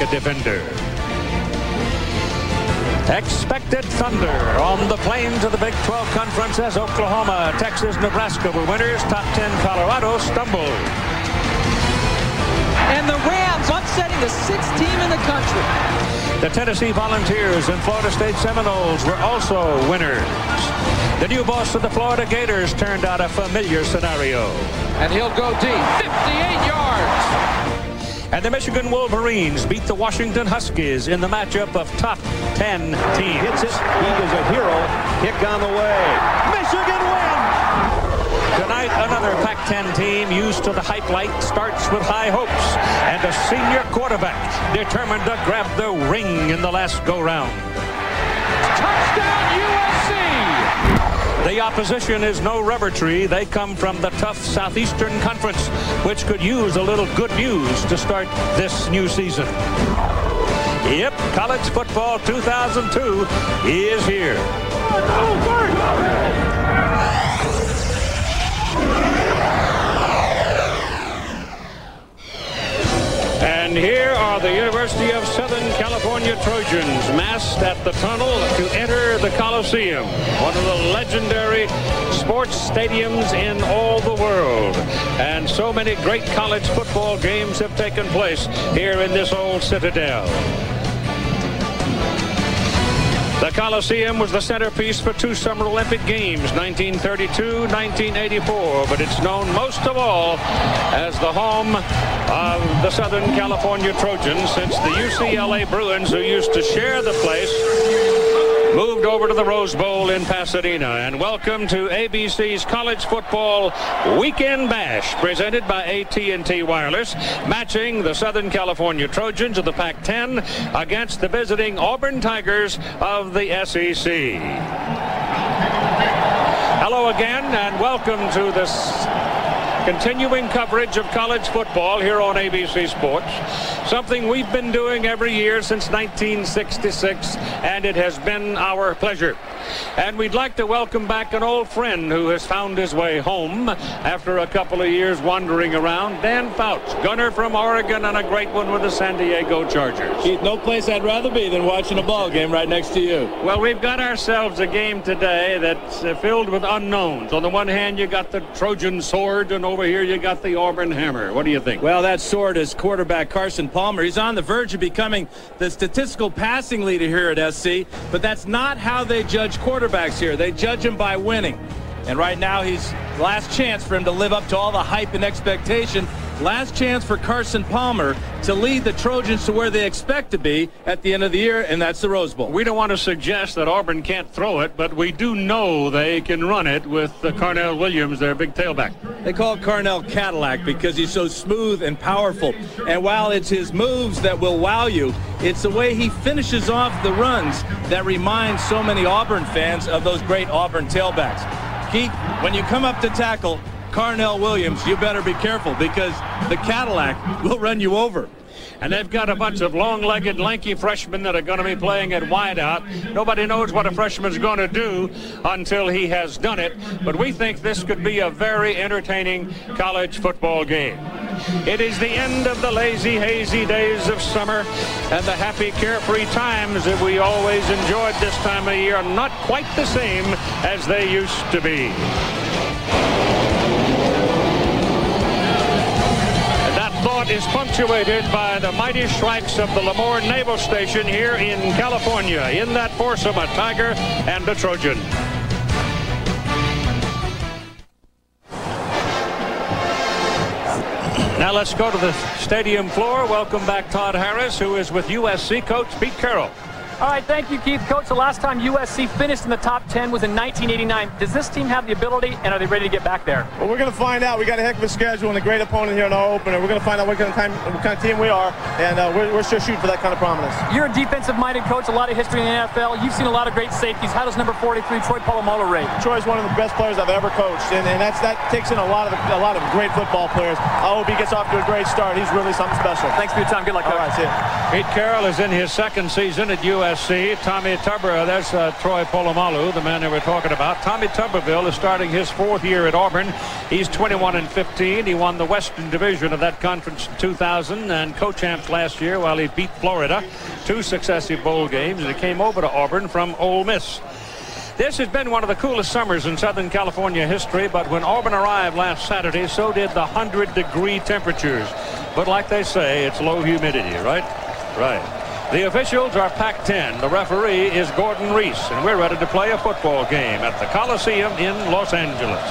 a defender. Expected thunder on the plains of the Big 12 Conference as Oklahoma, Texas, Nebraska were winners. Top 10 Colorado stumbled. And the Rams upsetting the sixth team in the country. The Tennessee Volunteers and Florida State Seminoles were also winners. The new boss of the Florida Gators turned out a familiar scenario. And he'll go deep. 58 yards. And the Michigan Wolverines beat the Washington Huskies in the matchup of top 10 teams. Hits it. He is a hero. Kick on the way. Michigan wins! Tonight, another Pac-10 team used to the hype light starts with high hopes and a senior quarterback determined to grab the ring in the last go-round. Touchdown the opposition is no rubber tree. They come from the tough Southeastern Conference, which could use a little good news to start this new season. Yep, college football 2002 is here. And here are the University of Southern California Trojans massed at the tunnel to enter the Coliseum, one of the legendary sports stadiums in all the world. And so many great college football games have taken place here in this old citadel. The Coliseum was the centerpiece for two Summer Olympic Games, 1932, 1984, but it's known most of all as the home of the Southern California Trojans. Since the UCLA Bruins, who used to share the place, moved over to the Rose Bowl in Pasadena. And welcome to ABC's College Football Weekend Bash, presented by AT&T Wireless, matching the Southern California Trojans of the Pac-10 against the visiting Auburn Tigers of the SEC. Hello again, and welcome to this continuing coverage of college football here on ABC Sports. Something we've been doing every year since 1966, and it has been our pleasure. And we'd like to welcome back an old friend who has found his way home after a couple of years wandering around. Dan Fouts, gunner from Oregon and a great one with the San Diego Chargers. Keith, no place I'd rather be than watching a ball game right next to you. Well, we've got ourselves a game today that's uh, filled with unknowns. On the one hand, you got the Trojan sword, and over here you got the Auburn hammer. What do you think? Well, that sword is quarterback Carson Palmer. He's on the verge of becoming the statistical passing leader here at SC, but that's not how they judge quarterbacks here. They judge him by winning. And right now, he's last chance for him to live up to all the hype and expectation. Last chance for Carson Palmer to lead the Trojans to where they expect to be at the end of the year, and that's the Rose Bowl. We don't want to suggest that Auburn can't throw it, but we do know they can run it with the Carnell Williams, their big tailback. They call Carnell Cadillac because he's so smooth and powerful. And while it's his moves that will wow you, it's the way he finishes off the runs that reminds so many Auburn fans of those great Auburn tailbacks. Keith, when you come up to tackle Carnell Williams, you better be careful because the Cadillac will run you over. And they've got a bunch of long-legged, lanky freshmen that are going to be playing at wideout. Nobody knows what a freshman's going to do until he has done it. But we think this could be a very entertaining college football game. It is the end of the lazy, hazy days of summer, and the happy, carefree times that we always enjoyed this time of year are not quite the same as they used to be. Is punctuated by the mighty strikes of the Lemoore Naval Station here in California. In that foursome, a Tiger and a Trojan. Now let's go to the stadium floor. Welcome back Todd Harris, who is with USC coach Pete Carroll. All right, thank you, Keith. Coach, the last time USC finished in the top 10 was in 1989. Does this team have the ability, and are they ready to get back there? Well, we're going to find out. We got a heck of a schedule and a great opponent here in our opener. We're going to find out what kind of, time, what kind of team we are, and uh, we're, we're sure shooting for that kind of prominence. You're a defensive-minded coach, a lot of history in the NFL. You've seen a lot of great safeties. How does number 43, Troy Polamalu, rate? Troy's one of the best players I've ever coached, and, and that's, that takes in a lot of a lot of great football players. I hope he gets off to a great start. He's really something special. Thanks for your time. Good luck, coach. right, see you. Pete Carroll is in his second season at USC. USC. Tommy Tuber, that's uh, Troy Polamalu, the man that we're talking about. Tommy Tuberville is starting his fourth year at Auburn. He's 21 and 15. He won the Western Division of that conference in 2000 and co-champs last year while he beat Florida. Two successive bowl games, and he came over to Auburn from Ole Miss. This has been one of the coolest summers in Southern California history, but when Auburn arrived last Saturday, so did the 100 degree temperatures. But like they say, it's low humidity, right? Right. The officials are Pac-10. The referee is Gordon Reese, and we're ready to play a football game at the Coliseum in Los Angeles.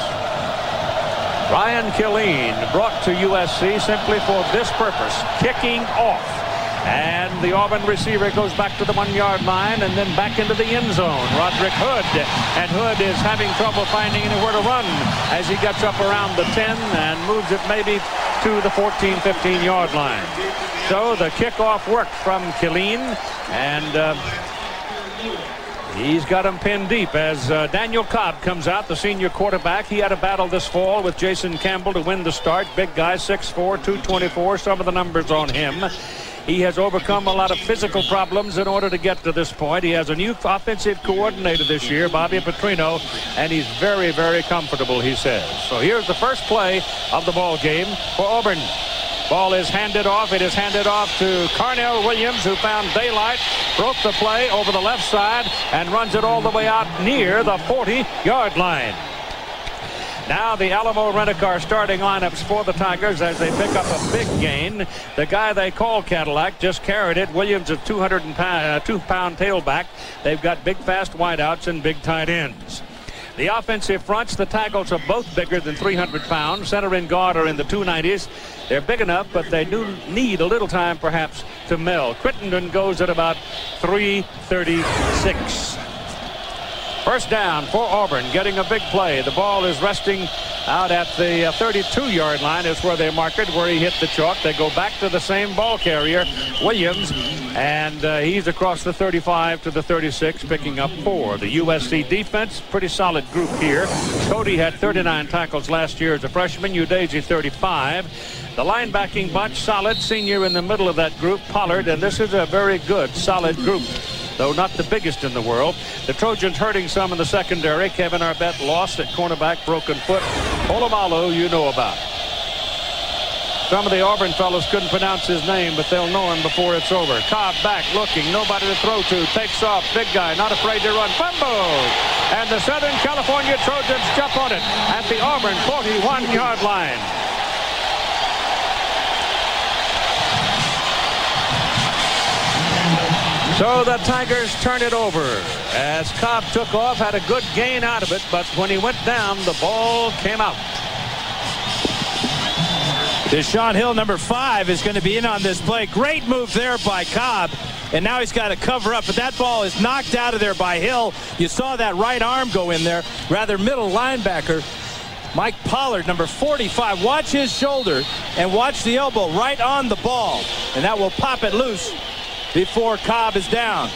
Ryan Killeen brought to USC simply for this purpose, kicking off. And the Auburn receiver goes back to the one-yard line and then back into the end zone. Roderick Hood. And Hood is having trouble finding anywhere to run as he gets up around the 10 and moves it maybe to the 14, 15-yard line. So the kickoff worked from Killeen. And... Uh, He's got him pinned deep as uh, Daniel Cobb comes out, the senior quarterback. He had a battle this fall with Jason Campbell to win the start. Big guy, 6'4", 224. Some of the numbers on him. He has overcome a lot of physical problems in order to get to this point. He has a new offensive coordinator this year, Bobby Petrino, and he's very, very comfortable, he says. So here's the first play of the ball game for Auburn. Ball is handed off. It is handed off to Carnell Williams, who found daylight, broke the play over the left side, and runs it all the way out near the 40-yard line. Now the Alamo Rent-A-Car starting lineups for the Tigers as they pick up a big gain. The guy they call Cadillac just carried it. Williams a 200 pound, uh, two pound tailback. They've got big fast wideouts and big tight ends. The offensive fronts, the tackles are both bigger than 300 pounds. Center and guard are in the 290s. They're big enough, but they do need a little time perhaps to meld. Crittenden goes at about 336. First down for Auburn, getting a big play. The ball is resting out at the 32-yard uh, line is where they mark it, where he hit the chalk. They go back to the same ball carrier, Williams, and uh, he's across the 35 to the 36, picking up four. The USC defense, pretty solid group here. Cody had 39 tackles last year as a freshman, Udeze 35. The linebacking bunch, solid, senior in the middle of that group, Pollard, and this is a very good, solid group though not the biggest in the world. The Trojans hurting some in the secondary. Kevin Arbet lost at cornerback, broken foot. Polamalu, you know about. Some of the Auburn fellows couldn't pronounce his name, but they'll know him before it's over. Cobb back, looking, nobody to throw to. Takes off, big guy, not afraid to run. Fumble! And the Southern California Trojans jump on it at the Auburn 41-yard line. So the Tigers turn it over as Cobb took off, had a good gain out of it, but when he went down, the ball came out. Deshaun Hill, number five, is going to be in on this play. Great move there by Cobb. And now he's got to cover up. But that ball is knocked out of there by Hill. You saw that right arm go in there. Rather middle linebacker. Mike Pollard, number 45. Watch his shoulder and watch the elbow right on the ball. And that will pop it loose before Cobb is down.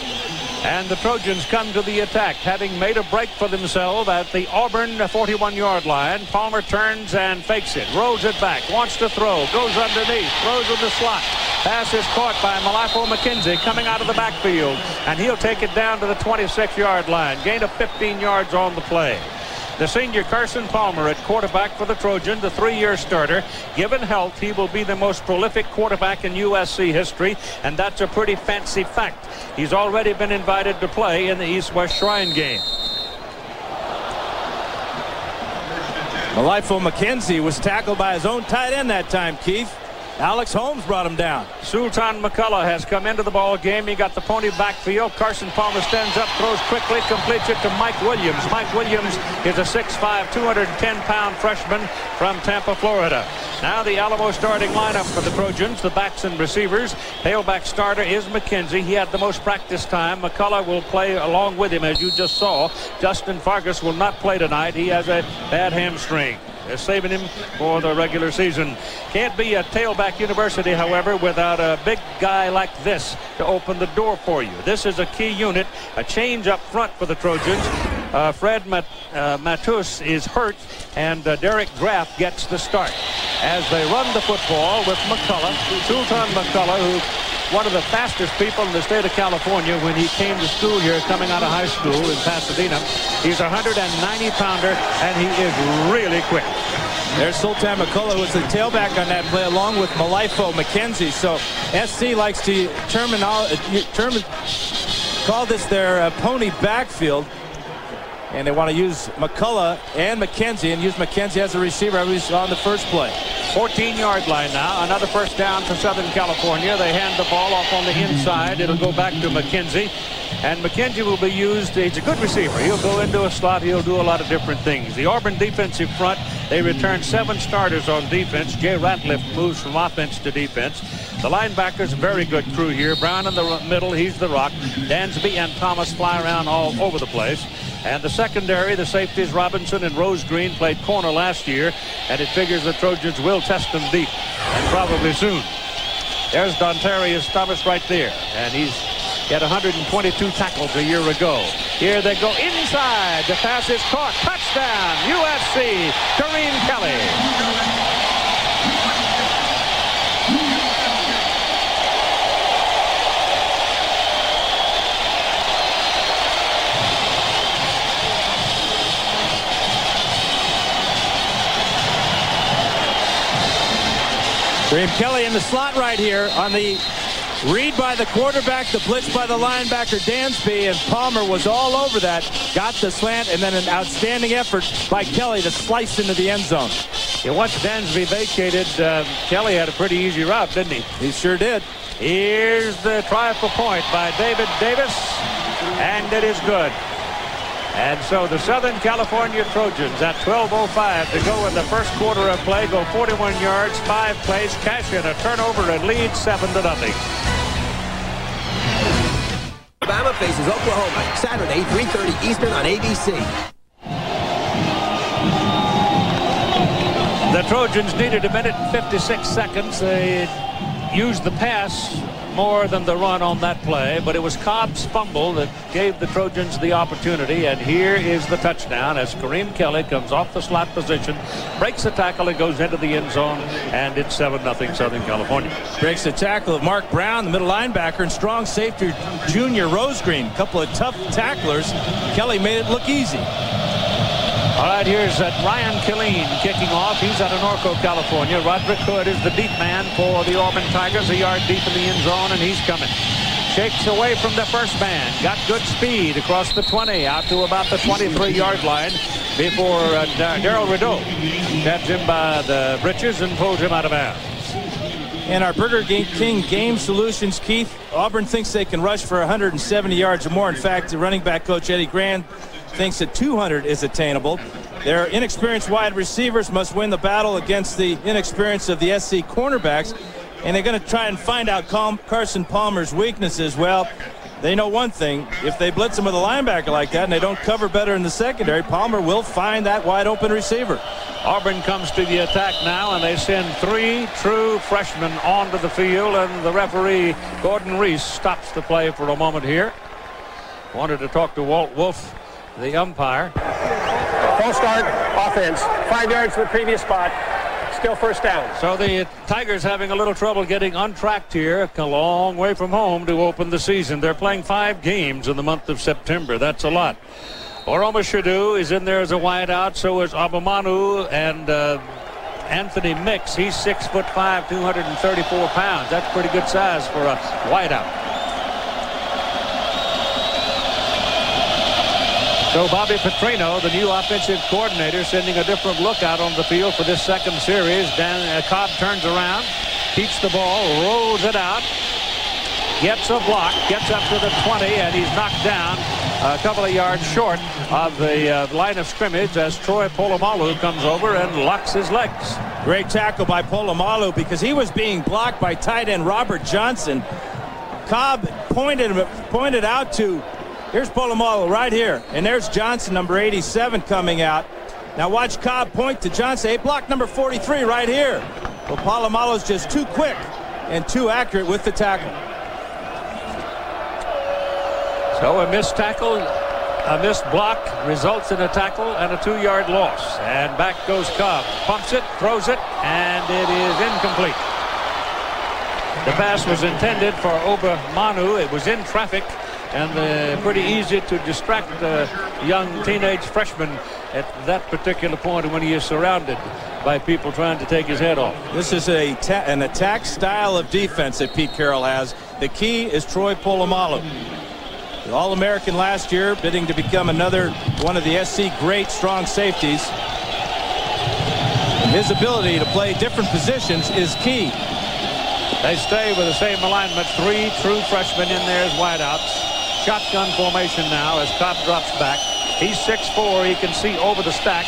And the Trojans come to the attack, having made a break for themselves at the Auburn 41-yard line. Palmer turns and fakes it, rolls it back, wants to throw, goes underneath, throws in the slot. Pass is caught by Malaefou McKenzie coming out of the backfield, and he'll take it down to the 26-yard line. Gain of 15 yards on the play. The senior Carson Palmer at quarterback for the Trojan, the three-year starter. Given health, he will be the most prolific quarterback in USC history, and that's a pretty fancy fact. He's already been invited to play in the East-West Shrine game. Malaefou McKenzie was tackled by his own tight end that time, Keith. Alex Holmes brought him down. Sultan McCullough has come into the ball game. He got the pony backfield. Carson Palmer stands up, throws quickly, completes it to Mike Williams. Mike Williams is a 6'5", 210-pound freshman from Tampa, Florida. Now the Alamo starting lineup for the Trojans, the backs and receivers. Tailback starter is McKenzie. He had the most practice time. McCullough will play along with him, as you just saw. Justin Fargas will not play tonight. He has a bad hamstring. They're saving him for the regular season. Can't be a tailback university, however, without a big guy like this to open the door for you. This is a key unit, a change up front for the Trojans. Uh, Fred Mat uh, Matua is hurt, and uh, Derek Graff gets the start. As they run the football with McCullough, Sultan McCullough, who one of the fastest people in the state of California when he came to school here coming out of high school in Pasadena. He's a 190-pounder, and he is really quick. There's Sultan McCullough, who was the tailback on that play, along with Malaefou McKenzie. So SC likes to terminal, term, call this their uh, pony backfield. And they want to use McCullough and McKenzie and use McKenzie as a receiver as we saw on the first play. 14-yard line now. Another first down for Southern California. They hand the ball off on the inside. It'll go back to McKenzie. And McKenzie will be used. He's a good receiver. He'll go into a slot. He'll do a lot of different things. The Auburn defensive front, they return seven starters on defense. Jay Ratliff moves from offense to defense. The linebackers, very good crew here. Brown in the middle, he's the rock. Dansby and Thomas fly around all over the place. And the secondary, the safeties, Robinson and Rosegreen played corner last year, and it figures the Trojans will test them deep, and probably soon. There's Dontarius Thomas right there, and he's had 122 tackles a year ago. Here they go inside. The pass is caught. Touchdown, USC, Kareem Kelly. Kareem Kelly in the slot right here on the read by the quarterback, the blitz by the linebacker Dansby, and Palmer was all over that. Got the slant, and then an outstanding effort by Kelly to slice into the end zone. Yeah, once Dansby vacated, uh, Kelly had a pretty easy route, didn't he? He sure did. Here's the try for point by David Davis, and it is good. And so the Southern California Trojans at 12.05 to go in the first quarter of play go 41 yards, five plays, cash in a turnover and lead 7 to nothing. Alabama faces Oklahoma Saturday 3.30 Eastern on ABC. The Trojans needed a minute and 56 seconds. They used the pass more than the run on that play, but it was Cobb's fumble that gave the Trojans the opportunity, and here is the touchdown as Kareem Kelly comes off the slot position, breaks the tackle, and goes into the end zone, and it's 7-0 Southern California. Breaks the tackle of Mark Brown, the middle linebacker, and strong safety junior Rosegreen. A couple of tough tacklers. Kelly made it look easy. All right, here's uh, Ryan Killeen kicking off. He's out of Norco, California. Roderick Hood is the deep man for the Auburn Tigers, a yard deep in the end zone, and he's coming. Shakes away from the first man. Got good speed across the 20, out to about the 23-yard line before uh, Daryl Rideau taps him by the britches and pulls him out of bounds. And our Burger King Game Solutions, Keith, Auburn thinks they can rush for 170 yards or more. In fact, the running back coach Eddie Grand thinks that 200 is attainable. Their inexperienced wide receivers must win the battle against the inexperience of the SC cornerbacks. And they're going to try and find out Carson Palmer's weaknesses. Well, they know one thing. If they blitz him with a linebacker like that and they don't cover better in the secondary, Palmer will find that wide open receiver. Auburn comes to the attack now, and they send three true freshmen onto the field, and the referee, Gordon Reese, stops the play for a moment here. Wanted to talk to Walt Wolf the umpire. False start, offense. Five yards to the previous spot. Still first down. So the Tigers having a little trouble getting untracked here. A long way from home to open the season. They're playing five games in the month of September. That's a lot. Aromashodu is in there as a wideout. So is Obomanu and uh, Anthony Mix. He's six foot five, 234 pounds. That's pretty good size for a wideout. So Bobby Petrino, the new offensive coordinator, sending a different look out on the field for this second series. Dan uh, Cobb turns around, keeps the ball, rolls it out, gets a block, gets up to the 20, and he's knocked down a couple of yards short of the uh, line of scrimmage as Troy Polamalu comes over and locks his legs. Great tackle by Polamalu because he was being blocked by tight end Robert Johnson. Cobb pointed pointed out to Here's Polamalu right here. And there's Johnson, number 87, coming out. Now watch Cobb point to Johnson. Hey, block number 43 right here. Well, Polamalu's just too quick and too accurate with the tackle. So a missed tackle, a missed block results in a tackle and a two-yard loss. And back goes Cobb. Pumps it, throws it, and it is incomplete. The pass was intended for Oba Manu. It was in traffic and uh, pretty easy to distract the young teenage freshman at that particular point when he is surrounded by people trying to take his head off. This is a an attack style of defense that Pete Carroll has. The key is Troy Polamalu. All-American last year, bidding to become another one of the SC great strong safeties. His ability to play different positions is key. They stay with the same alignment. Three true freshmen in there as wideouts. Shotgun formation now as Cobb drops back. He's 6'4". He can see over the stack.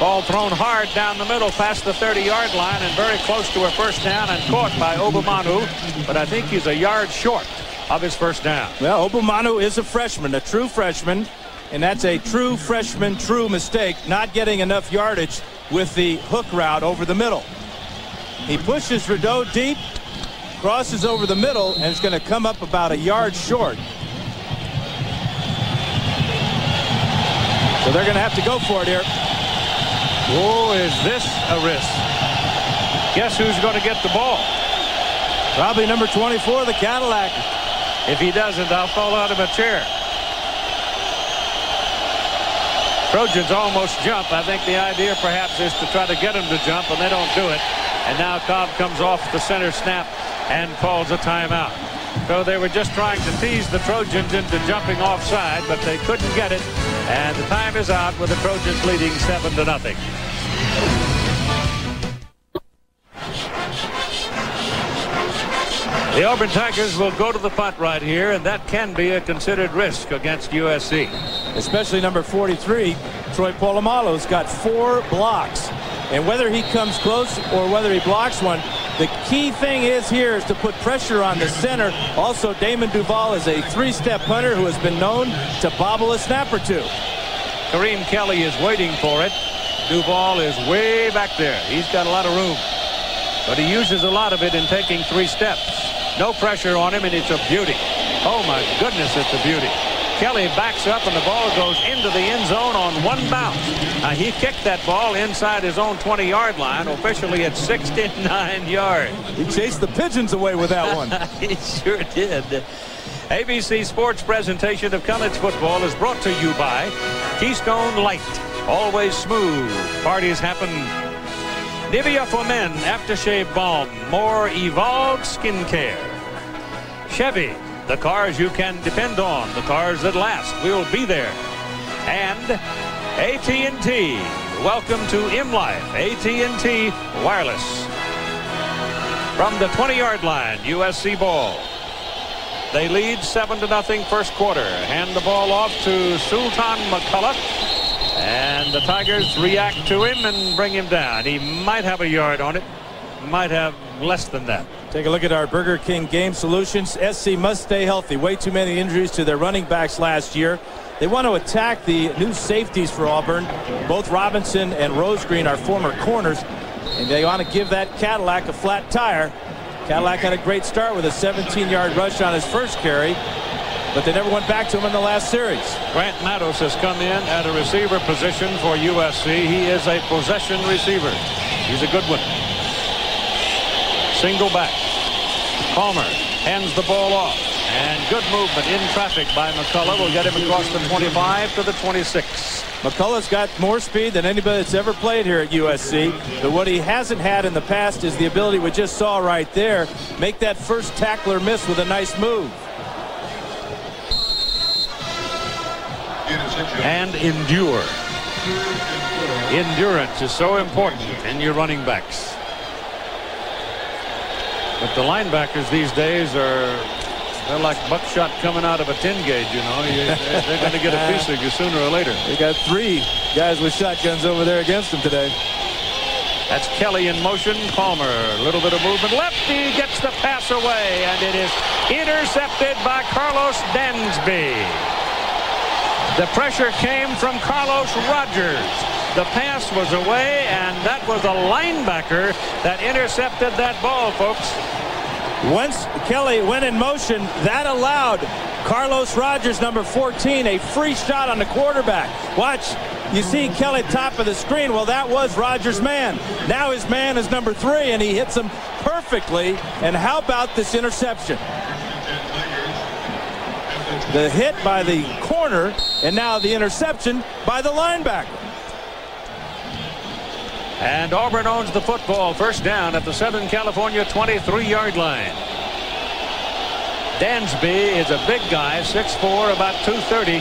Ball thrown hard down the middle past the 30-yard line and very close to a first down and caught by Obomanu. But I think he's a yard short of his first down. Well, Obomanu is a freshman, a true freshman. And that's a true freshman, true mistake, not getting enough yardage with the hook route over the middle. He pushes Rideau deep, crosses over the middle, and it's going to come up about a yard short. So they're going to have to go for it here. Oh, is this a risk? Guess who's going to get the ball? Probably number 24, the Cadillac. If he doesn't, I'll fall out of a chair. Trojans almost jump. I think the idea perhaps is to try to get them to jump, and they don't do it. And now Cobb comes off the center snap and calls a timeout. So they were just trying to tease the Trojans into jumping offside, but they couldn't get it. And the time is out with the Trojans leading 7 to nothing. The Auburn Tigers will go to the punt right here, and that can be a considered risk against USC. Especially number 43, Troy Polamalu's got four blocks. And whether he comes close or whether he blocks one, the key thing is here is to put pressure on the center. Also, Damon Duval is a three-step punter who has been known to bobble a snap or two. Kareem Kelly is waiting for it. Duval is way back there. He's got a lot of room. But he uses a lot of it in taking three steps. No pressure on him, and it's a beauty. Oh, my goodness, it's a beauty. Kelly backs up, and the ball goes into the end zone on one bounce. Now, he kicked that ball inside his own 20-yard line, officially at 69 yards. He chased the pigeons away with that one. he sure did. ABC Sports presentation of college football is brought to you by Keystone Light. Always smooth. Parties happen Nivea for Men Aftershave Balm. More evolved skincare. Chevy. The cars you can depend on. The cars that last. We'll be there. And AT&T. Welcome to M-Life. AT&T Wireless. From the 20-yard line, USC ball. They lead 7 to nothing first quarter. Hand the ball off to Sultan McCullough. And the Tigers react to him and bring him down. He might have a yard on it. Might have less than that. Take a look at our Burger King game solutions. SC must stay healthy. Way too many injuries to their running backs last year. They want to attack the new safeties for Auburn. Both Robinson and Rosegreen are former corners. And they want to give that Cadillac a flat tire. Cadillac had a great start with a 17-yard rush on his first carry but they never went back to him in the last series. Grant Mattos has come in at a receiver position for USC. He is a possession receiver. He's a good one. Single back. Palmer hands the ball off. And good movement in traffic by McCullough will get him across the 25 to the 26. McCullough's got more speed than anybody that's ever played here at USC. But what he hasn't had in the past is the ability we just saw right there. Make that first tackler miss with a nice move. and endure. Endurance is so important in your running backs. But the linebackers these days are they're like buckshot coming out of a 10 gauge, you know. They're going to get a piece of you sooner or later. They got three guys with shotguns over there against them today. That's Kelly in motion. Palmer, a little bit of movement. Lefty gets the pass away, and it is intercepted by Carlos Dansby. The pressure came from Carlos Rogers. The pass was away, and that was a linebacker that intercepted that ball, folks. Once Kelly went in motion, that allowed Carlos Rogers, number 14, a free shot on the quarterback. Watch. You see Kelly top of the screen. Well, that was Rogers' man. Now his man is number three, and he hits him perfectly. And how about this interception? The hit by the corner, and now the interception by the linebacker. And Auburn owns the football first down at the Southern California 23-yard line. Dansby is a big guy, 6'4", about 230.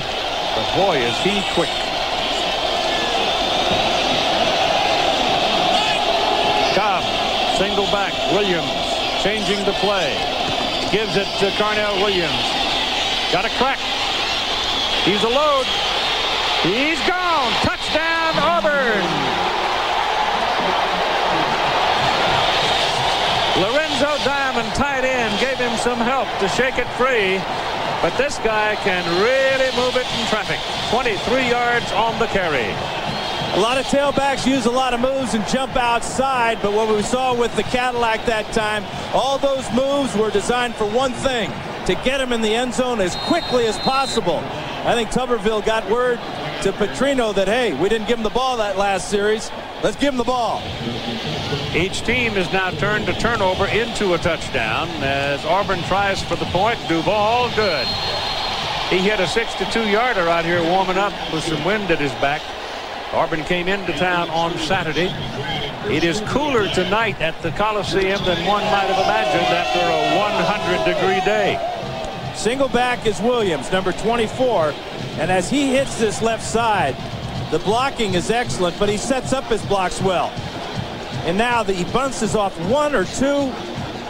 But boy, is he quick. Cobb, single back. Williams changing the play. Gives it to Carnell Williams. Got a crack. He's a load. He's gone. Touchdown, Auburn. Lorenzo Diamond, tight end, gave him some help to shake it free. But this guy can really move it in traffic. 23 yards on the carry. A lot of tailbacks use a lot of moves and jump outside, but what we saw with the Cadillac that time, all those moves were designed for one thing, to get him in the end zone as quickly as possible. I think Tuberville got word to Petrino that, hey, we didn't give him the ball that last series. Let's give him the ball. Each team has now turned a turnover into a touchdown as Auburn tries for the point. Duval, good. He hit a 62-yarder out here warming up with some wind at his back. Auburn came into town on Saturday. It is cooler tonight at the Coliseum than one might have imagined after a 100-degree day. Single back is Williams, number 24. And as he hits this left side, the blocking is excellent, but he sets up his blocks well. And now the, he bounces off one or two,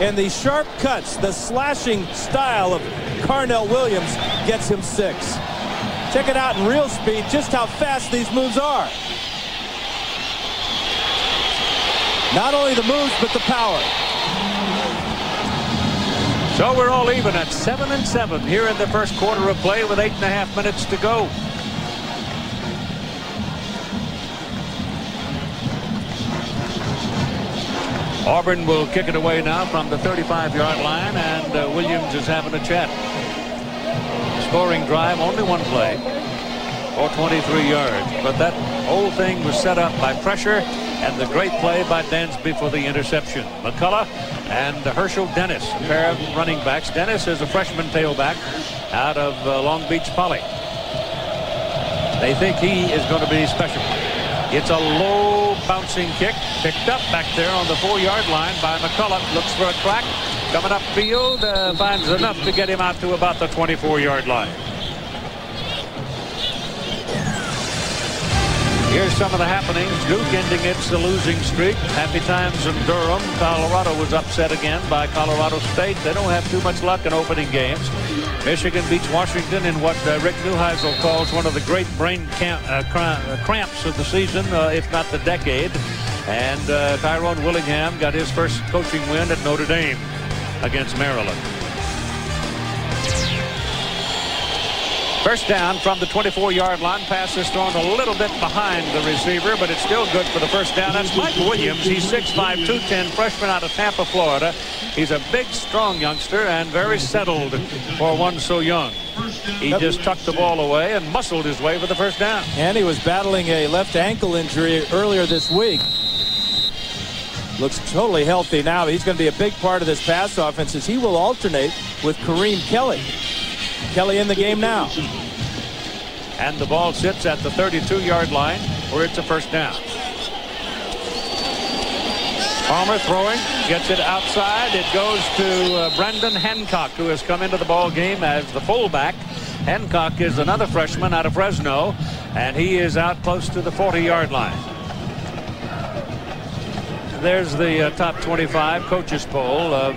and the sharp cuts, the slashing style of Carnell Williams gets him six. Check it out in real speed, just how fast these moves are. Not only the moves, but the power. So we're all even at seven and seven here in the first quarter of play with eight and a half minutes to go. Auburn will kick it away now from the 35-yard line, and uh, Williams is having a chat. Scoring drive, only one play, or 23 yards. But that whole thing was set up by pressure and the great play by Dansby for the interception. McCullough and Herschel Dennis, a pair of running backs. Dennis is a freshman tailback out of uh, Long Beach Poly. They think he is going to be special. It's a low bouncing kick picked up back there on the four yard line by McCullough. Looks for a crack. Coming up field uh, finds enough to get him out to about the 24 yard line. Here's some of the happenings. Duke ending its losing streak. Happy times in Durham. Colorado was upset again by Colorado State. They don't have too much luck in opening games. Michigan beats Washington in what uh, Rick Neuheisel calls one of the great brain camp, uh, uh, cramps of the season, uh, if not the decade. And uh, Tyrone Willingham got his first coaching win at Notre Dame against Maryland. First down from the 24-yard line. Pass is thrown a little bit behind the receiver, but it's still good for the first down. That's Mike Williams. He's 6'5", 210, freshman out of Tampa, Florida. He's a big, strong youngster and very settled for one so young. He just tucked the ball away and muscled his way for the first down. And he was battling a left ankle injury earlier this week. Looks totally healthy now. He's going to be a big part of this pass offense as he will alternate with Kareem Kelly. Kelly in the game now. And the ball sits at the 32-yard line where it's a first down. Palmer throwing, gets it outside. It goes to uh, Brandon Hancock, who has come into the ball game as the fullback. Hancock is another freshman out of Fresno, and he is out close to the 40-yard line. There's the uh, top 25 coaches poll. Uh,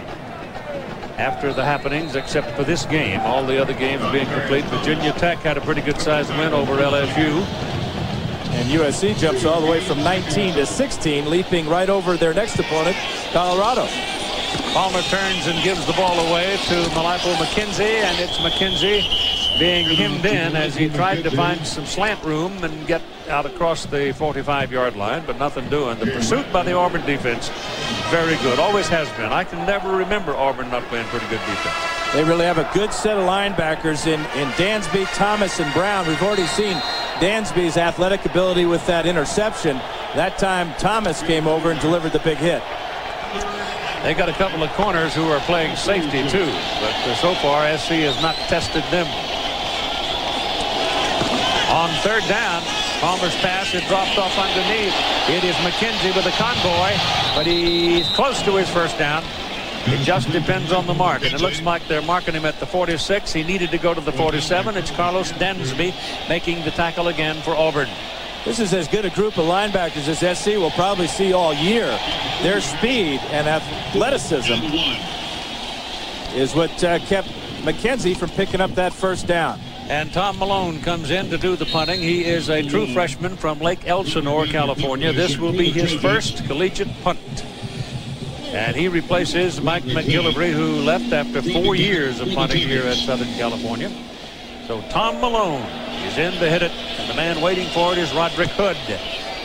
after the happenings, except for this game. All the other games being complete. Virginia Tech had a pretty good sized win over LSU. And USC jumps all the way from 19 to 16, leaping right over their next opponent, Colorado. Palmer turns and gives the ball away to Malaefou McKenzie, and it's McKenzie being hemmed in as he tried to find some slant room and get out across the 45-yard line, but nothing doing. The pursuit by the Auburn defense, very good. Always has been. I can never remember Auburn not playing pretty good defense. They really have a good set of linebackers in, in Dansby, Thomas, and Brown. We've already seen Dansby's athletic ability with that interception. That time, Thomas came over and delivered the big hit. They got a couple of corners who are playing safety too, but so far SC has not tested them. On third down, Palmer's pass is dropped off underneath. It is McKenzie with a convoy, but he's close to his first down. It just depends on the mark, and it looks like they're marking him at the 46. He needed to go to the 47. It's Carlos Dansby making the tackle again for Auburn. This is as good a group of linebackers as SC will probably see all year. Their speed and athleticism is what uh, kept McKenzie from picking up that first down. And Tom Malone comes in to do the punting. He is a true hmm. freshman from Lake Elsinore, California. This will be his first collegiate punt. And he replaces Mike McGillivray, who left after four years of punting here at Southern California. So Tom Malone is in to hit it, and the man waiting for it is Roderick Hood.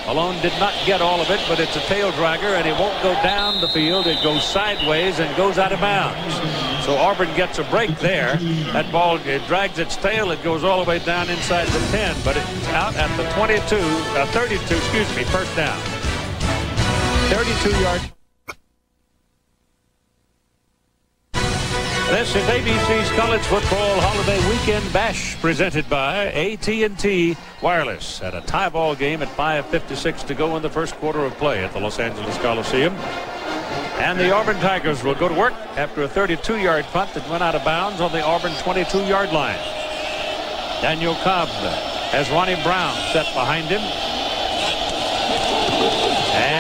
Malone did not get all of it, but it's a tail dragger, and it won't go down the field. It goes sideways and goes out of bounds. So Auburn gets a break there. That ball it drags its tail. It goes all the way down inside the 10, but it's out at the 22, uh, 32, excuse me, first down. 32 yards. This is ABC's College Football Holiday Weekend Bash presented by AT&T Wireless at a tie ball game at 5.56 to go in the first quarter of play at the Los Angeles Coliseum. And the Auburn Tigers will go to work after a 32-yard punt that went out of bounds on the Auburn 22-yard line. Daniel Cobb has Ronnie Brown set behind him.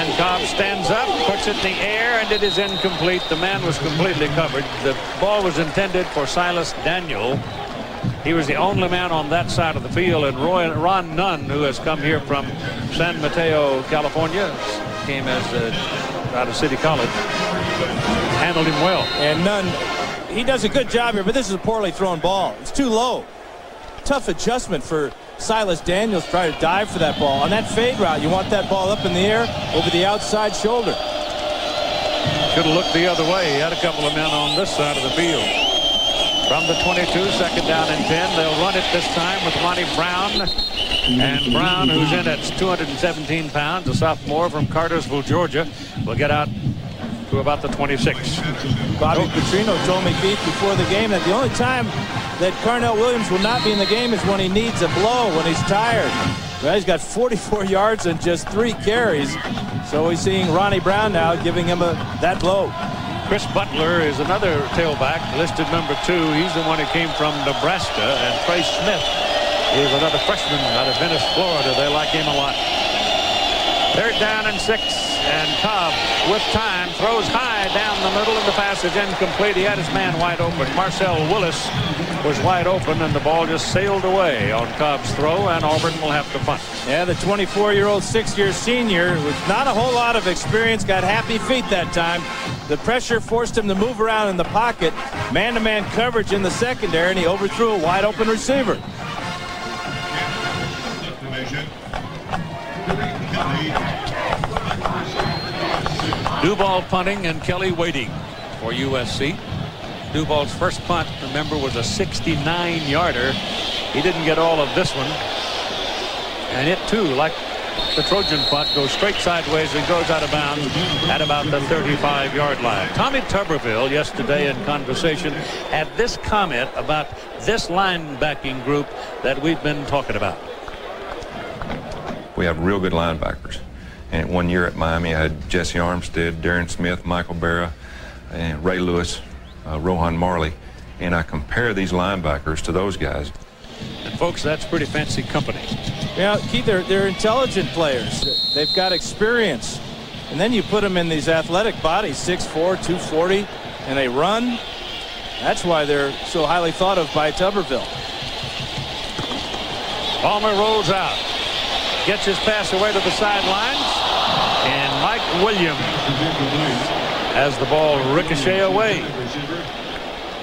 And Cobb stands up, puts it in the air, and it is incomplete. The man was completely covered. The ball was intended for Silas Daniel. He was the only man on that side of the field, and Roy, Ron Nunn, who has come here from San Mateo, California, came as uh, out of City College, handled him well. And Nunn, he does a good job here, but this is a poorly thrown ball. It's too low. Tough adjustment for Silas Daniels try to dive for that ball. On that fade route, you want that ball up in the air over the outside shoulder. Should have looked the other way. He had a couple of men on this side of the field. From the 22, second down and 10. They'll run it this time with Ronnie Brown. And Brown, who's in at 217 pounds, a sophomore from Cartersville, Georgia, will get out to about the 26. Bobby Petrino told me, before the game that the only time that Carnell Williams will not be in the game is when he needs a blow, when he's tired. Well, he's got 44 yards and just three carries. So he's seeing Ronnie Brown now giving him a that blow. Chris Butler is another tailback, listed number two. He's the one who came from Nebraska. And Trey Smith is another freshman out of Venice, Florida. They like him a lot. Third down and six. And Cobb, with time, throws high down the middle of the passage, incomplete. He had his man wide open. Marcel Willis was wide open, and the ball just sailed away on Cobb's throw, and Auburn will have to punt. Yeah, the 24-year-old six-year senior with not a whole lot of experience got happy feet that time. The pressure forced him to move around in the pocket, man-to-man -man coverage in the secondary, and he overthrew a wide-open receiver. Duval punting and Kelly waiting for USC. Duval's first punt, remember, was a 69-yarder. He didn't get all of this one. And it, too, like the Trojan punt, goes straight sideways and goes out of bounds at about the 35-yard line. Tommy Tuberville, yesterday in conversation, had this comment about this linebacking group that we've been talking about. We have real good linebackers. And one year at Miami, I had Jessie Armstead, Darrin Smith, Micheal Barrow, and Ray Lewis, uh, Rohan Marley. And I compare these linebackers to those guys. And folks, that's pretty fancy company. Yeah, Keith, they're, they're intelligent players. They've got experience. And then you put them in these athletic bodies, 6'4", 240, and they run. That's why they're so highly thought of by Tuberville. Palmer rolls out. Gets his pass away to the sidelines. And Mike Williams has the ball ricochet away.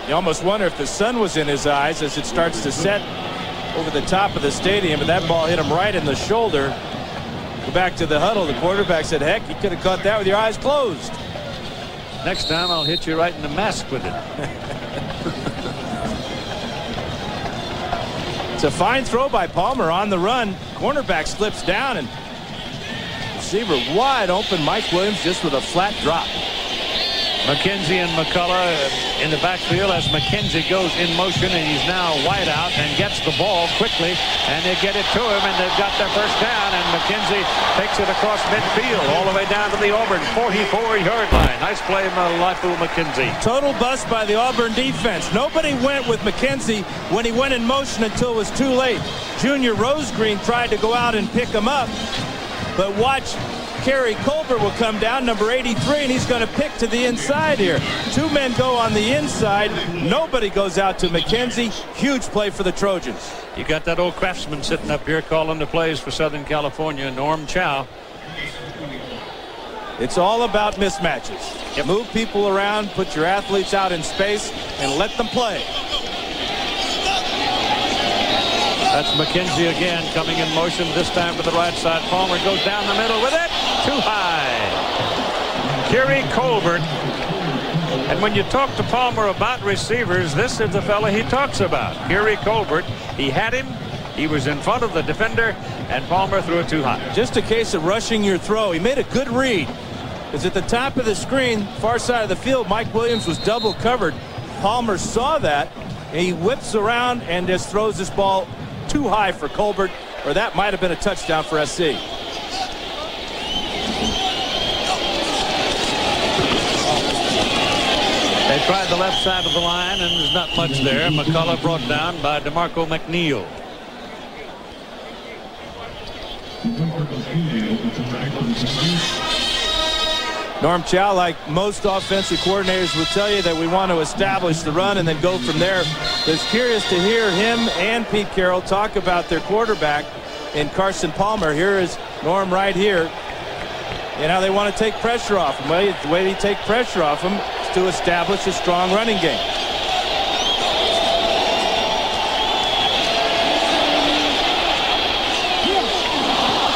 You almost wonder if the sun was in his eyes as it starts to set over the top of the stadium, but that ball hit him right in the shoulder. Go back to the huddle. The quarterback said, heck, you could have caught that with your eyes closed. Next time I'll hit you right in the mask with it. it's a fine throw by Palmer on the run. Cornerback slips down and receiver wide open. Mike Williams just with a flat drop. McKenzie and McCullough in the backfield as McKenzie goes in motion and he's now wide out and gets the ball quickly and they get it to him and they've got their first down and McKenzie takes it across midfield all the way down to the Auburn 44-yard line. Nice play Laipu McKenzie. Total bust by the Auburn defense. Nobody went with McKenzie when he went in motion until it was too late. Junior Rosegreen tried to go out and pick him up but watch Keary Colbert will come down, number 83, and he's going to pick to the inside here. Two men go on the inside. Nobody goes out to McKenzie. Huge play for the Trojans. You got that old craftsman sitting up here calling the plays for Southern California, Norm Chow. It's all about mismatches. Yep. Move people around, put your athletes out in space, and let them play. That's McKenzie again coming in motion this time to the right side. Palmer goes down the middle with it. Too high. Keary Colbert. And when you talk to Palmer about receivers, this is the fella he talks about. Keary Colbert. He had him. He was in front of the defender, and Palmer threw it too high. Just a case of rushing your throw. He made a good read. It's at the top of the screen, far side of the field. Mike Williams was double covered. Palmer saw that. He whips around and just throws this ball too high for Colbert, or that might have been a touchdown for SC. They tried the left side of the line, and there's not much there. McCullough brought down by DeMarco McNeil. Norm Chow, like most offensive coordinators, will tell you that we want to establish the run and then go from there. It's curious to hear him and Pete Carroll talk about their quarterback in Carson Palmer. Here is Norm right here and how they want to take pressure off him. Well, the way they take pressure off him is to establish a strong running game.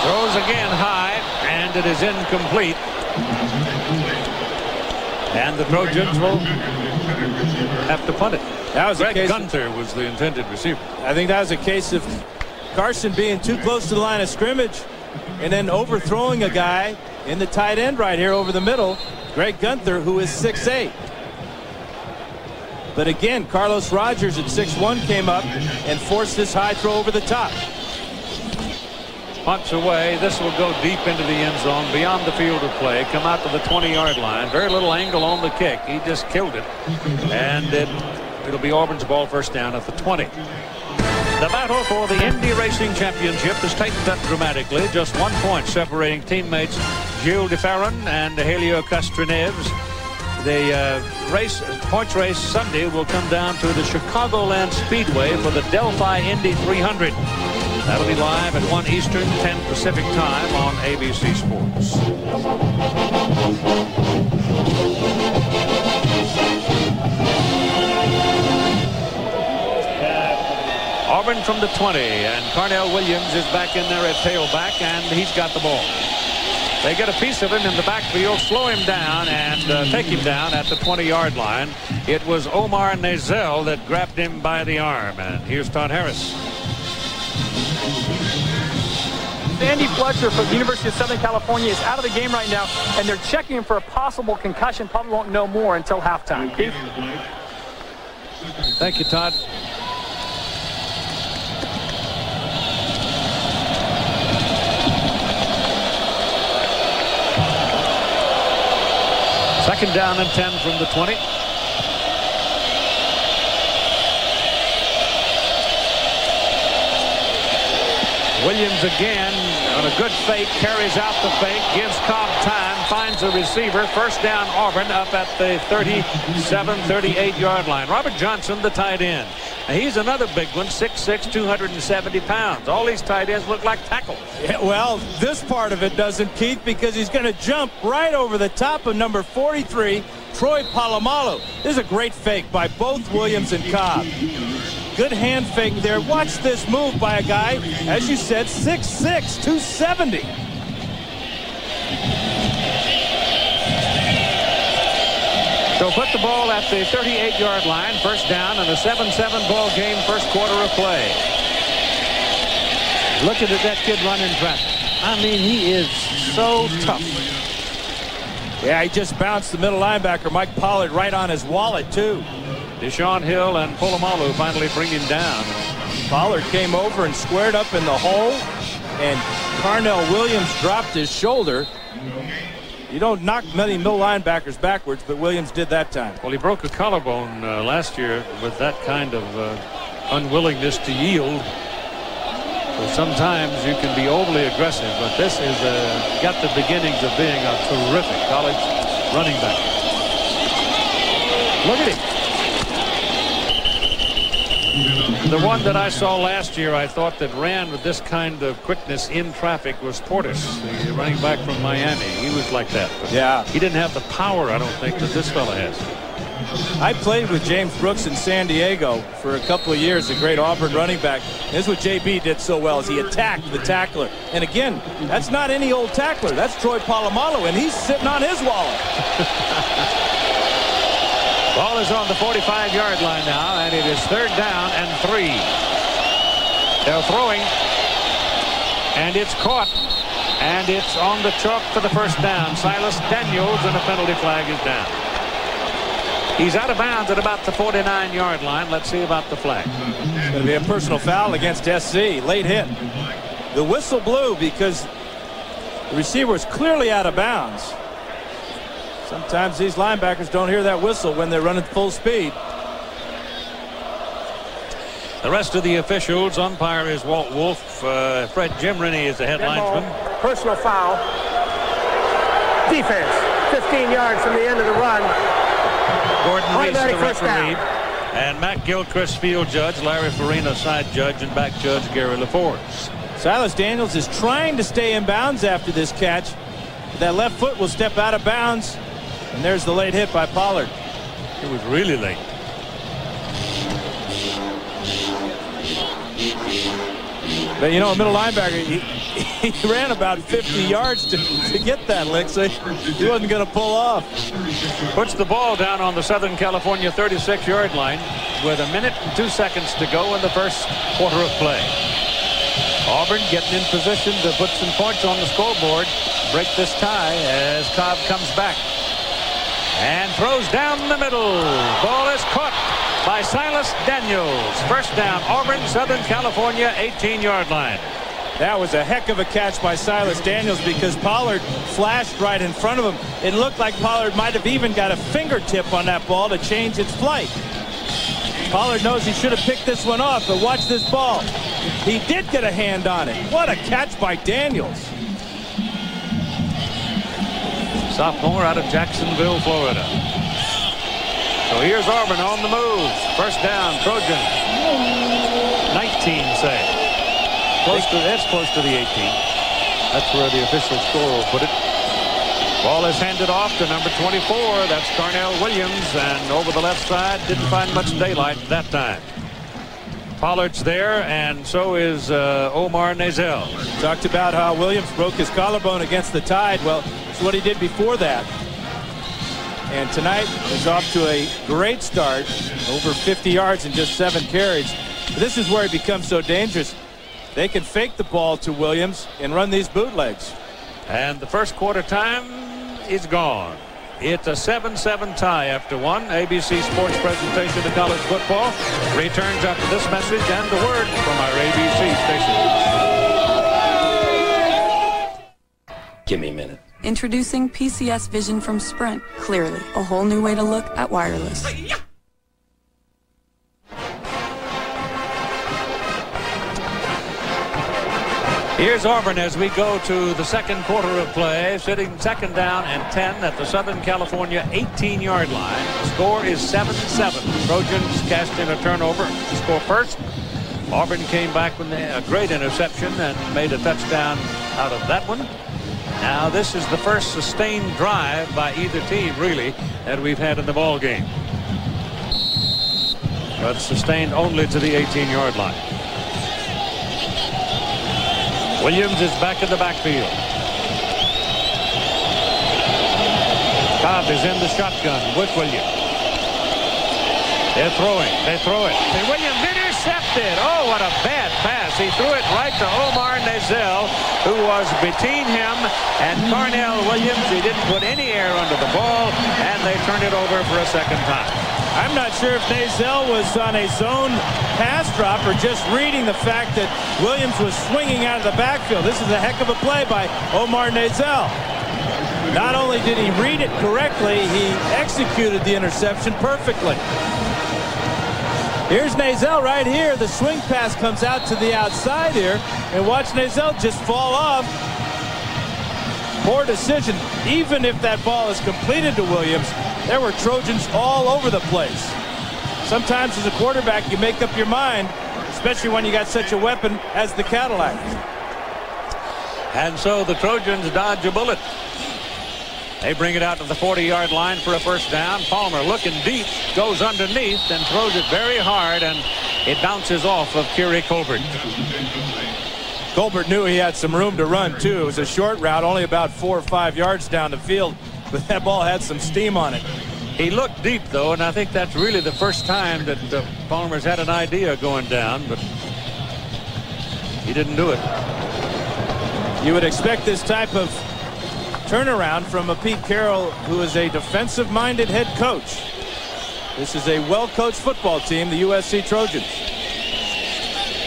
Throws again high, and it is incomplete. And the Trojans will have to punt it. That was Greg a case Guenther was the intended receiver. I think that was a case of Carson being too close to the line of scrimmage and then overthrowing a guy in the tight end right here over the middle, Greg Guenther, who is 6'8". But again, Carlos Rogers at 6'1 came up and forced this high throw over the top punts away. This will go deep into the end zone, beyond the field of play, come out to the 20-yard line. Very little angle on the kick. He just killed it. And it, it'll be Auburn's ball first down at the 20. The battle for the Indy Racing Championship has tightened up dramatically. Just one point separating teammates Gilles de Ferran and Helio Castroneves. The uh, race, points race Sunday will come down to the Chicagoland Speedway for the Delphi Indy 300. That'll be live at 1 Eastern, 10 Pacific time on ABC Sports. Auburn from the 20, and Carnell Williams is back in there at tailback, and he's got the ball. They get a piece of him in the backfield, slow him down, and uh, take him down at the 20-yard line. It was Omar Nazel that grabbed him by the arm, and here's Todd Harris. Andy Fletcher from the University of Southern California is out of the game right now, and they're checking him for a possible concussion. Probably won't know more until halftime. Keith? Thank you, Todd. Second down and 10 from the 20. Williams again on a good fake, carries out the fake, gives Cobb time, finds a receiver. First down Auburn up at the 37, 38 yard line. Robert Johnson, the tight end. Now, he's another big one, 6'6", 270 pounds. All these tight ends look like tackles. Yeah, well, this part of it doesn't, Keith, because he's going to jump right over the top of number 43, Troy Polamalu. This is a great fake by both Williams and Cobb. Good hand fake there. Watch this move by a guy, as you said, 6'6", 270. So put the ball at the 38-yard line, first down, in a 7-7 ball game, first quarter of play. Look at that kid running traffic. I mean, he is so tough. Yeah, he just bounced the middle linebacker, Mike Pollard, right on his wallet, too. Deshaun Hill and Polamalu finally bring him down. Pollard came over and squared up in the hole, and Carnell Williams dropped his shoulder. You don't knock many middle linebackers backwards, but Williams did that time. Well, he broke a collarbone uh, last year with that kind of uh, unwillingness to yield. So sometimes you can be overly aggressive, but this is uh, got the beginnings of being a terrific college running back. Look at him. The one that I saw last year, I thought that ran with this kind of quickness in traffic was Portis, the running back from Miami. He was like that. But yeah. He didn't have the power, I don't think, that this fella has. I played with James Brooks in San Diego for a couple of years, a great Auburn running back. This is what JB did so well is he attacked the tackler. And again, that's not any old tackler. That's Troy Polamalu, and he's sitting on his wallet. Ball is on the 45-yard line now, and it is third down and three. They're throwing, and it's caught, and it's on the chalk for the first down. Silas Daniels, and a penalty flag is down. He's out of bounds at about the 49-yard line. Let's see about the flag. It's going to be a personal foul against SC. Late hit. The whistle blew because the receiver was clearly out of bounds. Sometimes these linebackers don't hear that whistle when they're running full speed. The rest of the officials, umpire is Walt Wolf. Uh, Fred Jimrenny is the head linesman. Personal foul. Defense. 15 yards from the end of the run. Gordon Reese, the referee. down. And Matt Gilchrist, field judge. Larry Farina, side judge. And back judge Gary LaForce. Silas Daniels is trying to stay in bounds after this catch. That left foot will step out of bounds. And there's the late hit by Pollard. It was really late. But you know, a middle linebacker, he, he ran about 50 yards to, to get that lick, so he wasn't going to pull off. Puts the ball down on the Southern California 36-yard line with a minute and two seconds to go in the first quarter of play. Auburn getting in position to put some points on the scoreboard, break this tie as Cobb comes back and throws down the middle. Ball is caught by Silas Daniels. First down, Auburn, Southern California, 18-yard line. That was a heck of a catch by Silas Daniels because Pollard flashed right in front of him. It looked like Pollard might have even got a fingertip on that ball to change its flight. Pollard knows he should have picked this one off, but watch this ball. He did get a hand on it. What a catch by Daniels. Sophomore out of Jacksonville, Florida. So here's Auburn on the move. First down, Trojan. 19 say. Close to, that's close to the 18. That's where the official score will put it. Ball is handed off to number 24. That's Carnell Williams. And over the left side, didn't find much daylight that time. Pollard's there, and so is uh, Omar Nazel. Talked about how Williams broke his collarbone against the Tide. Well, it's what he did before that. And tonight is off to a great start. Over 50 yards in just seven carries. But this is where it becomes so dangerous. They can fake the ball to Williams and run these bootlegs. And the first quarter time is gone. It's a 7-7 tie after one. ABC Sports presentation of college football returns after this message and the word from our ABC station. Give me a minute. Introducing PCS Vision from Sprint. Clearly, a whole new way to look at wireless. Here's Auburn as we go to the second quarter of play, sitting second down and 10 at the Southern California 18-yard line. The score is 7-7. Trojans cast in a turnover to score first. Auburn came back with a great interception and made a touchdown out of that one. Now this is the first sustained drive by either team, really, that we've had in the ball game. But sustained only to the 18-yard line. Williams is back in the backfield. Cobb is in the shotgun with Williams. They're throwing. They throw it. And Williams intercepted. Oh, what a bad pass he threw it right to Omar Nazel, who was between him and Carnell Williams. He didn't put any air under the ball, and they turned it over for a second time. I'm not sure if Nazel was on a zone pass drop or just reading the fact that Williams was swinging out of the backfield. This is a heck of a play by Omar Nazel. Not only did he read it correctly, he executed the interception perfectly. Here's Nazel right here. The swing pass comes out to the outside here. And watch Nazel just fall off. Poor decision. Even if that ball is completed to Williams, there were Trojans all over the place. Sometimes as a quarterback, you make up your mind, especially when you got such a weapon as the Cadillac. And so the Trojans dodge a bullet. They bring it out to the 40-yard line for a first down. Palmer looking deep, goes underneath and throws it very hard, and it bounces off of Keary Colbert. Colbert knew he had some room to run, too. It was a short route, only about four or five yards down the field, but that ball had some steam on it. He looked deep, though, and I think that's really the first time that uh, Palmer's had an idea going down, but he didn't do it. You would expect this type of turnaround from a Pete Carroll who is a defensive-minded head coach. This is a well-coached football team, the USC Trojans.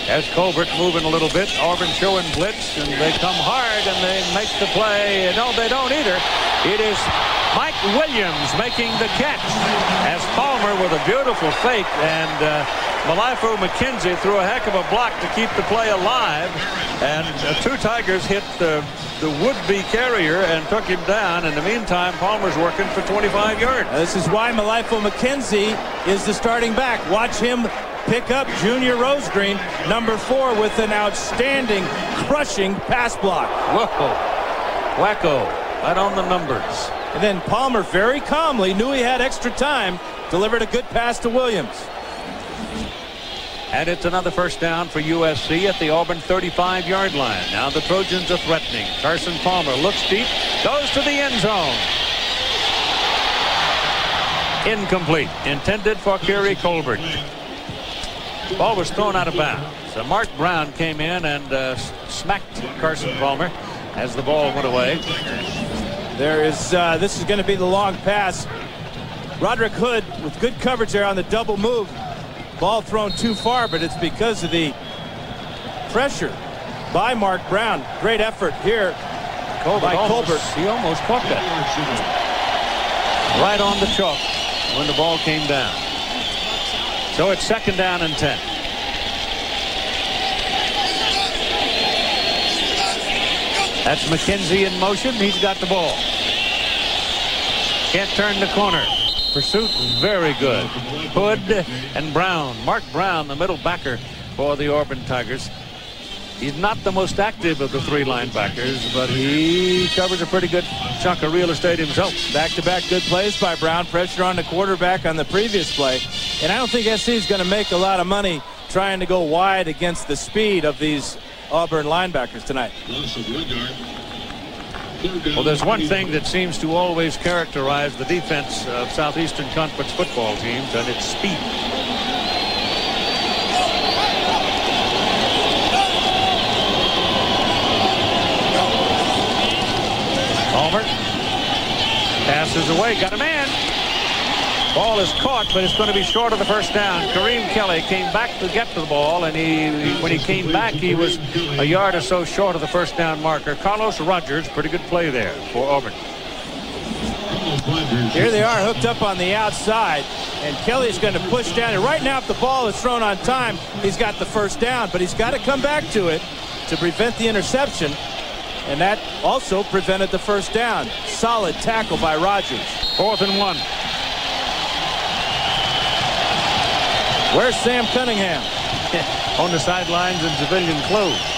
As Colbert moving a little bit, Auburn showing blitz, and they come hard, and they make the play. No, they don't either. It is Mike Williams making the catch as Palmer with a beautiful fake, and uh, Malaefou McKenzie threw a heck of a block to keep the play alive, and uh, two Tigers hit the the would-be carrier and took him down. In the meantime, Palmer's working for 25 yards. This is why Malaefou McKenzie is the starting back. Watch him pick up Junior Rosegreen, number four, with an outstanding, crushing pass block. Whoa. Wacko, right on the numbers. And then Palmer very calmly knew he had extra time, delivered a good pass to Williams. And it's another first down for USC at the Auburn 35-yard line. Now the Trojans are threatening. Carson Palmer looks deep, goes to the end zone. Incomplete. Intended for Keary Colbert. Ball was thrown out of bounds. So Mark Brown came in and uh, smacked Carson Palmer as the ball went away. There is, uh, this is going to be the long pass. Roderick Hood with good coverage there on the double move. Ball thrown too far, but it's because of the pressure by Mark Brown. Great effort here Colbert by almost, Colbert. He almost caught that. Right on the chalk when the ball came down. So it's second down and 10. That's McKenzie in motion. He's got the ball. Can't turn the corner. Pursuit very good. Hood and Brown. Mark Brown, the middle backer for the Auburn Tigers. He's not the most active of the three linebackers, but he covers a pretty good chunk of real estate himself. Back-to-back -back good plays by Brown. Pressure on the quarterback on the previous play. And I don't think SC is going to make a lot of money trying to go wide against the speed of these Auburn linebackers tonight. Well, there's one thing that seems to always characterize the defense of Southeastern Conference football teams, and it's speed. Palmer passes away, got a man. Ball is caught, but it's going to be short of the first down. Kareem Kelly came back to get to the ball, and he, when he came back, he was a yard or so short of the first down marker. Carlos Rogers, pretty good play there for Auburn. Here they are hooked up on the outside, and Kelly's going to push down. And right now, if the ball is thrown on time, he's got the first down, but he's got to come back to it to prevent the interception. And that also prevented the first down. Solid tackle by Rogers. Fourth and one. Where's Sam Cunningham? On the sidelines in civilian clothes.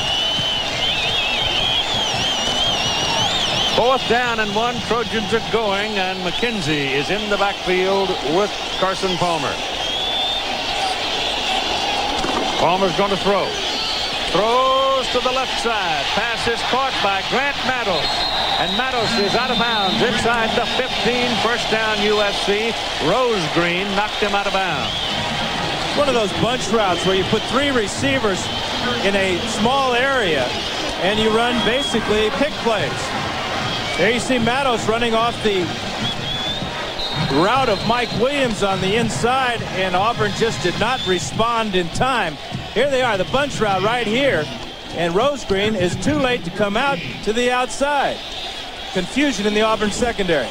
Fourth down and one. Trojans are going, and McKenzie is in the backfield with Carson Palmer. Palmer's going to throw. Throws to the left side. Pass is caught by Grant Mattos. And Mattos is out of bounds inside the 15. First down USC. Rosegreen knocked him out of bounds one of those bunch routes where you put three receivers in a small area, and you run basically pick plays. There you see Mattos running off the route of Mike Williams on the inside, and Auburn just did not respond in time. Here they are, the bunch route right here, and Rosegreen is too late to come out to the outside. Confusion in the Auburn secondary.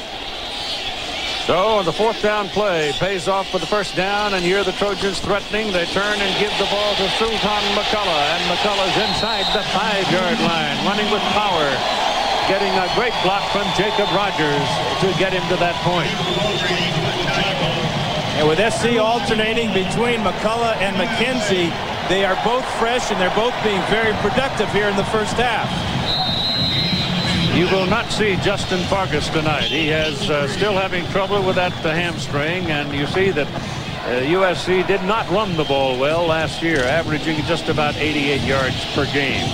So on the fourth down play pays off for the first down, and here the Trojans threatening. They turn and give the ball to Sultan McCullough, and McCullough's inside the five-yard line, running with power, getting a great block from Jacob Rogers to get him to that point. And with SC alternating between McCullough and McKenzie, they are both fresh and they're both being very productive here in the first half. You will not see Justin Fargas tonight. He is uh, still having trouble with that uh, hamstring, and you see that uh, USC did not run the ball well last year, averaging just about 88 yards per game.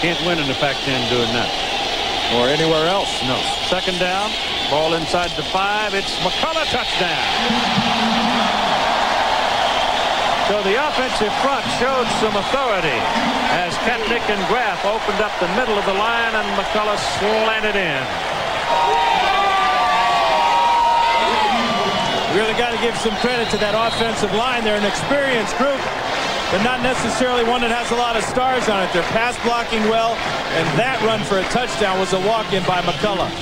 Can't win in the Pac-10 doing that. Or anywhere else. No. Second down, ball inside the five. It's McCullough touchdown. So the offensive front showed some authority as Katnik and Graff opened up the middle of the line and McCullough slanted in. Really got to give some credit to that offensive line. They're an experienced group, but not necessarily one that has a lot of stars on it. They're pass blocking well, and that run for a touchdown was a walk-in by McCullough.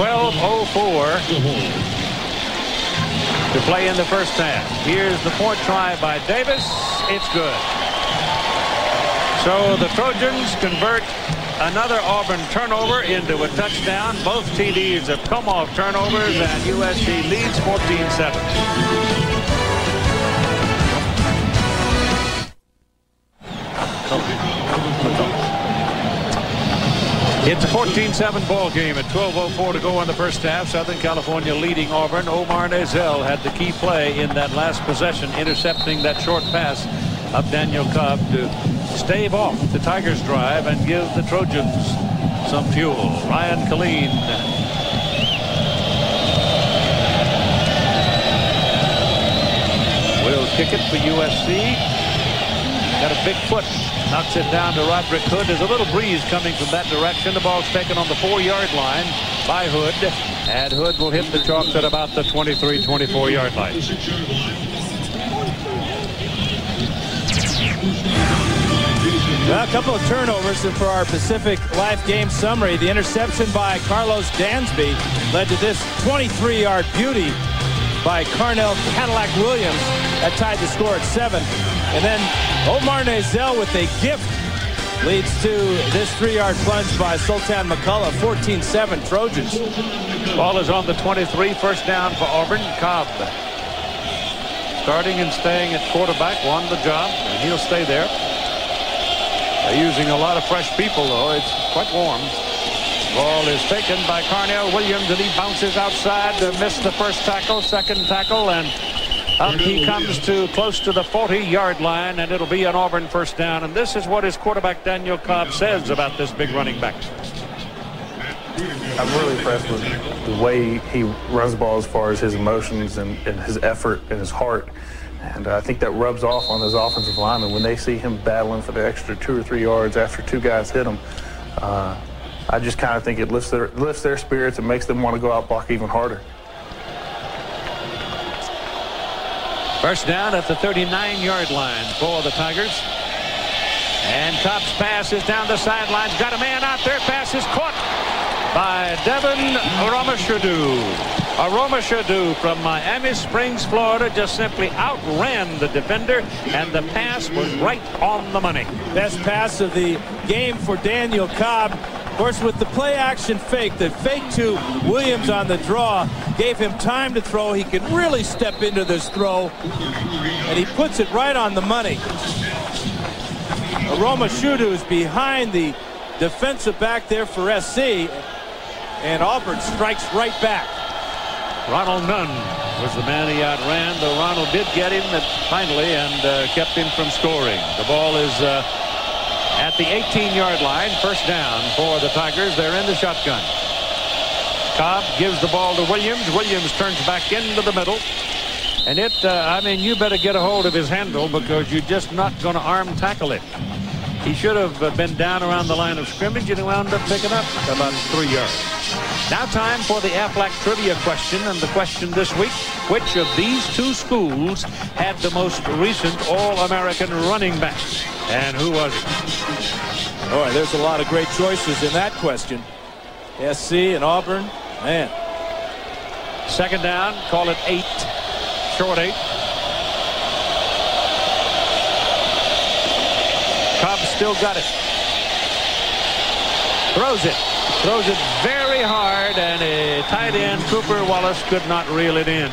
12.04 to play in the first half. Here's the point try by Davis. It's good. So the Trojans convert another Auburn turnover into a touchdown. Both TDs have come off turnovers, and USC leads 14-7. It's a 14-7 ball game at 12.04 to go in the first half. Southern California leading Auburn. Omar Nazel had the key play in that last possession, intercepting that short pass of Daniel Cobb to stave off the Tigers drive and give the Trojans some fuel. Ryan Killeen will kick it for USC. Got a big foot Knocks it down to Roderick Hood. There's a little breeze coming from that direction. The ball's taken on the four-yard line by Hood. And Hood will hit the chalks at about the 23, 24-yard line. Well, a couple of turnovers and for our Pacific Life game summary. The interception by Karlos Dansby led to this 23-yard beauty by Carnell Cadillac Williams that tied the score at seven. And then Omar Nazel with a gift leads to this three-yard plunge by Sultan McCullough, 14-7 Trojans. Ball is on the 23, first down for Auburn. Cobb starting and staying at quarterback, won the job, and he'll stay there. They're using a lot of fresh people, though. It's quite warm. Ball is taken by Carnell Williams, and he bounces outside to miss the first tackle, second tackle, and up he comes to close to the 40-yard line, and it'll be an Auburn first down. And this is what his quarterback, Daniel Cobb, says about this big running back. I'm really impressed with the way he runs the ball as far as his emotions and, and his effort and his heart. And I think that rubs off on those offensive linemen when they see him battling for the extra two or three yards after two guys hit him. Uh, I just kind of think it lifts their, lifts their spirits and makes them want to go out block even harder. First down at the 39-yard line for the Tigers. And Cobb's pass is down the sidelines. Got a man out there. Pass is caught by Devin Aromashodu. Aromashodu from Miami Springs, Florida, just simply outran the defender, and the pass was right on the money. Best pass of the game for Daniel Cobb. Of course, with the play action fake, the fake to Williams on the draw gave him time to throw. He could really step into this throw, and he puts it right on the money. Aroma Aromashodu is behind the defensive back there for SC, and Auburn strikes right back. Ronald Nunn was the man he outran, though Ronald did get him finally and uh, kept him from scoring. The ball is uh, at the 18-yard line. First down for the Tigers. They're in the shotgun. Cobb gives the ball to Williams. Williams turns back into the middle. And it, uh, I mean, you better get a hold of his handle because you're just not going to arm tackle it. He should have uh, been down around the line of scrimmage and he wound up picking up about three yards. Now time for the Aflac trivia question. And the question this week, which of these two schools had the most recent All-American running back? And who was it? All right, there's a lot of great choices in that question. SC and Auburn, man. Second down, call it eight. Short eight. Still got it. Throws it. Throws it very hard, and a tight end, Cooper Wallace, could not reel it in.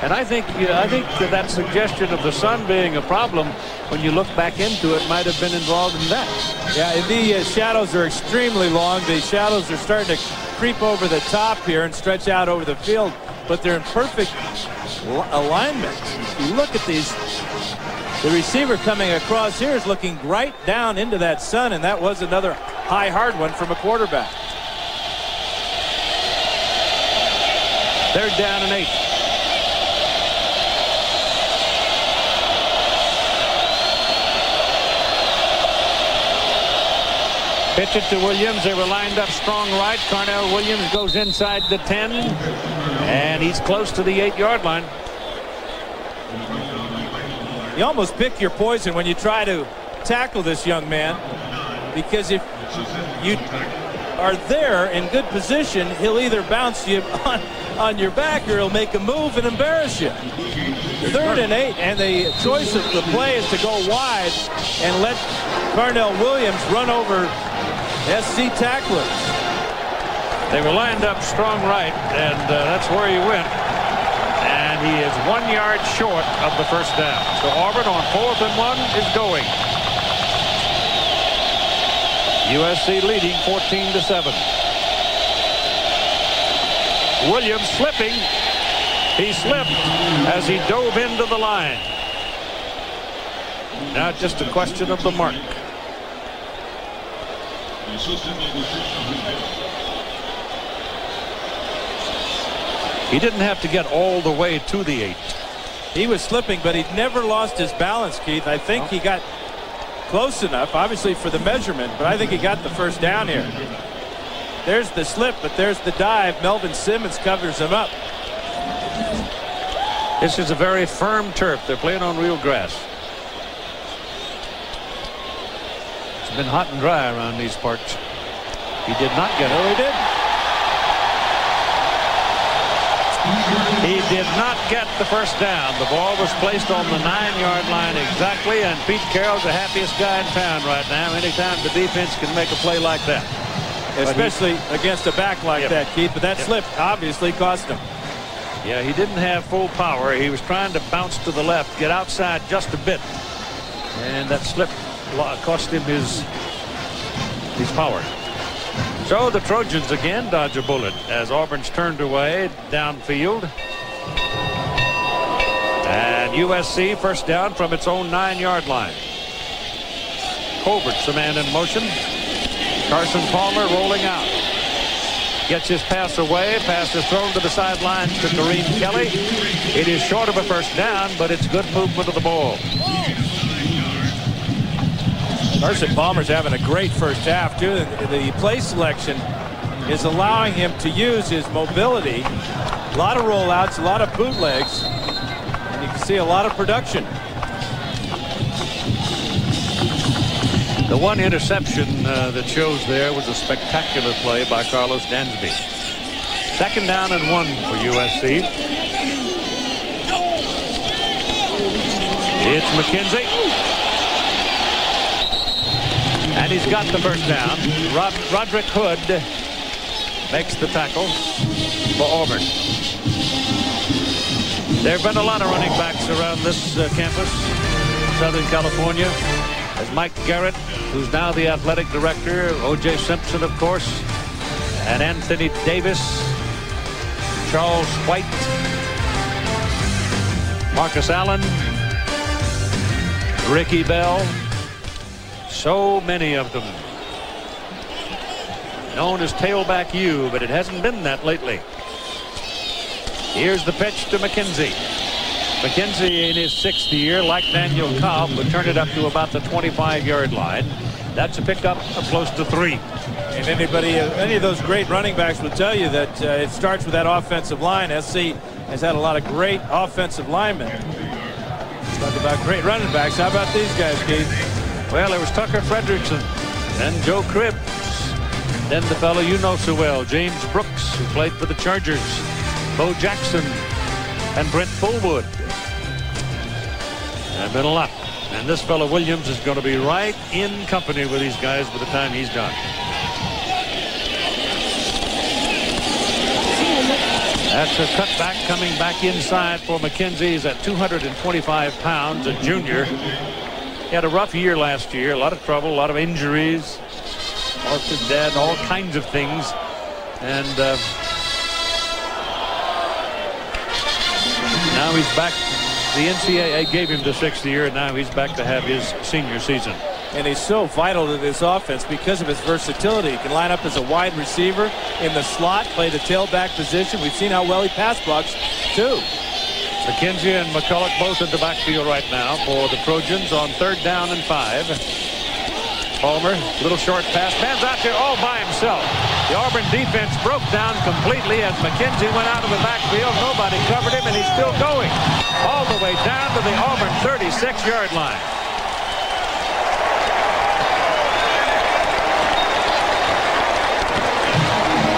And I think I think that, that suggestion of the sun being a problem, when you look back into it, might have been involved in that. Yeah, the uh, shadows are extremely long. The shadows are starting to creep over the top here and stretch out over the field, but they're in perfect alignment. You look at these. The receiver coming across here is looking right down into that sun, and that was another high, hard one from a quarterback. Third down and eight. Pitch it to Williams. They were lined up strong right. Carnell Williams goes inside the 10, and he's close to the eight-yard line. You almost pick your poison when you try to tackle this young man, because if you are there in good position, he'll either bounce you on, on your back or he'll make a move and embarrass you. Third and eight, and the choice of the play is to go wide and let Carnell Williams run over SC tacklers. They were lined up strong right, and uh, that's where he went. And he is one yard short of the first down. So Auburn on fourth and one is going. USC leading 14 to 7. Williams slipping. He slipped as he dove into the line. Now just a question of the mark. He didn't have to get all the way to the eight. He was slipping, but he never lost his balance, Keith. I think he got close enough, obviously, for the measurement, but I think he got the first down here. There's the slip, but there's the dive. Melvin Simmons covers him up. This is a very firm turf. They're playing on real grass. It's been hot and dry around these parts. He did not get it. No, he didn't. He did not get the first down. The ball was placed on the nine-yard line exactly, and Pete Carroll's the happiest guy in town right now. Anytime the defense can make a play like that. Especially he, against a back like yep. that, Keith. But that yep. slip obviously cost him. Yeah, he didn't have full power. He was trying to bounce to the left, get outside just a bit. And that slip cost him his, his power. So the Trojans again dodge a bullet as Auburn's turned away downfield. And USC first down from its own nine-yard line. Colbert's the man in motion. Carson Palmer rolling out. Gets his pass away. Pass is thrown to the sidelines to Kareem Kelly. It is short of a first down, but it's good movement of the ball. Carson Palmer's having a great first half, too. The play selection is allowing him to use his mobility. A lot of rollouts, a lot of bootlegs, see a lot of production. The one interception uh, that shows there was a spectacular play by Karlos Dansby. Second down and one for USC. It's McKenzie. And he's got the first down. Rod Roderick Hood makes the tackle for Auburn. There have been a lot of running backs around this uh, campus, Southern California. As Mike Garrett, who's now the athletic director, O.J. Simpson, of course, and Anthony Davis, Charles White, Marcus Allen, Ricky Bell, so many of them. Known as tailback U, but it hasn't been that lately. Here's the pitch to McKenzie. McKenzie in his sixth year, like Daniel Cobb, would turn it up to about the 25-yard line. That's a pickup of close to three. And anybody, uh, any of those great running backs will tell you that uh, it starts with that offensive line. SC has had a lot of great offensive linemen. Talk about great running backs. How about these guys, Keith? Well, there was Tucker Frederickson then Joe Cribbs. Then the fellow you know so well, James Brooks, who played for the Chargers. Bo Jackson and Brent Fullwood. Have been a lot. And this fellow Williams is going to be right in company with these guys by the time he's done. That's a cutback coming back inside for McKenzie. He's at 225 pounds, a junior. He had a rough year last year, a lot of trouble, a lot of injuries. Lost his dad, all kinds of things. And uh, he's back. The NCAA gave him the sixth year, and now he's back to have his senior season. And he's so vital to this offense because of his versatility. He can line up as a wide receiver in the slot, play the tailback position. We've seen how well he pass blocks, too. McKenzie and McCullough both in the backfield right now for the Trojans on third down and five. Palmer, little short pass, pans out there all by himself. The Auburn defense broke down completely as McKenzie went out of the backfield. Nobody covered him, and he's still going all the way down to the Auburn 36-yard line.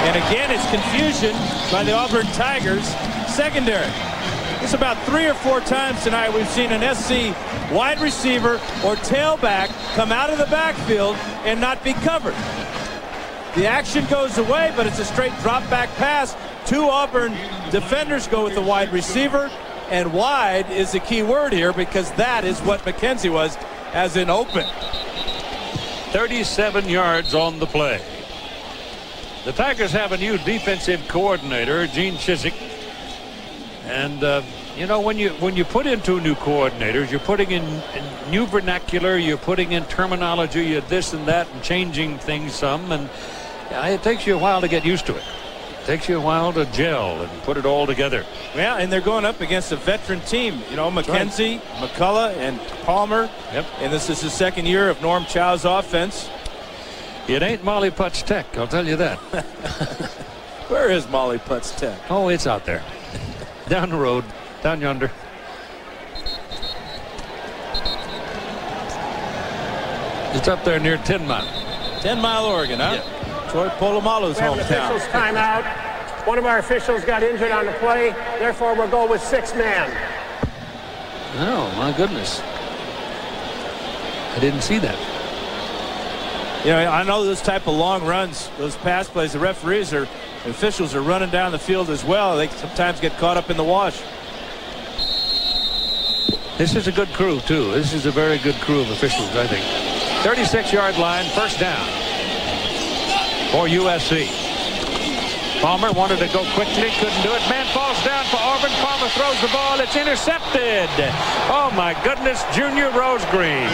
And again, it's confusion by the Auburn Tigers secondary. It's about three or four times tonight we've seen an SC wide receiver or tailback come out of the backfield and not be covered. The action goes away, but it's a straight drop back pass. Two Auburn defenders go with the wide receiver, and wide is the key word here because that is what McKenzie was as in open. 37 yards on the play. The Tigers have a new defensive coordinator, Gene Chizik. And uh, you know when you when you put in two new coordinators, you're putting in, in new vernacular, you're putting in terminology, you're this and that, and changing things some, and it takes you a while to get used to it. It takes you a while to gel and put it all together. Yeah, and they're going up against a veteran team. You know, McKenzie, right. McCullough, and Palmer. Yep. And this is the second year of Norm Chow's offense. It ain't Molly Putz Tech, I'll tell you that. Where is Molly Putz Tech? Oh, it's out there. Down the road, down yonder. It's up there near 10 Mile. 10 Mile, Oregon, huh? Yeah. Troy Polamalu's hometown. officials timeout. One of our officials got injured on the play. Therefore, we'll go with six man. Oh, my goodness. I didn't see that. You know, I know those type of long runs, those pass plays, the referees are, the officials are running down the field as well. They sometimes get caught up in the wash. This is a good crew, too. This is a very good crew of officials, I think. 36-yard line, first down for USC. Palmer wanted to go quickly, couldn't do it. Man falls down for Auburn. Palmer throws the ball. It's intercepted. Oh, my goodness, Junior Rosegreen.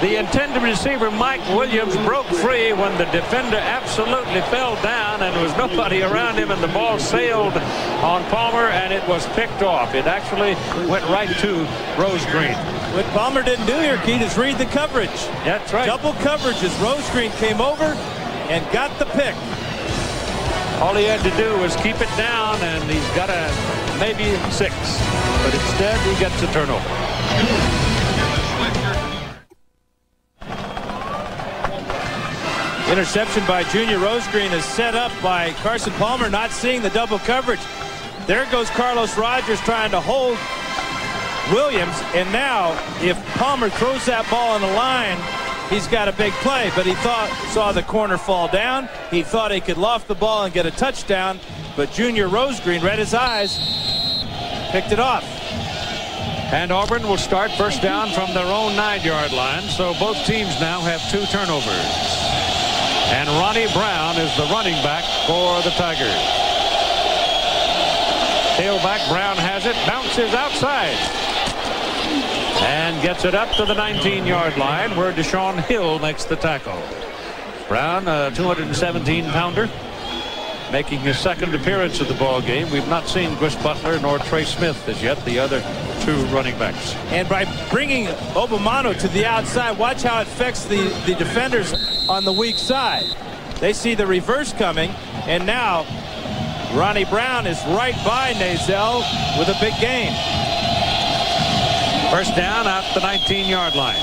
The intended receiver, Mike Williams, broke free when the defender absolutely fell down and there was nobody around him, and the ball sailed on Palmer, and it was picked off. It actually went right to Rosegreen. What Palmer didn't do here, Keith, is read the coverage. That's right. Double coverage as Rosegreen came over and got the pick. All he had to do was keep it down, and he's got a maybe six. But instead, he gets a turnover. Interception by Junior Rosegreen is set up by Carson Palmer not seeing the double coverage. There goes Carlos Rogers trying to hold Williams. And now, if Palmer throws that ball on the line, he's got a big play. But he thought saw the corner fall down. He thought he could loft the ball and get a touchdown. But Junior Rosegreen read his eyes, picked it off. And Auburn will start first down from their own nine-yard line. So both teams now have two turnovers. And Ronnie Brown is the running back for the Tigers. Tailback Brown has it, bounces outside. And gets it up to the 19-yard line where Deshaun Hill makes the tackle. Brown, a 217-pounder, making his second appearance of the ball game. We've not seen Chris Butler nor Trey Smith as yet, the other two running backs. And by bringing Obomanu to the outside, watch how it affects the, the defenders on the weak side. They see the reverse coming, and now Ronnie Brown is right by Nazel with a big gain. First down at the 19-yard line.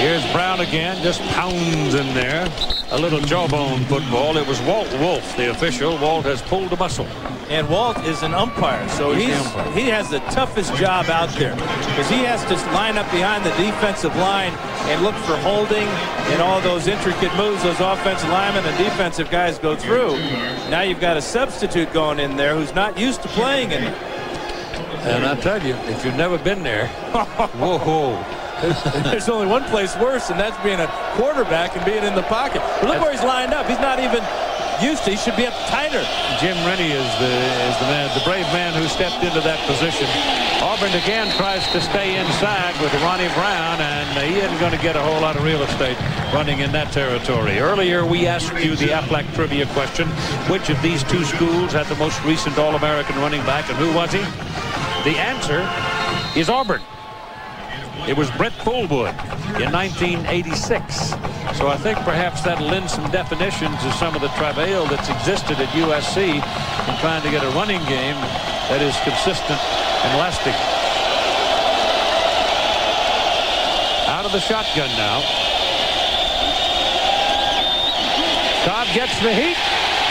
Here's Brown again, just pounds in there. A little jawbone football. It was Walt Wolf, the official. Walt has pulled a muscle. And Walt is an umpire, so He's he's, umpire. he has the toughest job out there because he has to line up behind the defensive line and look for holding and all those intricate moves those offensive linemen and defensive guys go through. Now you've got a substitute going in there who's not used to playing in it. And I tell you, if you've never been there, whoa, There's only one place worse, and that's being a quarterback and being in the pocket. But look where he's lined up. He's not even He should be up tighter. Jim Rennie is the is the man, the brave man who stepped into that position. Auburn again tries to stay inside with Ronnie Brown, and he isn't going to get a whole lot of real estate running in that territory. Earlier, we asked you the Aflac trivia question: Which of these two schools had the most recent All-American running back, and who was he? The answer is Auburn. It was Brent Fullwood in 1986. So I think perhaps that'll lend some definition to some of the travail that's existed at USC in trying to get a running game that is consistent and lasting. Out of the shotgun now. Cobb gets the heat.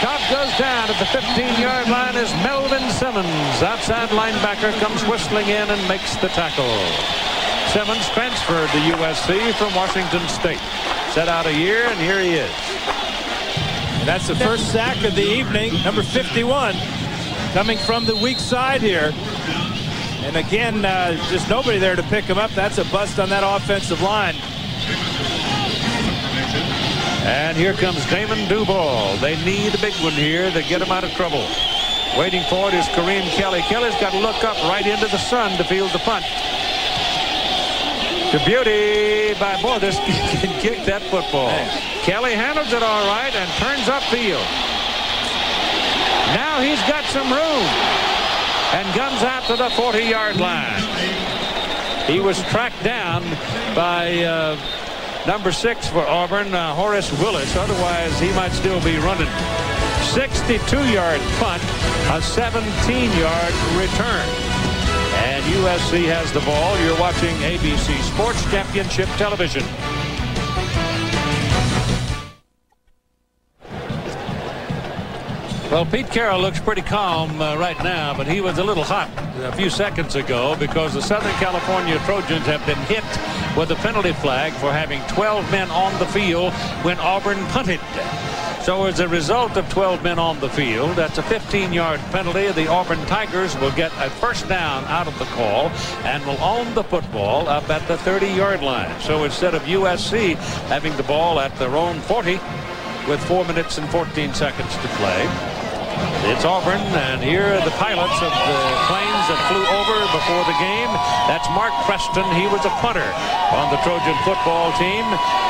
Cobb goes down at the 15-yard line as Melvin Simmons, outside linebacker, comes whistling in and makes the tackle. Simmons transferred to USC from Washington State. Set out a year, and here he is. And that's the first sack of the evening, number 51, coming from the weak side here. And again, uh, just nobody there to pick him up. That's a bust on that offensive line. And here comes Damon Duval. They need a big one here to get him out of trouble. Waiting for it is Kareem Kelly. Kelly's got to look up right into the sun to field the punt. To beauty by boy, this can kick that football. Kelly handles it all right and turns upfield. Now he's got some room and guns out to the 40-yard line. He was tracked down by uh, number six for Auburn, uh, Horace Willis. Otherwise, he might still be running. 62-yard punt, a 17-yard return. USC has the ball. You're watching ABC Sports Championship Television. Well, Pete Carroll looks pretty calm uh, right now, but he was a little hot a few seconds ago because the Southern California Trojans have been hit with a penalty flag for having 12 men on the field when Auburn punted. So as a result of 12 men on the field, that's a 15-yard penalty. The Auburn Tigers will get a first down out of the call and will own the football up at the 30-yard line. So instead of USC having the ball at their own 40 with 4 minutes and 14 seconds to play, it's Auburn, and here are the pilots of the planes that flew over before the game. That's Mark Preston. He was a punter on the Trojan football team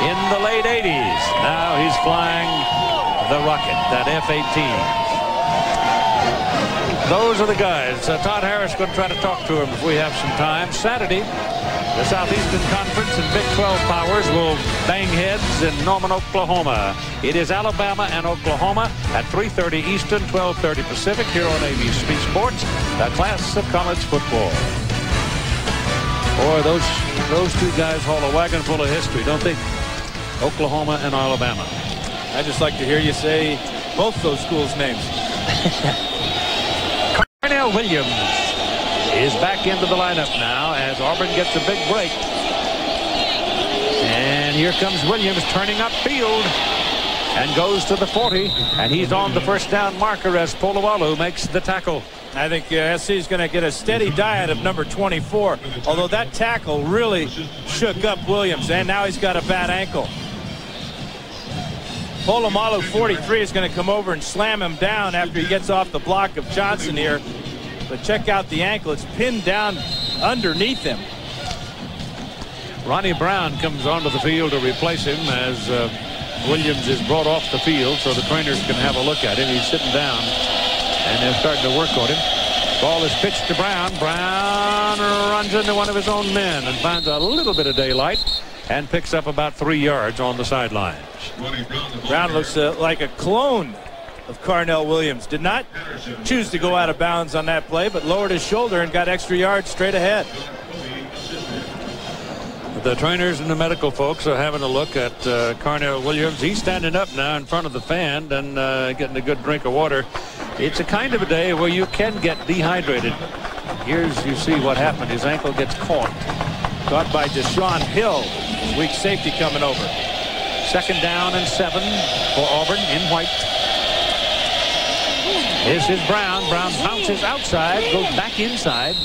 in the late 80s. Now he's flying the rocket, that F-18. Those are the guys. Uh, Todd Harris going to try to talk to him if we have some time. Saturday, the Southeastern Conference and Big 12 powers will bang heads in Norman, Oklahoma. It is Alabama and Oklahoma at 3.30 Eastern, 12.30 Pacific here on ABC Sports, the class of college football. Boy, those, those two guys haul a wagon full of history, don't they? Oklahoma and Alabama. I just like to hear you say both those schools' names. Carnell Williams is back into the lineup now as Auburn gets a big break. And here comes Williams turning upfield and goes to the 40. And he's on the first down marker as Polamalu makes the tackle. I think uh, SC is going to get a steady diet of number 24, although that tackle really shook up Williams, and now he's got a bad ankle. Polamalu 43 is going to come over and slam him down after he gets off the block of Johnson here. But check out the ankle. It's pinned down underneath him. Ronnie Brown comes onto the field to replace him as uh, Williams is brought off the field so the trainers can have a look at him. He's sitting down. And they're starting to work on him. Ball is pitched to Brown. Brown runs into one of his own men and finds a little bit of daylight and picks up about three yards on the sidelines. Brown looks uh, like a clone of Carnell Williams. Did not choose to go out of bounds on that play, but lowered his shoulder and got extra yards straight ahead. The trainers and the medical folks are having a look at uh, Carnell Williams. He's standing up now in front of the fan and uh, getting a good drink of water. It's a kind of a day where you can get dehydrated. Here's you see what happened. His ankle gets caught. Caught by Deshaun Hill. Weak safety coming over. Second down and seven for Auburn in white. This is Brown. Brown bounces outside, goes back inside,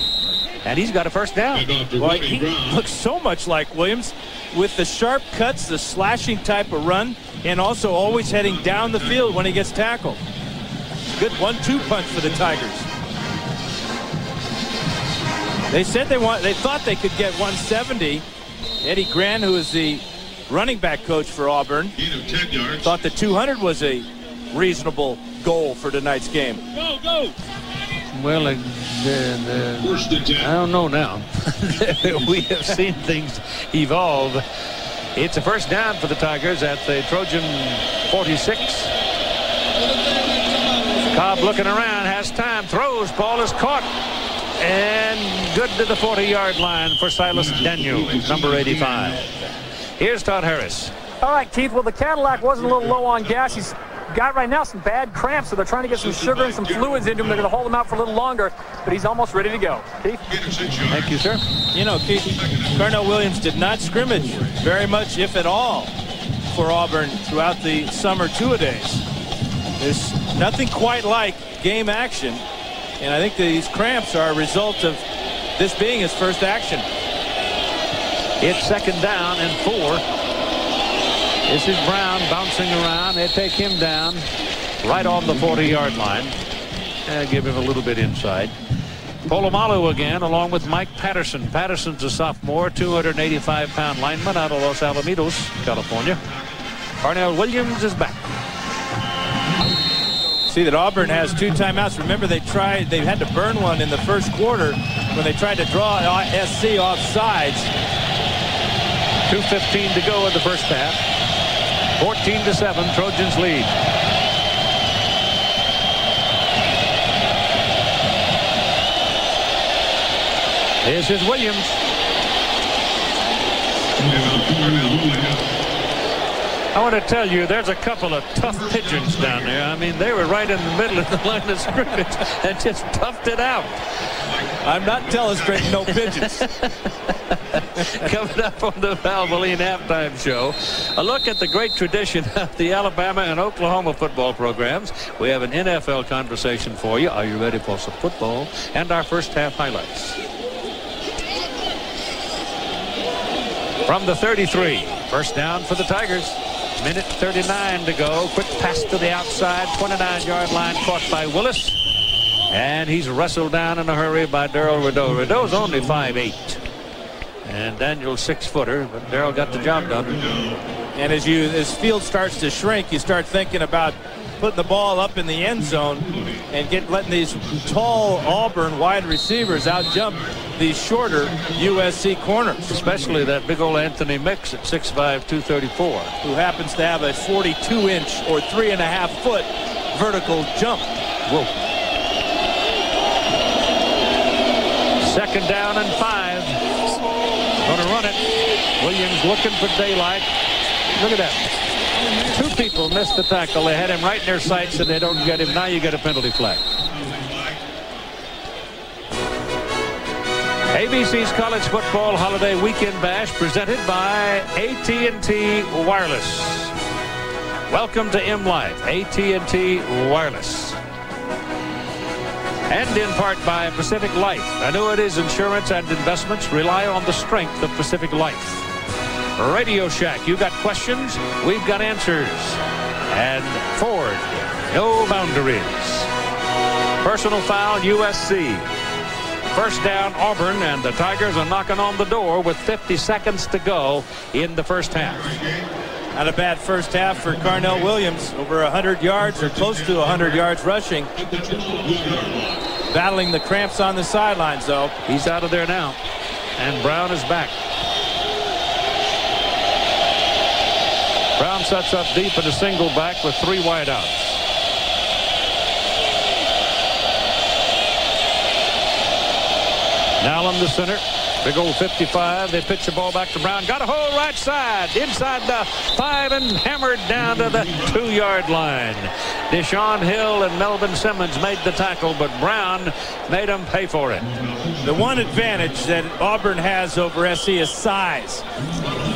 and he's got a first down. Boy, he looks so much like Williams with the sharp cuts, the slashing type of run, and also always heading down the field when he gets tackled. Good one-two punch for the Tigers. They said they want. They thought they could get 170. Eddie Gran, who is the running back coach for Auburn, thought the 200 was a reasonable goal for tonight's game. Go, go. Well, uh, the, the, I don't know now. we have seen things evolve. It's a first down for the Tigers at the Trojan 46. Cobb looking around, has time, throws, ball is caught. And good to the 40-yard line for Silas Daniels, number 85. Here's Todd Harris. All right, Keith. Well, the Cadillac wasn't a little low on gas. He's got right now some bad cramps, so they're trying to get some sugar and some fluids into him. They're going to hold him out for a little longer, but he's almost ready to go. Keith? Thank you, sir. You know, Keith, Carnell Williams did not scrimmage very much, if at all, for Auburn throughout the summer two-a-days. There's nothing quite like game action, and I think these cramps are a result of this being his first action. It's second down and four. This is Brown bouncing around. They take him down right on the 40-yard line. And give him a little bit inside. Polamalu again, along with Mike Patterson. Patterson's a sophomore, 285-pound lineman out of Los Alamitos, California. Carnell Williams is back. See that Auburn has two timeouts. Remember, they tried, they had to burn one in the first quarter when they tried to draw SC off sides. 2.15 to go in the first half. 14 to 7, Trojans lead. This is Williams. I want to tell you, there's a couple of tough pigeons down there. I mean, they were right in the middle of the line of scrimmage and just toughed it out. I'm not telestrating no pigeons. Coming up on the Valvoline halftime show, a look at the great tradition of the Alabama and Oklahoma football programs. We have an NFL conversation for you. Are you ready for some football? And our first half highlights. From the 33, first down for the Tigers. Minute 39 to go. Quick pass to the outside, 29-yard line caught by Willis. And he's wrestled down in a hurry by Darrell Rideau. Rideau's only 5'8". And Daniel's six-footer, but Darrell got the job done. And as you as field starts to shrink, you start thinking about putting the ball up in the end zone and get letting these tall Auburn wide receivers out jump these shorter USC corners. Especially that big old Anthony Mix at 6'5", 234. Who happens to have a 42-inch or three and a half foot vertical jump. Whoa. Second down and five. Going to run it. Williams looking for daylight. Look at that. People missed the tackle. They had him right in their sights and they don't get him. Now you get a penalty flag. ABC's College Football Holiday Weekend Bash presented by AT&T Wireless. Welcome to M Life, AT&T Wireless. And in part by Pacific Life. Annuities, insurance, and investments rely on the strength of Pacific Life. Radio Shack, you got questions? We've got answers. And Ford, no boundaries. Personal foul, USC. First down, Auburn, and the Tigers are knocking on the door with 50 seconds to go in the first half. Not a bad first half for Carnell Williams. Over 100 yards or close to 100 yards rushing. Battling the cramps on the sidelines, though. He's out of there now. And Brown is back. Brown sets up deep in a single back with three wideouts. Now on the center. Big old 55. They pitch the ball back to Brown. Got a hole right side. Inside the five and hammered down to the two-yard line. Deshaun Hill and Melvin Simmons made the tackle, but Brown made them pay for it. The one advantage that Auburn has over SC is size.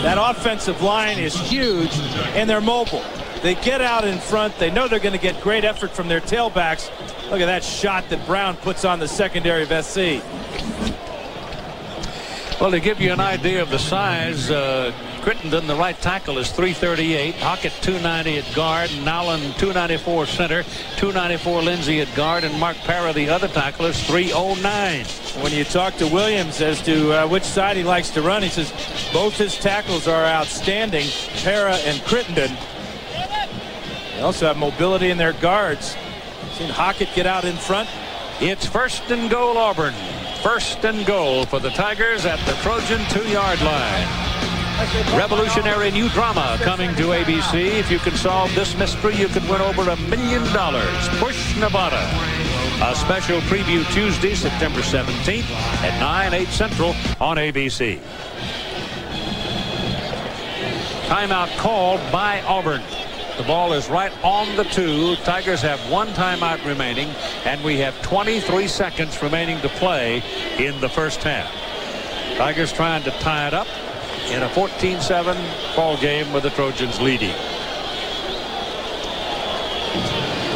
That offensive line is huge, and they're mobile. They get out in front. They know they're going to get great effort from their tailbacks. Look at that shot that Brown puts on the secondary of SC. Well, to give you an idea of the size, uh, Crittenden, the right tackle, is 338. Hockett, 290 at guard. Nowland, 294 center. 294 Lindsey at guard. And Mark Para, the other tackle, is 309. When you talk to Williams as to uh, which side he likes to run, he says both his tackles are outstanding, Para and Crittenden. They also have mobility in their guards. Seen Hockett get out in front. It's first and goal, Auburn. First and goal for the Tigers at the Trojan two-yard line. Revolutionary new drama coming to ABC. If you can solve this mystery, you can win over a million dollars. Push Nevada. A special preview Tuesday, September 17th at 9, 8 Central on ABC. Timeout called by Auburn. The ball is right on the two. Tigers have one timeout remaining, and we have 23 seconds remaining to play in the first half. Tigers trying to tie it up in a 14-7 ball game with the Trojans leading.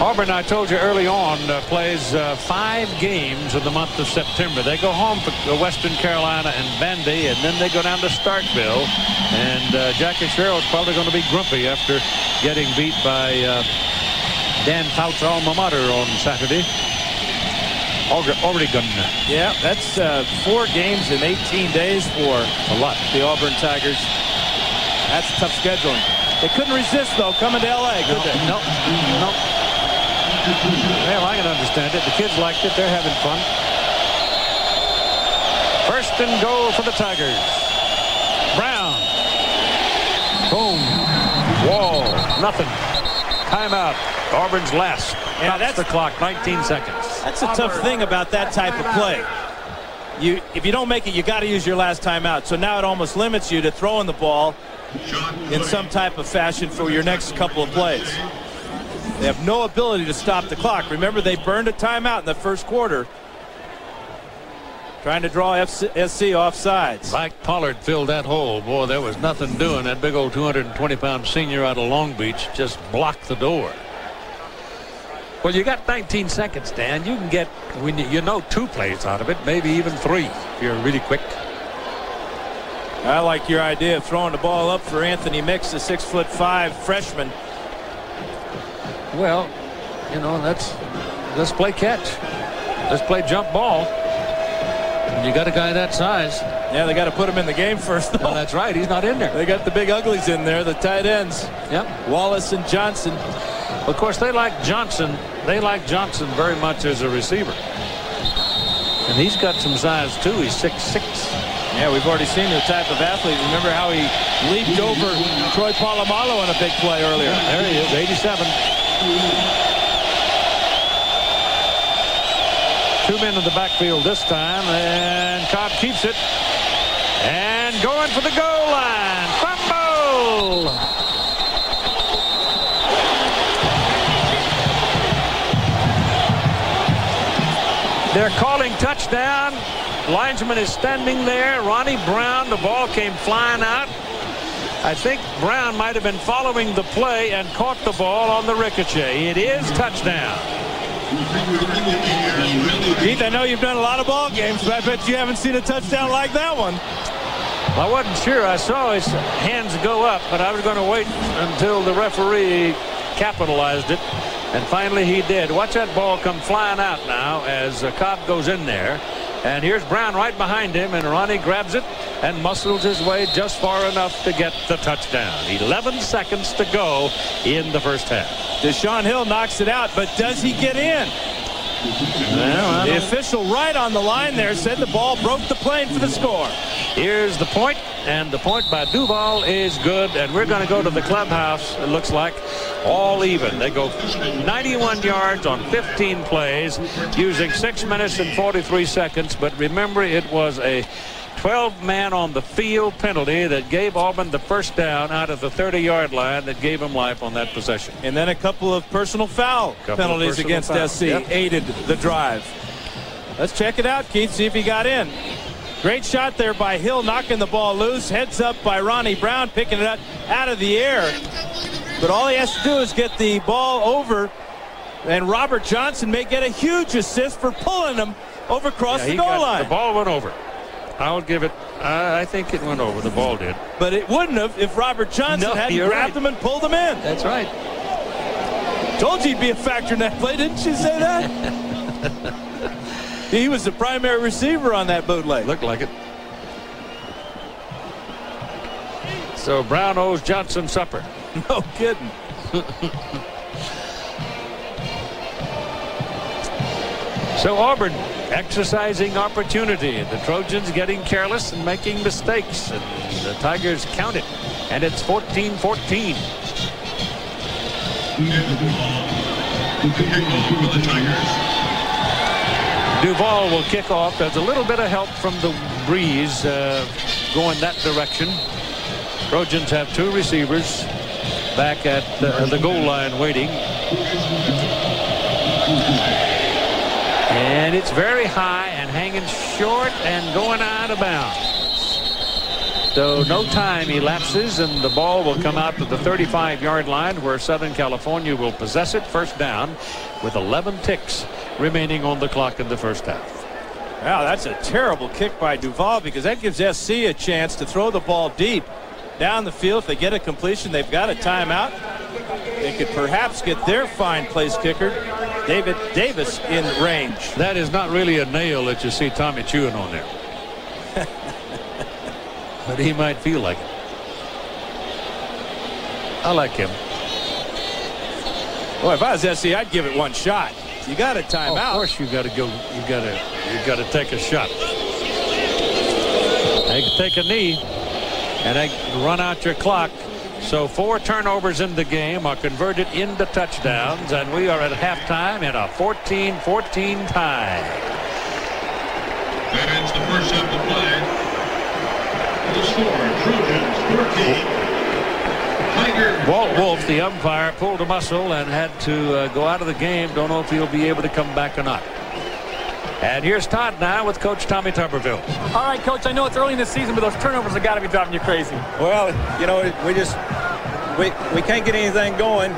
Auburn, I told you early on, uh, plays uh, five games in the month of September. They go home for Western Carolina and Vandy, and then they go down to Starkville. And uh, Jackie Sherrill's probably going to be grumpy after getting beat by uh, Dan Fouts' alma mater on Saturday. Oregon. Yeah, that's uh, four games in 18 days for a lot. The Auburn Tigers. That's tough scheduling. They couldn't resist, though, coming to L.A., could no, they? No, no. Well, I can understand it. The kids liked it. They're having fun. First and goal for the Tigers. Brown. Boom. Wall. Nothing. Timeout. Auburn's last. Yeah, that's the clock. 19 seconds. That's a tough thing about that type of play. You, if you don't make it, you got to use your last timeout. So now it almost limits you to throwing the ball in some type of fashion for your next couple of plays. They have no ability to stop the clock. Remember, they burned a timeout in the first quarter. Trying to draw FC, SC off sides. Mike Pollard filled that hole. Boy, there was nothing doing. That big old 220-pound senior out of Long Beach just blocked the door. Well, you got 19 seconds, Dan. You can get, when you, you know, two plays out of it, maybe even three if you're really quick. I like your idea of throwing the ball up for Anthony Mix, the six foot five freshman. Well, you know, let's let's play catch. Let's play jump ball. You got a guy that size. Yeah, they got to put him in the game first. Though. Well, that's right. He's not in there. They got the big uglies in there, the tight ends. Yep. Wallace and Johnson. Of course, they like Johnson. They like Johnson very much as a receiver. And he's got some size, too. He's six six. Yeah, we've already seen the type of athlete. Remember how he leaped over Troy Polamalu on a big play earlier. There he is, 87. Two men in the backfield this time, and Cobb keeps it. And going for the goal line. Fumble! They're calling touchdown. Linesman is standing there. Ronnie Brown, the ball came flying out. I think Brown might have been following the play and caught the ball on the ricochet. It is touchdown. Keith, I know you've done a lot of ball games, but I bet you haven't seen a touchdown like that one. I wasn't sure. I saw his hands go up, but I was going to wait until the referee capitalized it. And finally he did. Watch that ball come flying out now as uh, Cobb goes in there. And here's Brown right behind him, and Ronnie grabs it and muscles his way just far enough to get the touchdown. 11 seconds to go in the first half. Deshaun Hill knocks it out, but does he get in? Well, the official right on the line there said the ball broke the plane for the score. Here's the point, and the point by Duval is good, and we're going to go to the clubhouse, it looks like, all even. They go 91 yards on 15 plays using 6 minutes and 43 seconds, but remember it was a 12 man on the field penalty that gave Auburn the first down out of the 30 yard line that gave him life on that possession. And then a couple of personal foul penalties personal against fouls. SC Yep. aided the drive. Let's check it out, Keith, see if he got in. Great shot there by Hill, knocking the ball loose. Heads up by Ronnie Brown, picking it up out of the air. But all he has to do is get the ball over, and Robert Johnson may get a huge assist for pulling him over across Yeah, the goal got- line. The ball went over. I'll give it, I I think it went over. The ball did. But it wouldn't have if Robert Johnson No, hadn't grabbed right. him and pulled him in. That's right. Told you he'd be a factor in that play, didn't you say that? he was the primary receiver on that bootleg. Looked like it. So Brown owes Johnson supper. No kidding. So Auburn exercising opportunity. The Trojans getting careless and making mistakes. And the Tigers count it. And it's 14-14. Duval will kick off. There's a little bit of help from the breeze uh, going that direction. Trojans have two receivers back at uh, the goal line waiting. And it's very high and hanging short and going out of bounds. So no time elapses and the ball will come out to the 35 yard line where Southern California will possess it first down with 11 ticks remaining on the clock in the first half. Wow, that's a terrible kick by Duval because that gives SC a chance to throw the ball deep down the field. If they get a completion, they've got a timeout. They could perhaps get their fine place kicker, David Davis, in range. That is not really a nail that you see Tommy chewing on there. but he might feel like it. I like him. Boy, if I was SC, I'd give it one shot. You got a Oh, timeout. of course, you got to go. You got to. You got to take a shot. They take a knee, and they run out your clock. So four turnovers in the game are converted into touchdowns, and we are at halftime in a 14-14 tie. That ends the first half of play. The score, Trojans 14. Tigers. Walt Wolf, the umpire, pulled a muscle and had to uh, go out of the game. Don't know if he'll be able to come back or not. And here's Todd now with Coach Tommy Tuberville. All right, Coach, I know it's early in the season, but those turnovers have got to be driving you crazy. Well, you know, we just we we can't get anything going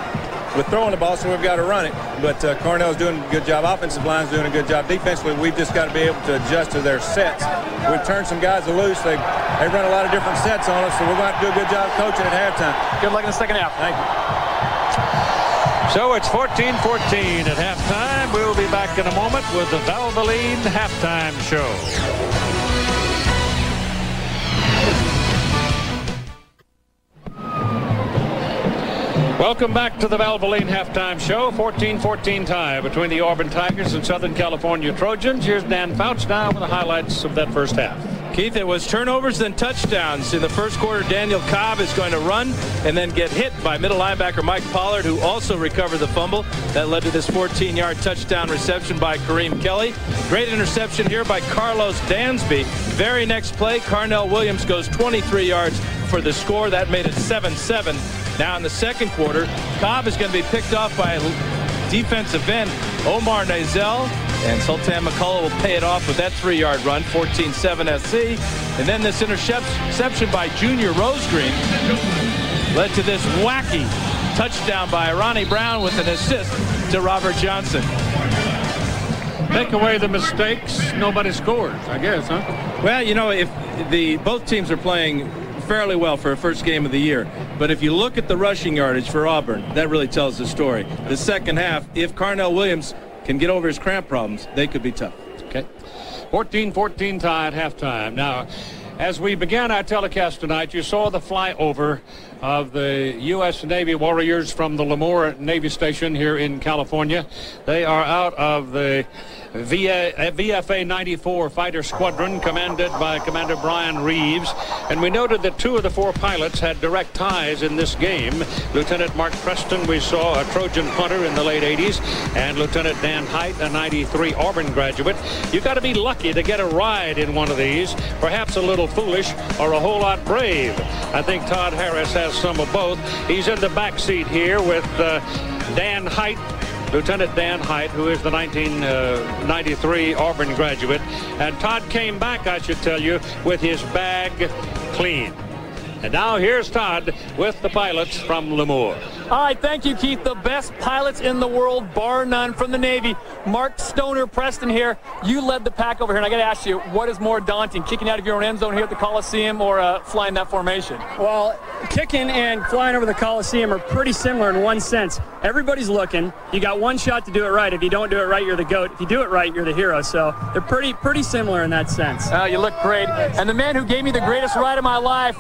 with throwing the ball, so we've got to run it. But uh, Carnell's doing a good job. Offensive line's doing a good job. Defensively, we've just got to be able to adjust to their sets. We've turned some guys loose. They they run a lot of different sets on us, so we're going to to do a good job coaching at halftime. Good luck in the second half. Thank you. So it's 14-14 at halftime. We'll be back in a moment with the Valvoline halftime show. Welcome back to the Valvoline halftime show. 14-14 tie between the Auburn Tigers and Southern California Trojans. Here's Dan Fouts now with the highlights of that first half. Keith, it was turnovers then touchdowns. In the first quarter, Daniel Cobb is going to run and then get hit by middle linebacker Mike Pollard, who also recovered the fumble. That led to this 14-yard touchdown reception by Kareem Kelly. Great interception here by Karlos Dansby. Very next play, Carnell Williams goes 23 yards for the score. That made it 7-7. Now in the second quarter, Cobb is going to be picked off by defensive end Omar Nazel. And Sultan McCullough will pay it off with that three-yard run, 14-7 SC. And then this interception by Junior Rosegreen led to this wacky touchdown by Ronnie Brown with an assist to Robert Johnson. Take away the mistakes, nobody scores, I guess, huh? Well, you know, if the both teams are playing fairly well for a first game of the year, but if you look at the rushing yardage for Auburn, that really tells the story. The second half, if Carnell Williams can get over his cramp problems, they could be tough. Okay. 14-14 tie at halftime. Now, As we began our telecast tonight, you saw the flyover of the U.S. Navy warriors from the Lemoore Navy Station here in California. They are out of the VA, VFA 94 fighter squadron commanded by Commander Brian Reeves. And we noted that two of the four pilots had direct ties in this game. Lieutenant Mark Preston, we saw a Trojan punter in the late 80s, and Lieutenant Dan Height, a 93 Auburn graduate. You've got to be lucky to get a ride in one of these, perhaps a little foolish or a whole lot brave. I think Todd Harris has some of both. He's in the back seat here with uh, Dan Height Lieutenant Dan Height, who is the 1993 uh, Auburn graduate. And Todd came back, I should tell you, with his bag clean. And now here's Todd with the pilots from Lemoore. All right, thank you, Keith. The best pilots in the world, bar none, from the Navy. Mark Stoner Preston here. You led the pack over here, and I got to ask you, what is more daunting, kicking out of your own end zone here at the Coliseum or uh, flying that formation? Well, kicking and flying over the Coliseum are pretty similar in one sense. Everybody's looking. You got one shot to do it right. If you don't do it right, you're the goat. If you do it right, you're the hero. So they're pretty pretty similar in that sense. Uh, you look great. And the man who gave me the greatest ride of my life,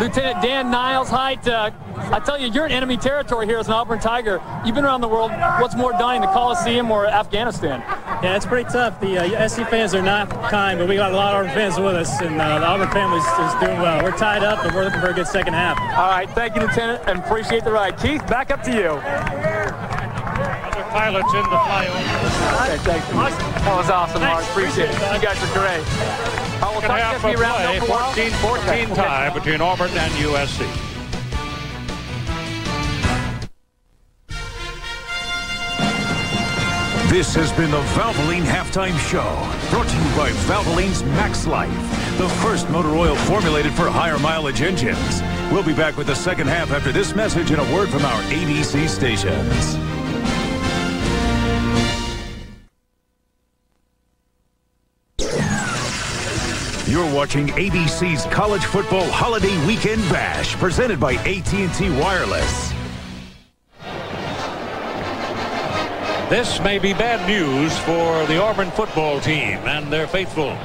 Lieutenant Dan Niles Height. Uh, I tell you, you're in enemy territory here as an Auburn Tiger. You've been around the world. What's more daunting, the Coliseum or Afghanistan? Yeah, it's pretty tough. The uh, SC fans are not kind, but we got a lot of Auburn fans with us, and uh, the Auburn family is doing well. We're tied up, and we're looking for a good second half. All right, thank you, Lieutenant, and appreciate the ride. Keith, back up to you. Other pilots in the flyover. Okay, thank you. That was awesome, Mark. Appreciate it. You guys are great. I will talk to you around play, for 14-14 tie between Auburn and USC. This has been the Valvoline Halftime Show, brought to you by Valvoline's Max Life, the first motor oil formulated for higher mileage engines. We'll be back with the second half after this message and a word from our ABC stations. You're watching ABC's College Football Holiday Weekend Bash, presented by AT&T Wireless. This may be bad news for the Auburn football team and their faithful.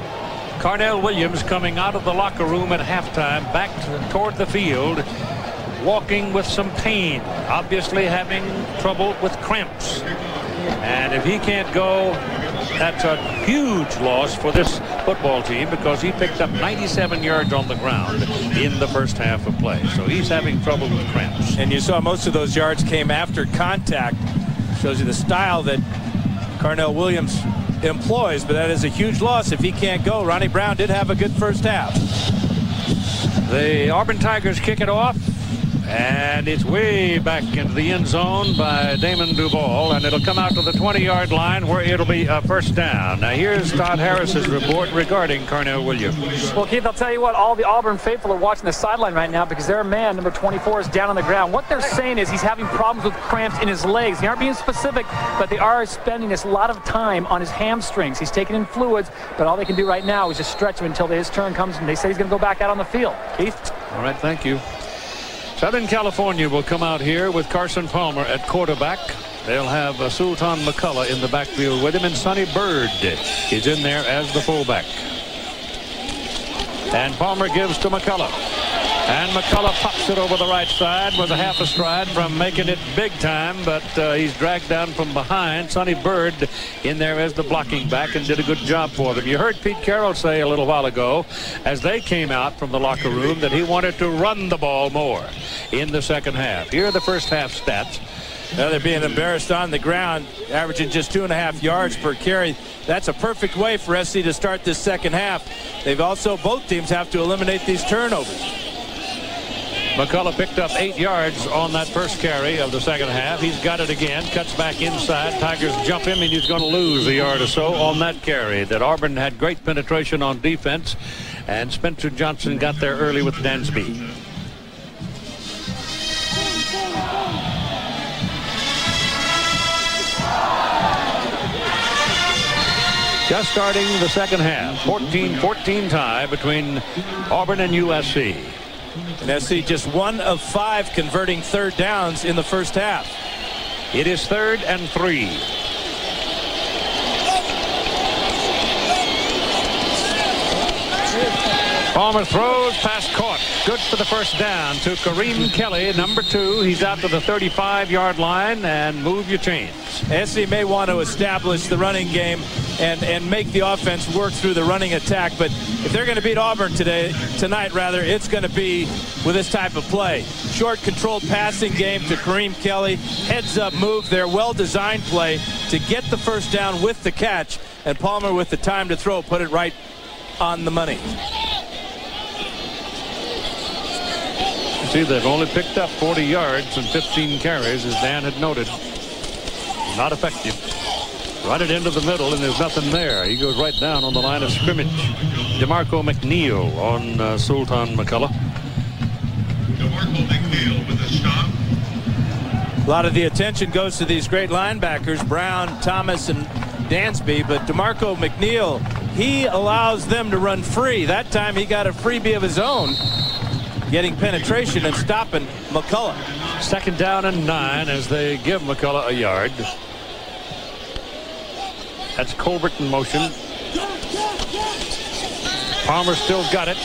Carnell Williams coming out of the locker room at halftime back toward the field walking with some pain obviously having trouble with cramps and if he can't go that's a huge loss for this football team because he picked up 97 yards on the ground in the first half of play so he's having trouble with cramps And you saw most of those yards came after contact. Shows you the style that Carnell Williams employs, but that is a huge loss if he can't go. Ronnie Brown did have a good first half. The Auburn Tigers kick it off. And it's way back into the end zone by Damon Duval, and it'll come out to the 20-yard line where it'll be a first down. Now here's Todd Harris's report regarding Carnell Williams. Well, Keith, I'll tell you what, all the Auburn faithful are watching the sideline right now because their man, number 24, is down on the ground. What they're saying is he's having problems with cramps in his legs. They aren't being specific, but they are spending this lot of time on his hamstrings. He's taking in fluids, but all they can do right now is just stretch him until his turn comes, and they say he's going to go back out on the field. Keith? All right, thank you. Southern California will come out here with Carson Palmer at quarterback. They'll have uh, Sultan McCullough in the backfield with him, and Sunny Byrd is in there as the fullback. And Palmer gives to McCullough. And McCullough pops it over the right side with a half a stride from making it big time, but uh, he's dragged down from behind. Sunny Byrd in there as the blocking back and did a good job for them. You heard Pete Carroll say a little while ago as they came out from the locker room that he wanted to run the ball more in the second half. Here are the first half stats. Now they're being embarrassed on the ground, averaging just two and a half yards per carry. That's a perfect way for SC to start this second half. They've also, both teams have to eliminate these turnovers. McCullough picked up eight yards on that first carry of the second half. He's got it again, cuts back inside. Tigers jump him, and he's going to lose a yard or so on that carry. That Auburn had great penetration on defense, and Spencer Johnson got there early with Dansby. Just starting the second half, 14-14 tie between Auburn and USC. And SC just one of five converting third downs in the first half. It is third and three. Palmer throws, pass caught. Good for the first down to Kareem Kelly, number two. He's out to the 35-yard line, and move your chains. SC may want to establish the running game and, and make the offense work through the running attack. But if they're going to beat Auburn today, tonight rather, it's going to be with this type of play. Short, controlled passing game to Kareem Kelly. Heads up move there. Well-designed play to get the first down with the catch. And Palmer with the time to throw put it right on the money. See, they've only picked up 40 yards and 15 carries, as Dan had noted. Not effective. Run it into the middle, and there's nothing there. He goes right down on the line of scrimmage. DeMarco McNeil on uh, Sultan McCullough. DeMarco McNeil with a stop. A lot of the attention goes to these great linebackers, Brown, Thomas, and Dansby, but DeMarco McNeil, he allows them to run free. That time he got a freebie of his own getting penetration and stopping McCullough. Second down and nine as they give McCullough a yard. That's Colbert in motion. Palmer still got it.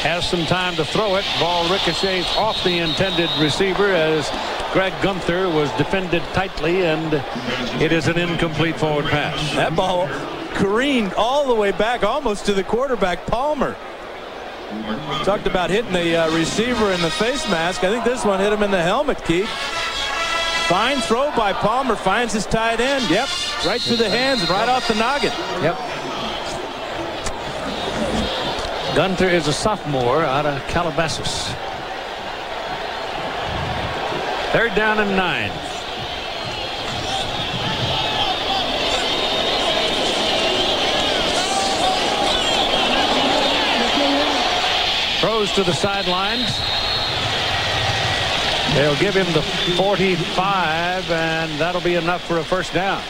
Has some time to throw it. Ball ricochets off the intended receiver as Greg Guenther was defended tightly, and it is an incomplete forward pass. That ball careened all the way back almost to the quarterback, Palmer. Talked about hitting the uh, receiver in the face mask. I think this one hit him in the helmet, Keith. Fine throw by Palmer. Finds his tight end. Yep. Right through the hands and right off the noggin. Yep. Guenther is a sophomore out of Calabasas. Third down and nine. Throws to the sidelines. They'll give him the 45, and that'll be enough for a first down.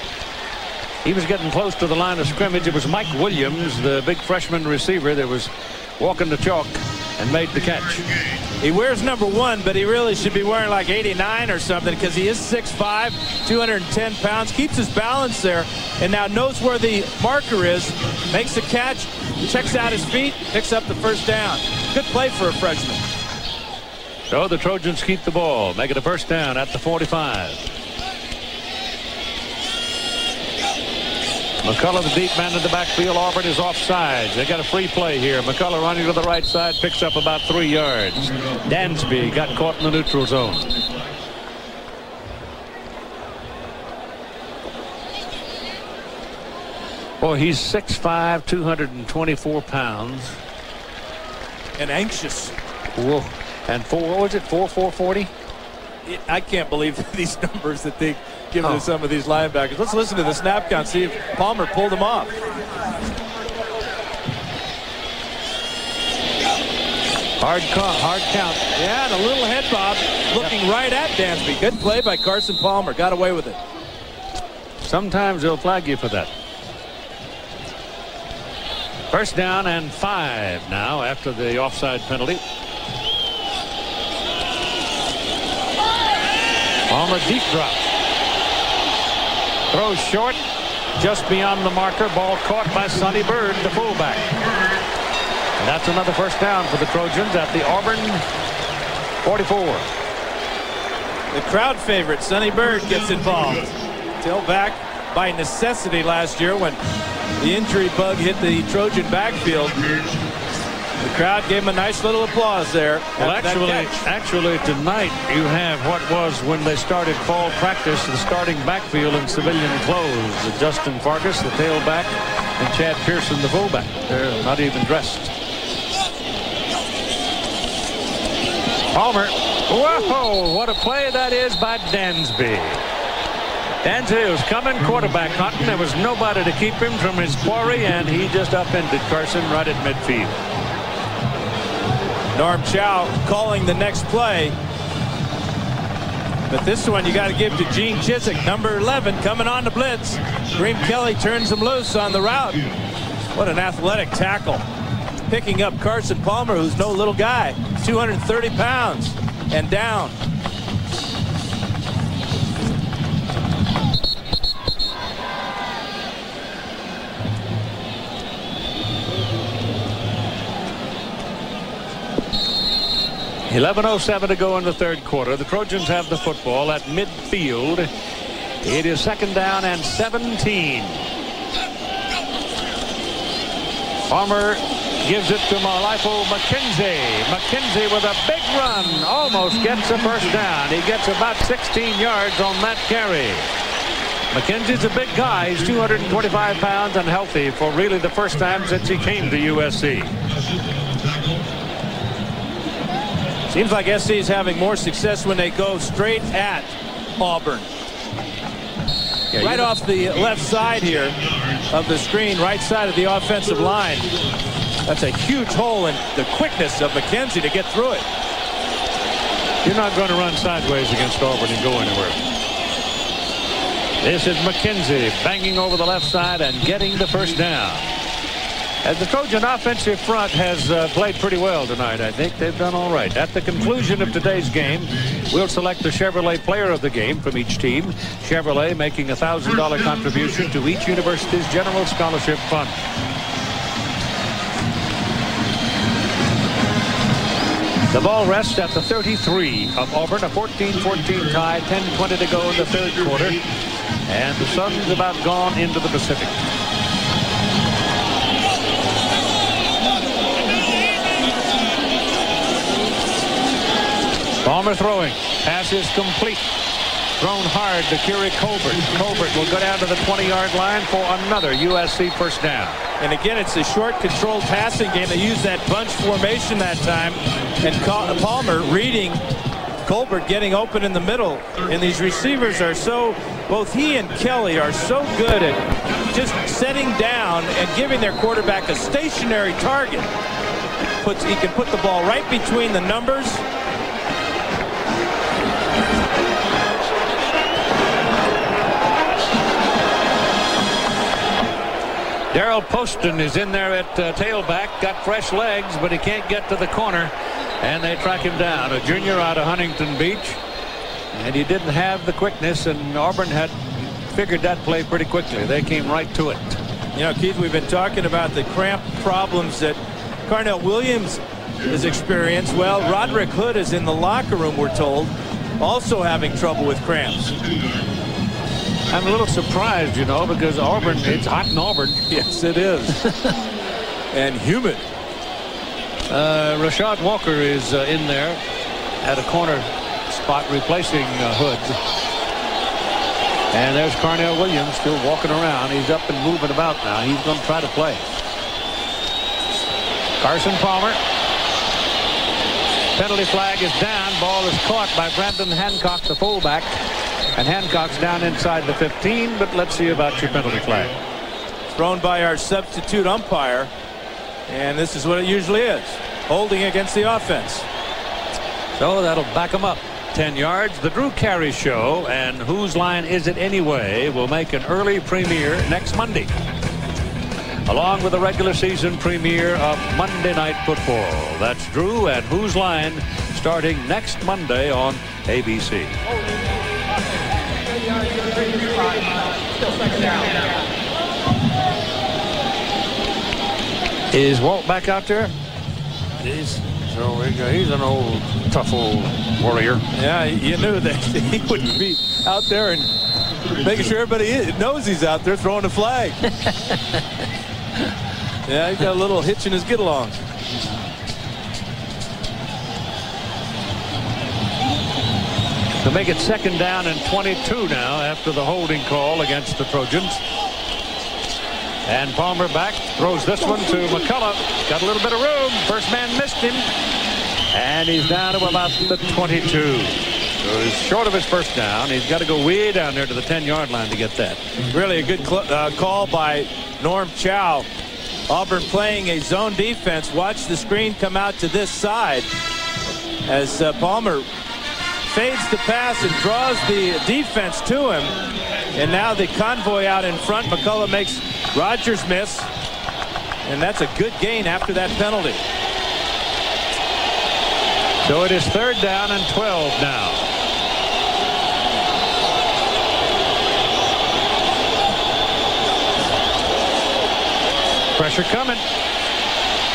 He was getting close to the line of scrimmage. It was Mike Williams, the big freshman receiver, that was walking the chalk and made the catch. He wears number one, but he really should be wearing like 89 or something because he is 6'5", 210 pounds, keeps his balance there, and now knows where the marker is, makes the catch, checks out his feet, picks up the first down. Good play for a freshman. So the Trojans keep the ball, make it a first down at the 45. McCullough, the deep man in the backfield. Auburn is offside. They got a free play here. McCullough running to the right side, picks up about three yards. Dansby got caught in the neutral zone. Boy, he's 6'5", 224 pounds. And anxious. Whoa. And four, what was it, four, four forty? I can't believe these numbers that they give Oh. to some of these linebackers. Let's listen to the snap count, see if Palmer pulled them off. Hard count, hard count. Yeah, and a little head bob looking right at Dansby. Good play by Carson Palmer. Got away with it. Sometimes they'll flag you for that. First down and five now after the offside penalty. On the deep drop. Throws short, just beyond the marker. Ball caught by Sunny Byrd, the fullback. And that's another first down for the Trojans at the Auburn 44. The crowd favorite, Sunny Byrd, gets involved. Tailback by necessity last year when the injury bug hit the Trojan backfield. The crowd gave him a nice little applause there. Well, actually, actually tonight you have what was when they started fall practice, the starting backfield in civilian clothes. Justin Fargas, the tailback, and Chad Pearson, the fullback. They're not even dressed. Palmer. Whoa, what a play that is by Dansby. Was coming quarterback hunting. There was nobody to keep him from his quarry, and he just upended Carson right at midfield. Norm Chow calling the next play. But this one you got to give to Gene Chiswick, number 11, coming on the blitz. Kareem Kelly turns him loose on the route. What an athletic tackle. Picking up Carson Palmer, who's no little guy, 230 pounds, and down. 11.07 to go in the third quarter. The Trojans have the football at midfield. It is second down and 17. Palmer gives it to Malaefou MacKenzie. MacKenzie with a big run. Almost gets a first down. He gets about 16 yards on that carry. MacKenzie's a big guy. He's 225 pounds and healthy for really the first time since he came to USC. Seems like SC is having more success when they go straight at Auburn. Yeah, right off the left side here of the screen, right side of the offensive line. That's a huge hole in the quickness of MacKenzie to get through it. You're not going to run sideways against Auburn and go anywhere. This is MacKenzie banging over the left side and getting the first down. As the Trojan offensive front has uh, played pretty well tonight, I think they've done all right. At the conclusion of today's game, we'll select the Chevrolet player of the game from each team. Chevrolet making a $1,000 contribution to each university's general scholarship fund. The ball rests at the 33 of Auburn, a 14-14 tie, 10-20 to go in the third quarter. And the sun's about gone into the Pacific. Palmer throwing. Pass is complete. Thrown hard to Keary Colbert. Colbert will go down to the 20-yard line for another USC first down. And again, it's a short controlled passing game. They used that bunch formation that time. And Palmer reading Colbert getting open in the middle. And these receivers are so, both he and Kelly are so good at just setting down and giving their quarterback a stationary target. Puts, he can put the ball right between the numbers. Daryl Poston is in there at uh, tailback, got fresh legs, but he can't get to the corner, and they track him down. A junior out of Huntington Beach, and he didn't have the quickness, and Auburn had figured that play pretty quickly. They came right to it. You know, Keith, we've been talking about the cramp problems that Carnell Williams has experienced. Well, Roderick Hood is in the locker room, we're told, also having trouble with cramps. I'm a little surprised, you know, because Auburn, it's hot in Auburn. Yes, it is. and humid. Uh, Rashad Walker is uh, in there at a corner spot replacing uh, Hood. And there's Carnell Williams still walking around. He's up and moving about now. He's going to try to play. Carson Palmer. Penalty flag is down. Ball is caught by Brandon Hancock, the fullback. And Hancock's down inside the 15, but let's see about your penalty flag. Thrown by our substitute umpire. And this is what it usually is. Holding against the offense. So that'll back them up 10 yards. The Drew Carey Show and Whose Line Is It Anyway will make an early premiere next Monday. Along with the regular season premiere of Monday Night Football. That's Drew and Whose Line starting next Monday on ABC. Is Walt back out there? He's, so we go- he's an old, tough old warrior. Yeah, you knew that he wouldn't be out there and making sure everybody i- knows he's out there throwing the flag. yeah, he's got a little hitch in his get To make it second down and 22 now after the holding call against the Trojans. And Palmer back, throws this one to McCullough. Got a little bit of room. First man missed him. And he's down to about the 22. So he's short of his first down. He's got to go way down there to the 10-yard line to get that. Really a good uh, call by Norm Chow. Auburn playing a zone defense. Watch the screen come out to this side as uh, Palmer fades the pass and draws the defense to him. And now the convoy out in front. McCullough makes Rogers miss. And that's a good gain after that penalty. So it is third down and 12 now. Pressure coming.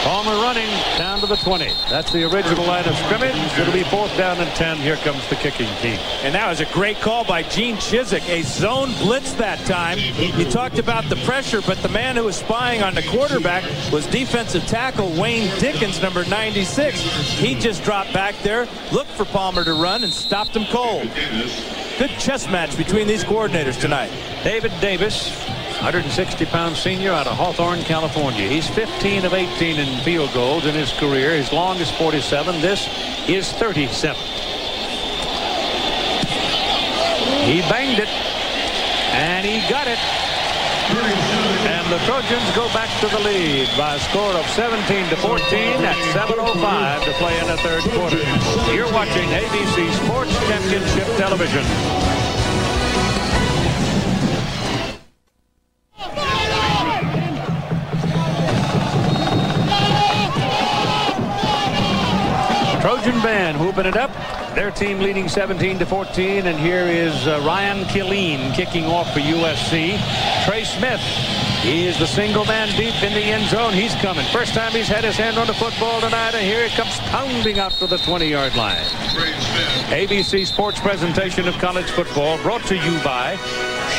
Palmer running down to the 20. That's the original line of scrimmage. It'll be fourth down and 10. Here comes the kicking team. And that was a great call by Gene Chizik. A zone blitz that time. You talked about the pressure, but the man who was spying on the quarterback was defensive tackle Wayne Dickens, number 96. He just dropped back there, looked for Palmer to run, and stopped him cold. Good chess match between these coordinators tonight. David Davis, 160-pound senior out of Hawthorne, California. He's 15 of 18 in field goals in his career. His longest 47. This is 37. He banged it, and he got it. And the Trojans go back to the lead by a score of 17 to 14 at 7.05 to play in the third quarter. You're watching ABC Sports Championship Television. Trojan band whooping it up. Their team leading 17 to 14. And here is uh, Ryan Killeen kicking off for USC. Trey Smith. He is the single man deep in the end zone. He's coming. First time he's had his hand on the football tonight. And here it comes pounding out to the 20-yard line. ABC Sports presentation of college football brought to you by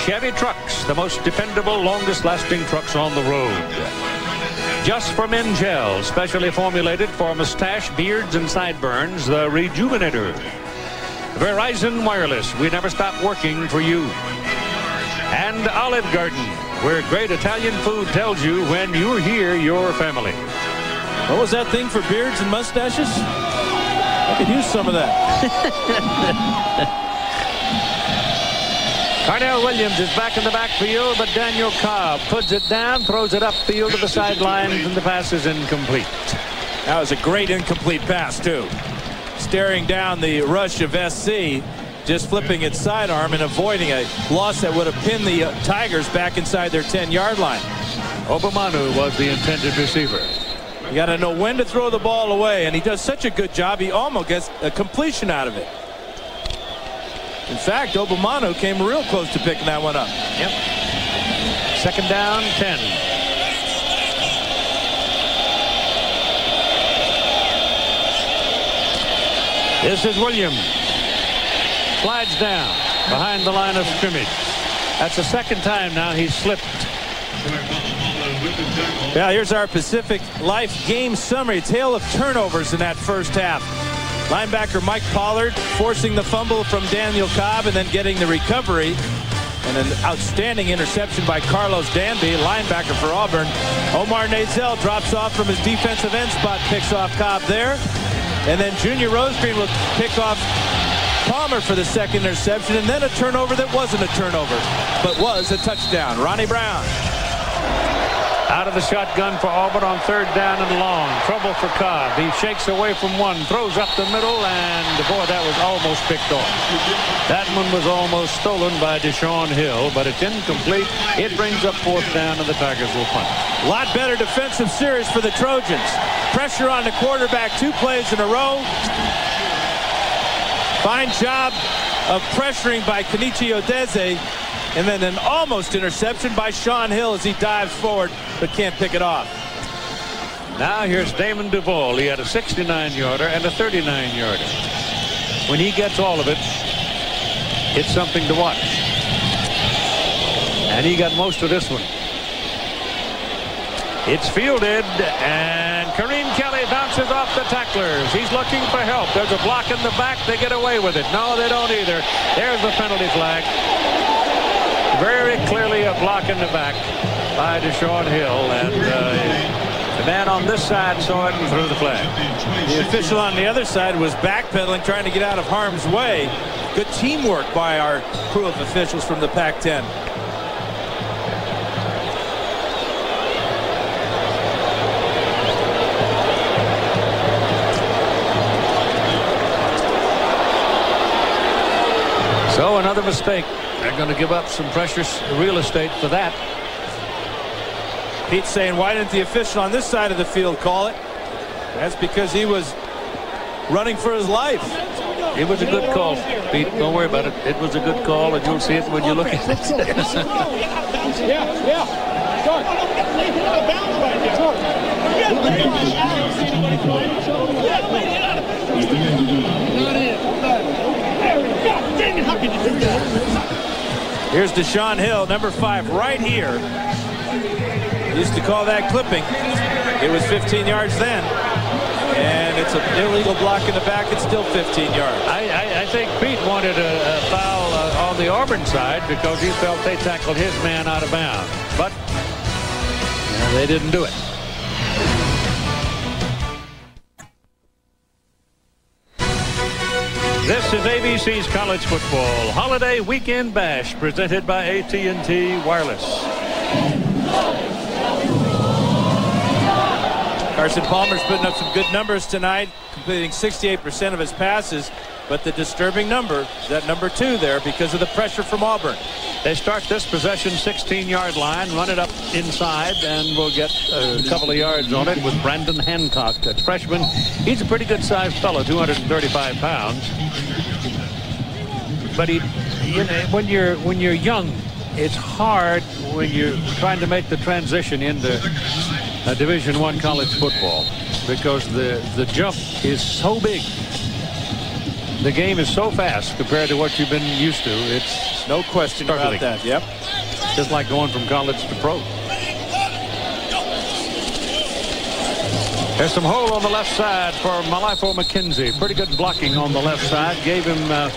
Chevy Trucks, the most dependable, longest-lasting trucks on the road. Just for Men Gel, specially formulated for mustache, beards, and sideburns, the Rejuvenator. Verizon Wireless, we never stop working for you. And Olive Garden, where great Italian food tells you when you're here, your family. What was that thing for beards and mustaches? I could use some of that. Carnell Williams is back in the backfield, but Daniel Cobb puts it down, throws it upfield to the sidelines, and the pass is incomplete. That was a great incomplete pass, too. Staring down the rush of SC, just flipping its sidearm and avoiding a loss that would have pinned the uh, Tigers back inside their 10-yard line. Obomanu was the intended receiver. You got to know when to throw the ball away, and he does such a good job, he almost gets a completion out of it. In fact, Obomanu came real close to picking that one up. Yep. Second down, 10. This is Williams. Slides down behind the line of scrimmage. That's the second time now he's slipped. Yeah, here's our Pacific Life game summary. Tale of turnovers in that first half. Linebacker Mike Pollard forcing the fumble from Daniel Cobb and then getting the recovery. And an outstanding interception by Karlos Dansby, linebacker for Auburn. Omar Nazel drops off from his defensive end spot, picks off Cobb there. And then Junior Rosegreen will pick off Palmer for the second interception, and then a turnover that wasn't a turnover, but was a touchdown. Ronnie Brown. Out of the shotgun for Auburn on third down and long. Trouble for Cobb. He shakes away from one, throws up the middle, and boy, that was almost picked off. That one was almost stolen by Deshaun Hill, but it's incomplete. It brings up fourth down, and the Tigers will punt. A lot better defensive series for the Trojans. Pressure on the quarterback two plays in a row. Fine job of pressuring by Kenechi Udeze. And then an almost interception by Sean Hill as he dives forward, but can't pick it off. Now here's Damon Duval. He had a 69-yarder and a 39-yarder. When he gets all of it, it's something to watch. And he got most of this one. It's fielded, and Kareem Kelly bounces off the tacklers. He's looking for help. There's a block in the back. They get away with it. No, they don't either. There's the penalty flag. Very clearly a block in the back by Deshaun Hill. And uh, the man on this side saw it and threw the flag. The official on the other side was backpedaling, trying to get out of harm's way. Good teamwork by our crew of officials from the Pac-10. So another mistake. They're going to give up some precious real estate for that. Pete saying, why didn't the official on this side of the field call it? That's because he was running for his life. It was a good call, Pete. Don't worry about it. It was a good call, and you'll see it when you look at it. yeah, yeah. Here's Deshaun Hill, number five, right here. Used to call that clipping. It was 15 yards then. And it's an illegal block in the back. It's still 15 yards. I, I, I think Pete wanted a, a foul uh, on the Auburn side because he felt they tackled his man out of bounds. But they didn't do it. This is ABC's College Football Holiday Weekend Bash presented by AT&T Wireless. Carson Palmer's putting up some good numbers tonight, completing 68% of his passes. But the disturbing number that number two there because of the pressure from Auburn. They start this possession 16-yard line, run it up inside, and we'll get a couple of yards on it with Brandon Hancock, a freshman. He's a pretty good-sized fellow, 235 pounds. But he, you know, when you're when you're young, it's hard when you're trying to make the transition into a Division One college football because the the jump is so big. The game is so fast compared to what you've been used to. It's no question about that. Yep. Just like going from college to pro. There's some hole on the left side for Malaefou MacKenzie. Pretty good blocking on the left side. Gave him uh,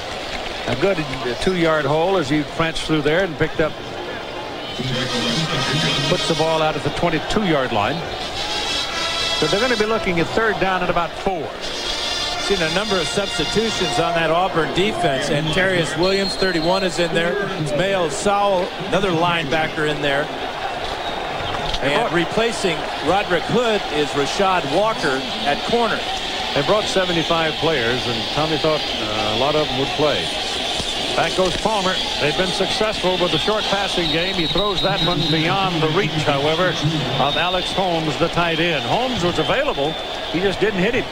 a good two-yard hole as he pranced through there and picked up. Puts the ball out at the 22-yard line. So they're going to be looking at third down at about four seen a number of substitutions on that Auburn defense. And Terrius Williams, 31, is in there. It's Mayo Sowell, another linebacker in there. And replacing Roderick Hood is Rashad Walker at corner. They brought 75 players, and Tommy thought uh, a lot of them would play. Back goes Palmer. They've been successful with the short passing game. He throws that one beyond the reach, however, of Alex Holmes, the tight end. Holmes was available. He just didn't hit him.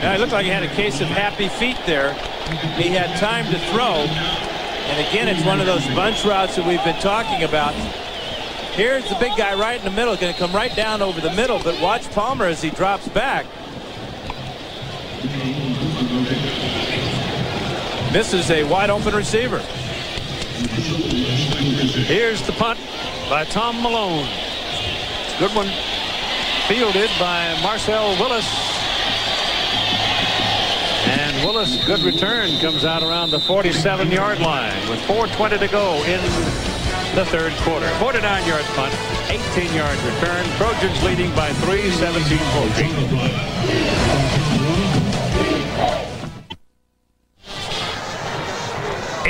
Yeah, it looked like he had a case of happy feet there. He had time to throw. And again, it's one of those bunch routes that we've been talking about. Here's the big guy right in the middle, going to come right down over the middle, but watch Palmer as he drops back. Misses a wide open receiver. Here's the punt by Tom Malone. Good one. Fielded by Marcel Willis. And Willis, good return, comes out around the 47-yard line with 4.20 to go in the third quarter. 49-yard punt, 18-yard return. Trojans leading by 3, 17-14.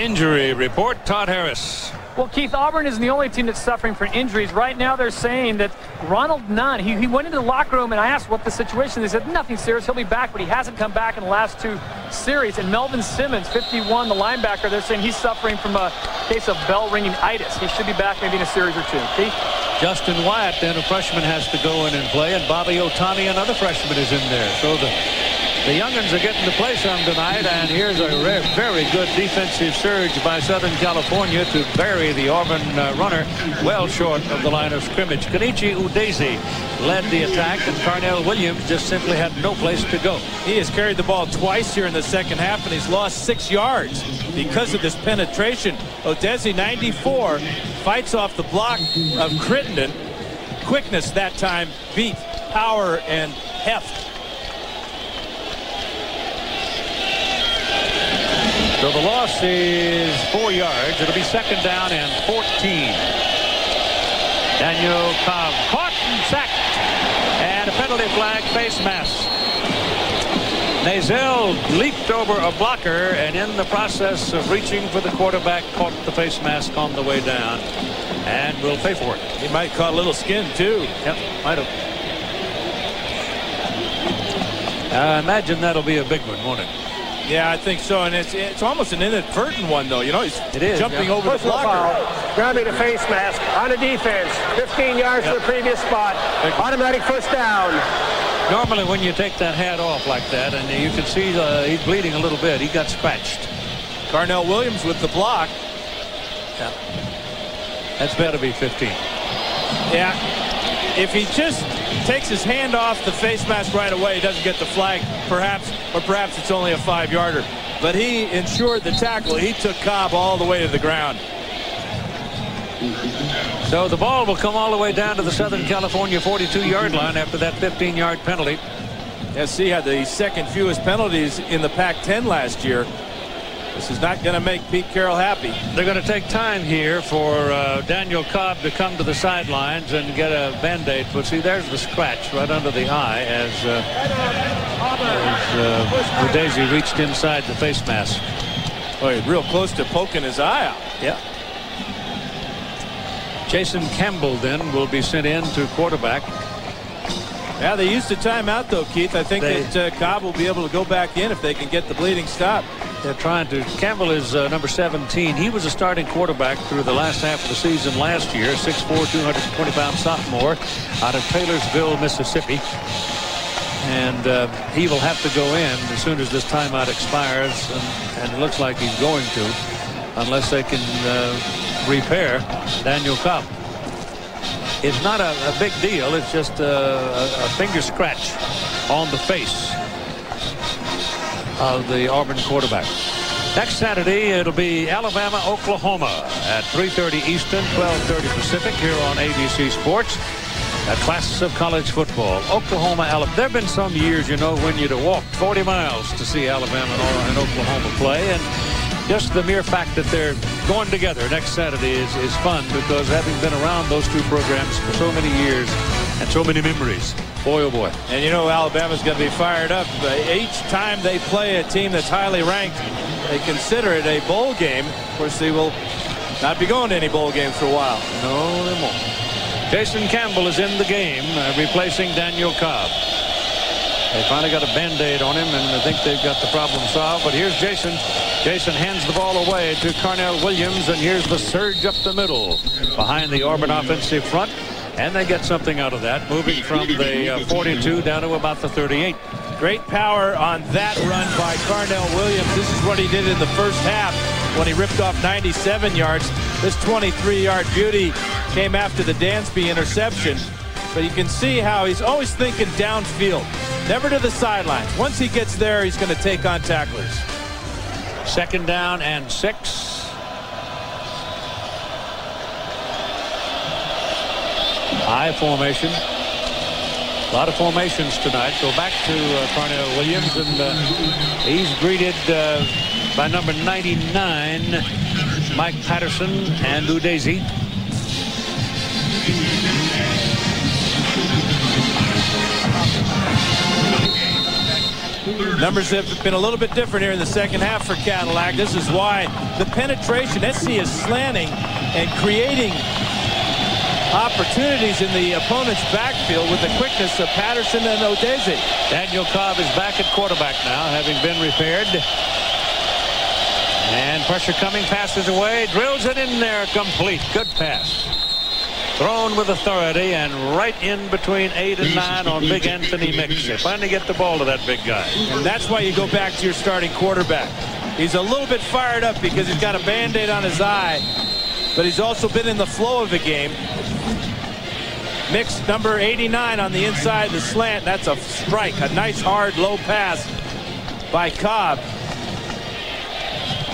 Injury report, Todd Harris. Well, Keith, Auburn isn't the only team that's suffering from injuries. Right now, they're saying that Ronald Nunn, he, he went into the locker room and I asked what the situation. is. They said nothing serious. He'll be back, but he hasn't come back in the last two series. And Melvin Simmons, 51, the linebacker, they're saying he's suffering from a case of bell-ringing itis. He should be back maybe in a series or two. Keith? Justin Wyatt, then a freshman, has to go in and play, and Bobby Otani, another freshman, is in there. So the the youngins are getting to play some tonight, and here's a very good defensive surge by Southern California to bury the Auburn uh, runner well short of the line of scrimmage. Kenechi Udeze led the attack, and Carnell Williams just simply had no place to go. He has carried the ball twice here in the second half, and he's lost six yards because of this penetration. Udeze, 94, fights off the block of Crittenden. Quickness that time beat power and heft. So the loss is four yards. It'll be second down and 14. Daniel Cobb caught and sacked. And a penalty flag face mask. Nazel leaped over a blocker and in the process of reaching for the quarterback caught the face mask on the way down and will pay for it. He might caught a little skin too. Yep, might have. I imagine that'll be a big one, won't it? Yeah, I think so, and it's it's almost an inadvertent one, though. You know, he's it is, jumping yeah. over Personal the blocker. Foul. Grabbing a face mask on the defense. 15 yards yep. to the previous spot. Automatic first down. Normally, when you take that hat off like that, and you can see uh, he's bleeding a little bit, he got scratched. Carnell Williams with the block. Yeah. That's better be 15. Yeah. If he just takes his hand off the face mask right away, he doesn't get the flag, perhaps, or perhaps it's only a five-yarder. But he ensured the tackle. He took Cobb all the way to the ground. So the ball will come all the way down to the Southern California 42-yard line after that 15-yard penalty. SC had the second fewest penalties in the Pac-10 last year. This is not going to make Pete Carroll happy. They're going to take time here for uh, Daniel Cobb to come to the sidelines and get a Band-Aid. But see, there's the scratch right under the eye as, uh, as uh, Daisy reached inside the face mask. Oh, real close to poking his eye out. Yeah. Jason Campbell then will be sent in to quarterback. Yeah, they used a timeout though, Keith. I think They- that uh, Cobb will be able to go back in if they can get the bleeding stopped. They're trying to. Campbell is uh, number 17. He was a starting quarterback through the last half of the season last year. 6'4", 220 pound sophomore out of Taylorsville, Mississippi. And uh, he will have to go in as soon as this timeout expires, and, and it looks like he's going to, unless they can uh, repair Daniel Cobb. It's not a, a big deal. It's just a, a, a finger scratch on the face of the Auburn quarterback. Next Saturday, it'll be Alabama, Oklahoma at 3.30 Eastern, 12.30 Pacific here on ABC Sports. At classes of college football, Oklahoma, Alabama. There have been some years, you know, when you'd have walked 40 miles to see Alabama and Oklahoma play. And just the mere fact that they're going together next Saturday is, is fun because having been around those two programs for so many years and so many memories, boy, oh boy. And you know Alabama's going to be fired up. Uh, each time they play a team that's highly ranked, they consider it a bowl game. Of course, they will not be going to any bowl games for a while. No, they won't. Jason Campbell is in the game, uh, replacing Daniel Cobb. They finally got a Band-Aid on him, and I think they've got the problem solved. But here's Jason. Jason hands the ball away to Carnell Williams, and here's the surge up the middle behind the Auburn offensive front. And they get something out of that, moving from the uh, 42 down to about the 38. Great power on that run by Carnell Williams. This is what he did in the first half when he ripped off 97 yards. This 23-yard beauty came after the Dansby interception. But you can see how he's always thinking downfield, never to the sidelines. Once he gets there, he's going to take on tacklers. Second down and six. High formation. A lot of formations tonight. Go back to uh, Carnell Williams, and uh, he's greeted uh, by number 99, Mike Patterson and Udeze. Numbers have been a little bit different here in the second half for Cadillac. This is why the penetration, SC is slanting and creating opportunities in the opponent's backfield with the quickness of Patterson and Udeze. Daniel Cobb is back at quarterback now, having been repaired. And pressure coming, passes away, drills it in there, complete. Good pass. Thrown with authority and right in between eight and nine on big Anthony Mix. They finally get the ball to that big guy. And that's why you go back to your starting quarterback. He's a little bit fired up because he's got a Band-Aid on his eye, but he's also been in the flow of the game. Mix number 89 on the inside of the slant. That's a strike, a nice hard low pass by Cobb.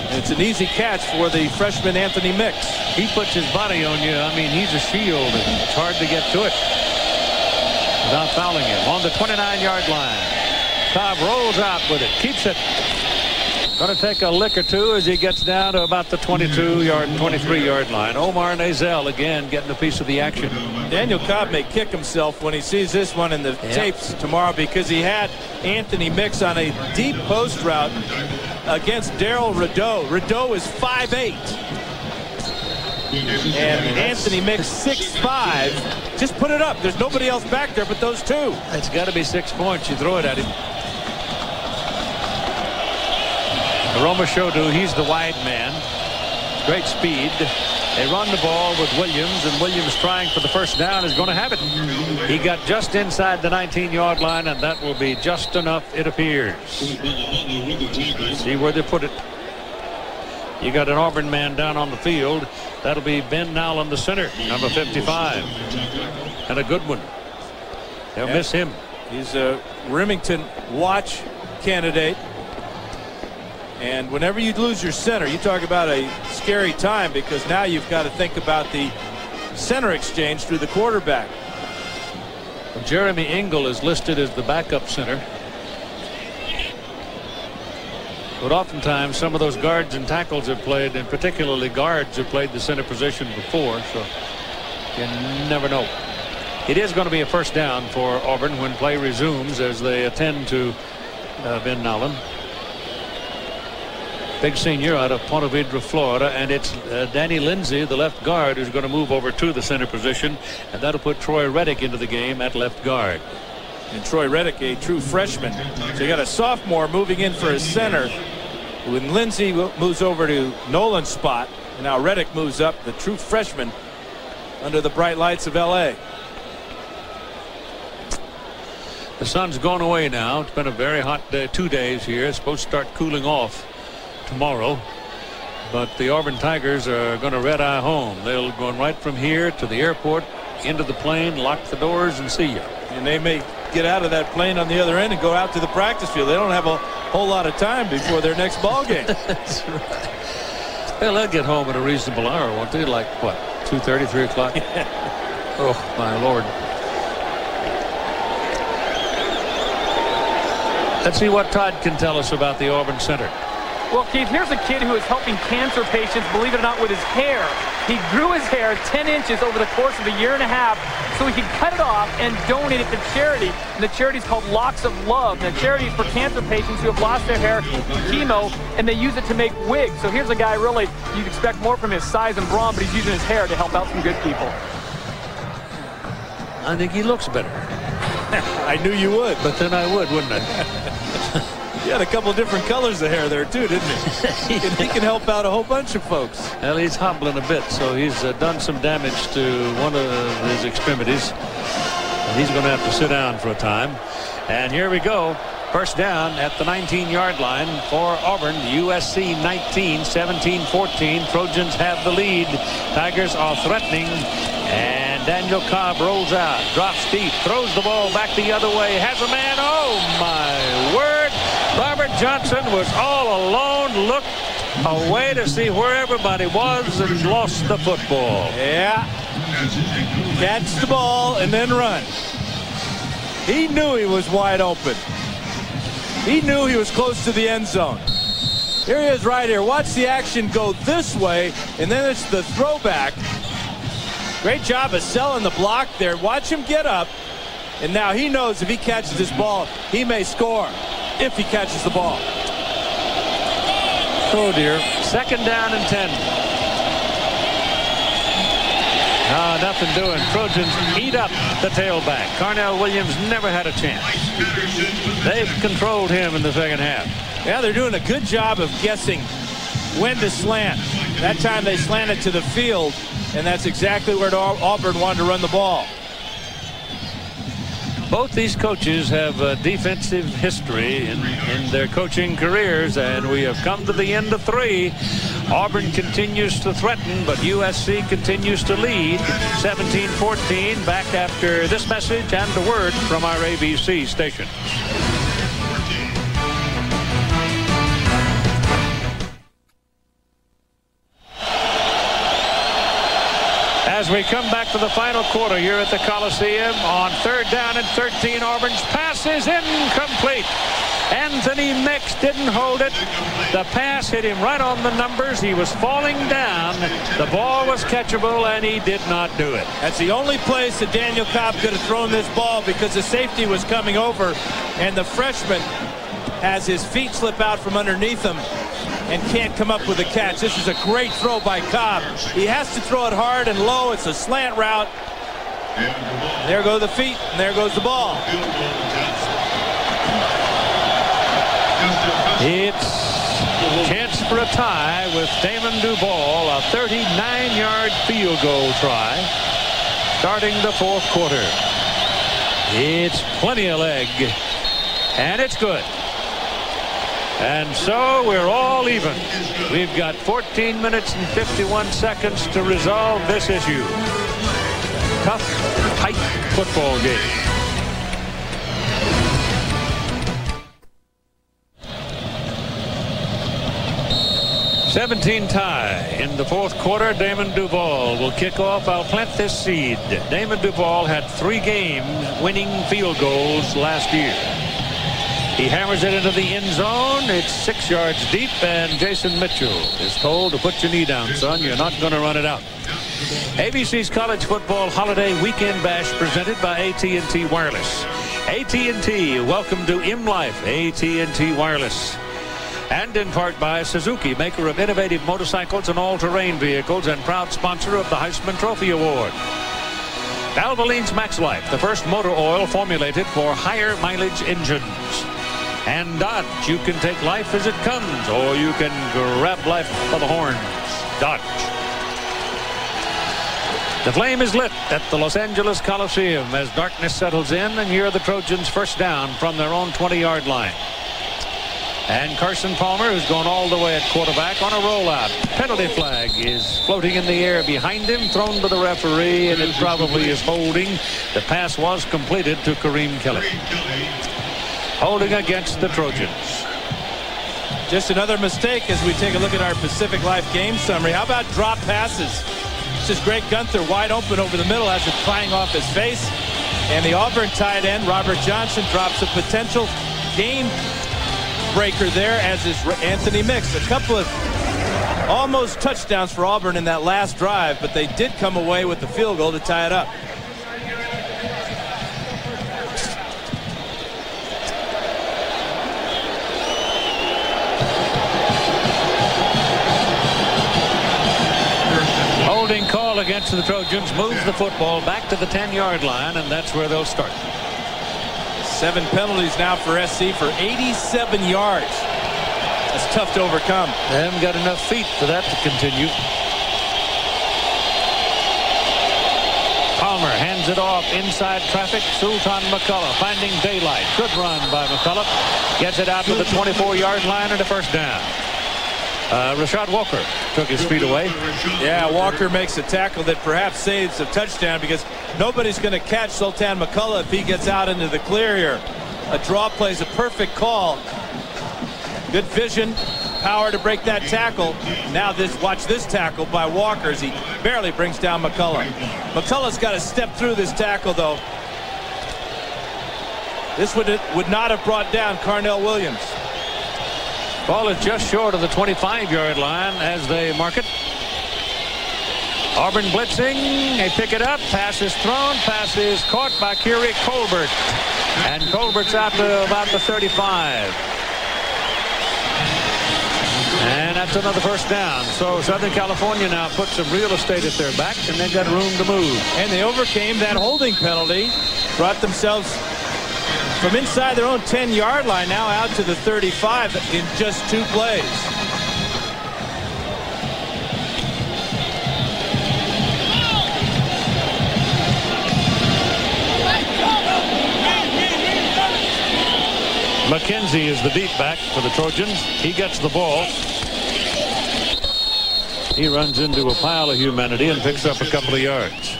And it's an easy catch for the freshman Anthony Mix. He puts his body on you. I mean, he's a shield. and It's hard to get to it without fouling him. On the 29-yard line. Cobb rolls out with it. Keeps it. Going to take a lick or two as he gets down to about the 22-yard, 23-yard line. Omar Nazel again getting a piece of the action. Daniel Cobb may kick himself when he sees this one in the tapes tapes tomorrow because he had Anthony Mix on a deep post route against Daryl Rideau. Rideau is 5'8". And Anthony Mix 6'5". Just put it up. There's nobody else back there but those two. It's got to be six points. You throw it at him. Aromashodu, he's the wide man. Great speed. They run the ball with Williams, and Williams trying for the first down is going to have it. He got just inside the 19-yard line, and that will be just enough, it appears. See where they put it. You got an Auburn man down on the field. That'll be Ben Nowland, the center, number 55. And a good one. They'll miss him. He's a Remington watch candidate. And whenever you lose your center, you talk about a scary time because now you've got to think about the center exchange through the quarterback. Jeremy Engel is listed as the backup center. But oftentimes some of those guards and tackles have played, and particularly guards have played the center position before, so you never know. It is going to be a first down for Auburn when play resumes as they attend to uh, Ben Nowland. Big senior out of Ponte Vedra, Florida, and it's uh, Danny Lindsay, the left guard, who's going to move over to the center position, and that'll put Troy Reddick into the game at left guard. And Troy Reddick, a true freshman. So you got a sophomore moving in for his center. When Lindsey moves over to Nowland's spot, and now Reddick moves up, the true freshman, under the bright lights of L.A. The sun's gone away now. It's been a very hot day, two days here. It's supposed to start cooling off tomorrow. But the Auburn Tigers are going to red eye home. They'll go right from here to the airport, into the plane, lock the doors, and see you. And they may get out of that plane on the other end and go out to the practice field. They don't have a whole lot of time before their next ball game. That's right. Well, they'll get home at a reasonable hour, won't they? Like, what, 2.30, 3 o'clock? oh, my Lord. Let's see what Todd can tell us about the Auburn Center. Well, Keith, here's a kid who is helping cancer patients, believe it or not, with his hair. He grew his hair 10 inches over the course of a year and a half so he could cut it off and donate it to charity. And the charity is called Locks of Love. And the charity is for cancer patients who have lost their hair to chemo, and they use it to make wigs. So here's a guy really, you'd expect more from his size and brawn, but he's using his hair to help out some good people. I think he looks better. I knew you would. But then I would, wouldn't I? He had a couple different colors of hair there, too, didn't he? and he can help out a whole bunch of folks. Well, he's hobbling a bit, so he's uh, done some damage to one of his extremities. And he's going to have to sit down for a time. And here we go. First down at the 19-yard line for Auburn. USC 19, 17-14. Trojans have the lead. Tigers are threatening. And Daniel Cobb rolls out, drops deep, throws the ball back the other way, has a man. Oh, my. Robert Johnson was all alone, looked away to see where everybody was and lost the football. Yeah. Catch the ball and then run. He knew he was wide open. He knew he was close to the end zone. Here he is right here. Watch the action go this way, and then it's the throwback. Great job of selling the block there. Watch him get up, and now he knows if he catches this ball, he may score if he catches the ball. Oh, dear. Second down and 10. Ah, nothing doing. Trojans eat up the tailback. Carnell Williams never had a chance. They've controlled him in the second half. Yeah, they're doing a good job of guessing when to slant. That time they slanted to the field, and that's exactly where Auburn wanted to run the ball. Both these coaches have a defensive history in, in their coaching careers, and we have come to the end of three. Auburn continues to threaten, but USC continues to lead 17-14 back after this message and a word from our ABC station. As we come back to the final quarter here at the Coliseum on third down and 13, Auburn's pass is incomplete. Anthony Mix didn't hold it. The pass hit him right on the numbers. He was falling down. The ball was catchable, and he did not do it. That's the only place that Daniel Cobb could have thrown this ball because the safety was coming over, and the freshman has his feet slip out from underneath him and can't come up with a catch. This is a great throw by Cobb. He has to throw it hard and low. It's a slant route. There go the feet, and there goes the ball. It's chance for a tie with Damon Duval, a 39-yard field goal try, starting the fourth quarter. It's plenty of leg, and it's good. And so we're all even. We've got 14 minutes and 51 seconds to resolve this issue. Tough, tight football game. 17 tie in the fourth quarter. Damon Duval will kick off. I'll plant this seed. Damon Duval had three games winning field goals last year. He hammers it into the end zone. It's six yards deep, and Jason Mitchell is told to put your knee down, son. You're not going to run it out. ABC's College Football Holiday Weekend Bash presented by AT&T Wireless. AT&T, welcome to mLife, AT&T Wireless and in part by Suzuki, maker of innovative motorcycles and all-terrain vehicles and proud sponsor of the Heisman Trophy Award. Valvoline's Max Life, the first motor oil formulated for higher mileage engines. And Dodge, you can take life as it comes, or you can grab life by the horns. Dodge. The flame is lit at the Los Angeles Coliseum as darkness settles in, and here are the Trojans first down from their own 20-yard line. And Carson Palmer, who's gone all the way at quarterback on a rollout. Penalty flag is floating in the air behind him, thrown to the referee, and it probably is holding. The pass was completed to Kareem Kelly. Holding against the Trojans. Just another mistake as we take a look at our Pacific Life game summary. How about drop passes? This is Greg Guenther wide open over the middle as it's flying off his face. And the Auburn tight end, Robert Johnson, drops a potential game breaker there, as is Anthony Mix. A couple of almost touchdowns for Auburn in that last drive, but they did come away with the field goal to tie it up. Against the Trojans moves the football back to the 10-yard line, and that's where they'll start. Seven penalties now for SC for 87 yards. That's tough to overcome. They haven't got enough feet for that to continue. Palmer hands it off inside traffic. Sultan McCullough finding daylight. Good run by McCullough. Gets it out to the 24-yard line and a first down. Uh, Rashad Walker took his feet away. Yeah, Walker makes a tackle that perhaps saves a touchdown because nobody's going to catch Sultan McCullough if he gets out into the clear here. A draw plays a perfect call. Good vision, power to break that tackle. Now this, watch this tackle by Walker as he barely brings down McCullough. McCullough's got to step through this tackle though. This would, would not have brought down Carnell Williams. Ball is just short of the 25-yard line as they mark it. Auburn blitzing. They pick it up. Pass is thrown. Pass is caught by Keary Colbert. And Colbert's out to about the 35. And that's another first down. So Southern California now puts some real estate at their back, and they've got room to move. And they overcame that holding penalty, brought themselves from inside their own 10-yard line now out to the 35 in just two plays. MacKenzie is the deep back for the Trojans. He gets the ball. He runs into a pile of humanity and picks up a couple of yards.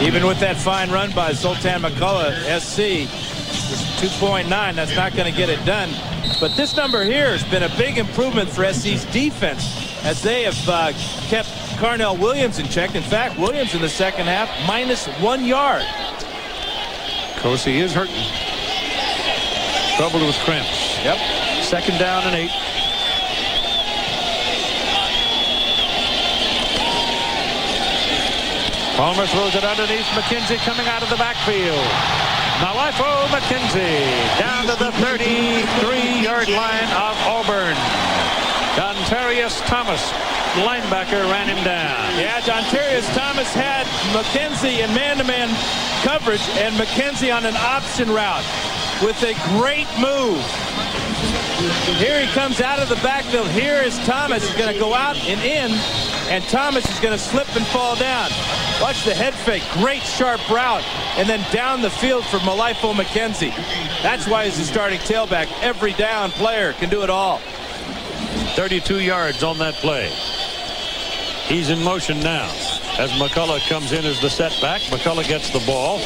Even with that fine run by Sultan McCullough, SC, 2.9, that's not going to get it done. But this number here has been a big improvement for SC's defense as they have uh, kept Carnell Williams in check. In fact, Williams in the second half, minus one yard. He is hurting. Troubled with cramps. Yep. Second down and eight. Palmer throws it underneath MacKenzie coming out of the backfield. Malaefou MacKenzie down to the 33-yard line of Auburn. Dontarius Thomas, linebacker, ran him down. Yeah, Dontarius Thomas had MacKenzie in man-to-man -man coverage and MacKenzie on an option route with a great move. Here he comes out of the backfield. Here is Thomas. He's going to go out and in, and Thomas is going to slip and fall down. Watch the head fake. Great sharp route. and then down the field for Malaefou MacKenzie. That's why he's a starting tailback. Every down player can do it all. 32 yards on that play. He's in motion now as McCullough comes in as the setback. McCullough gets the ball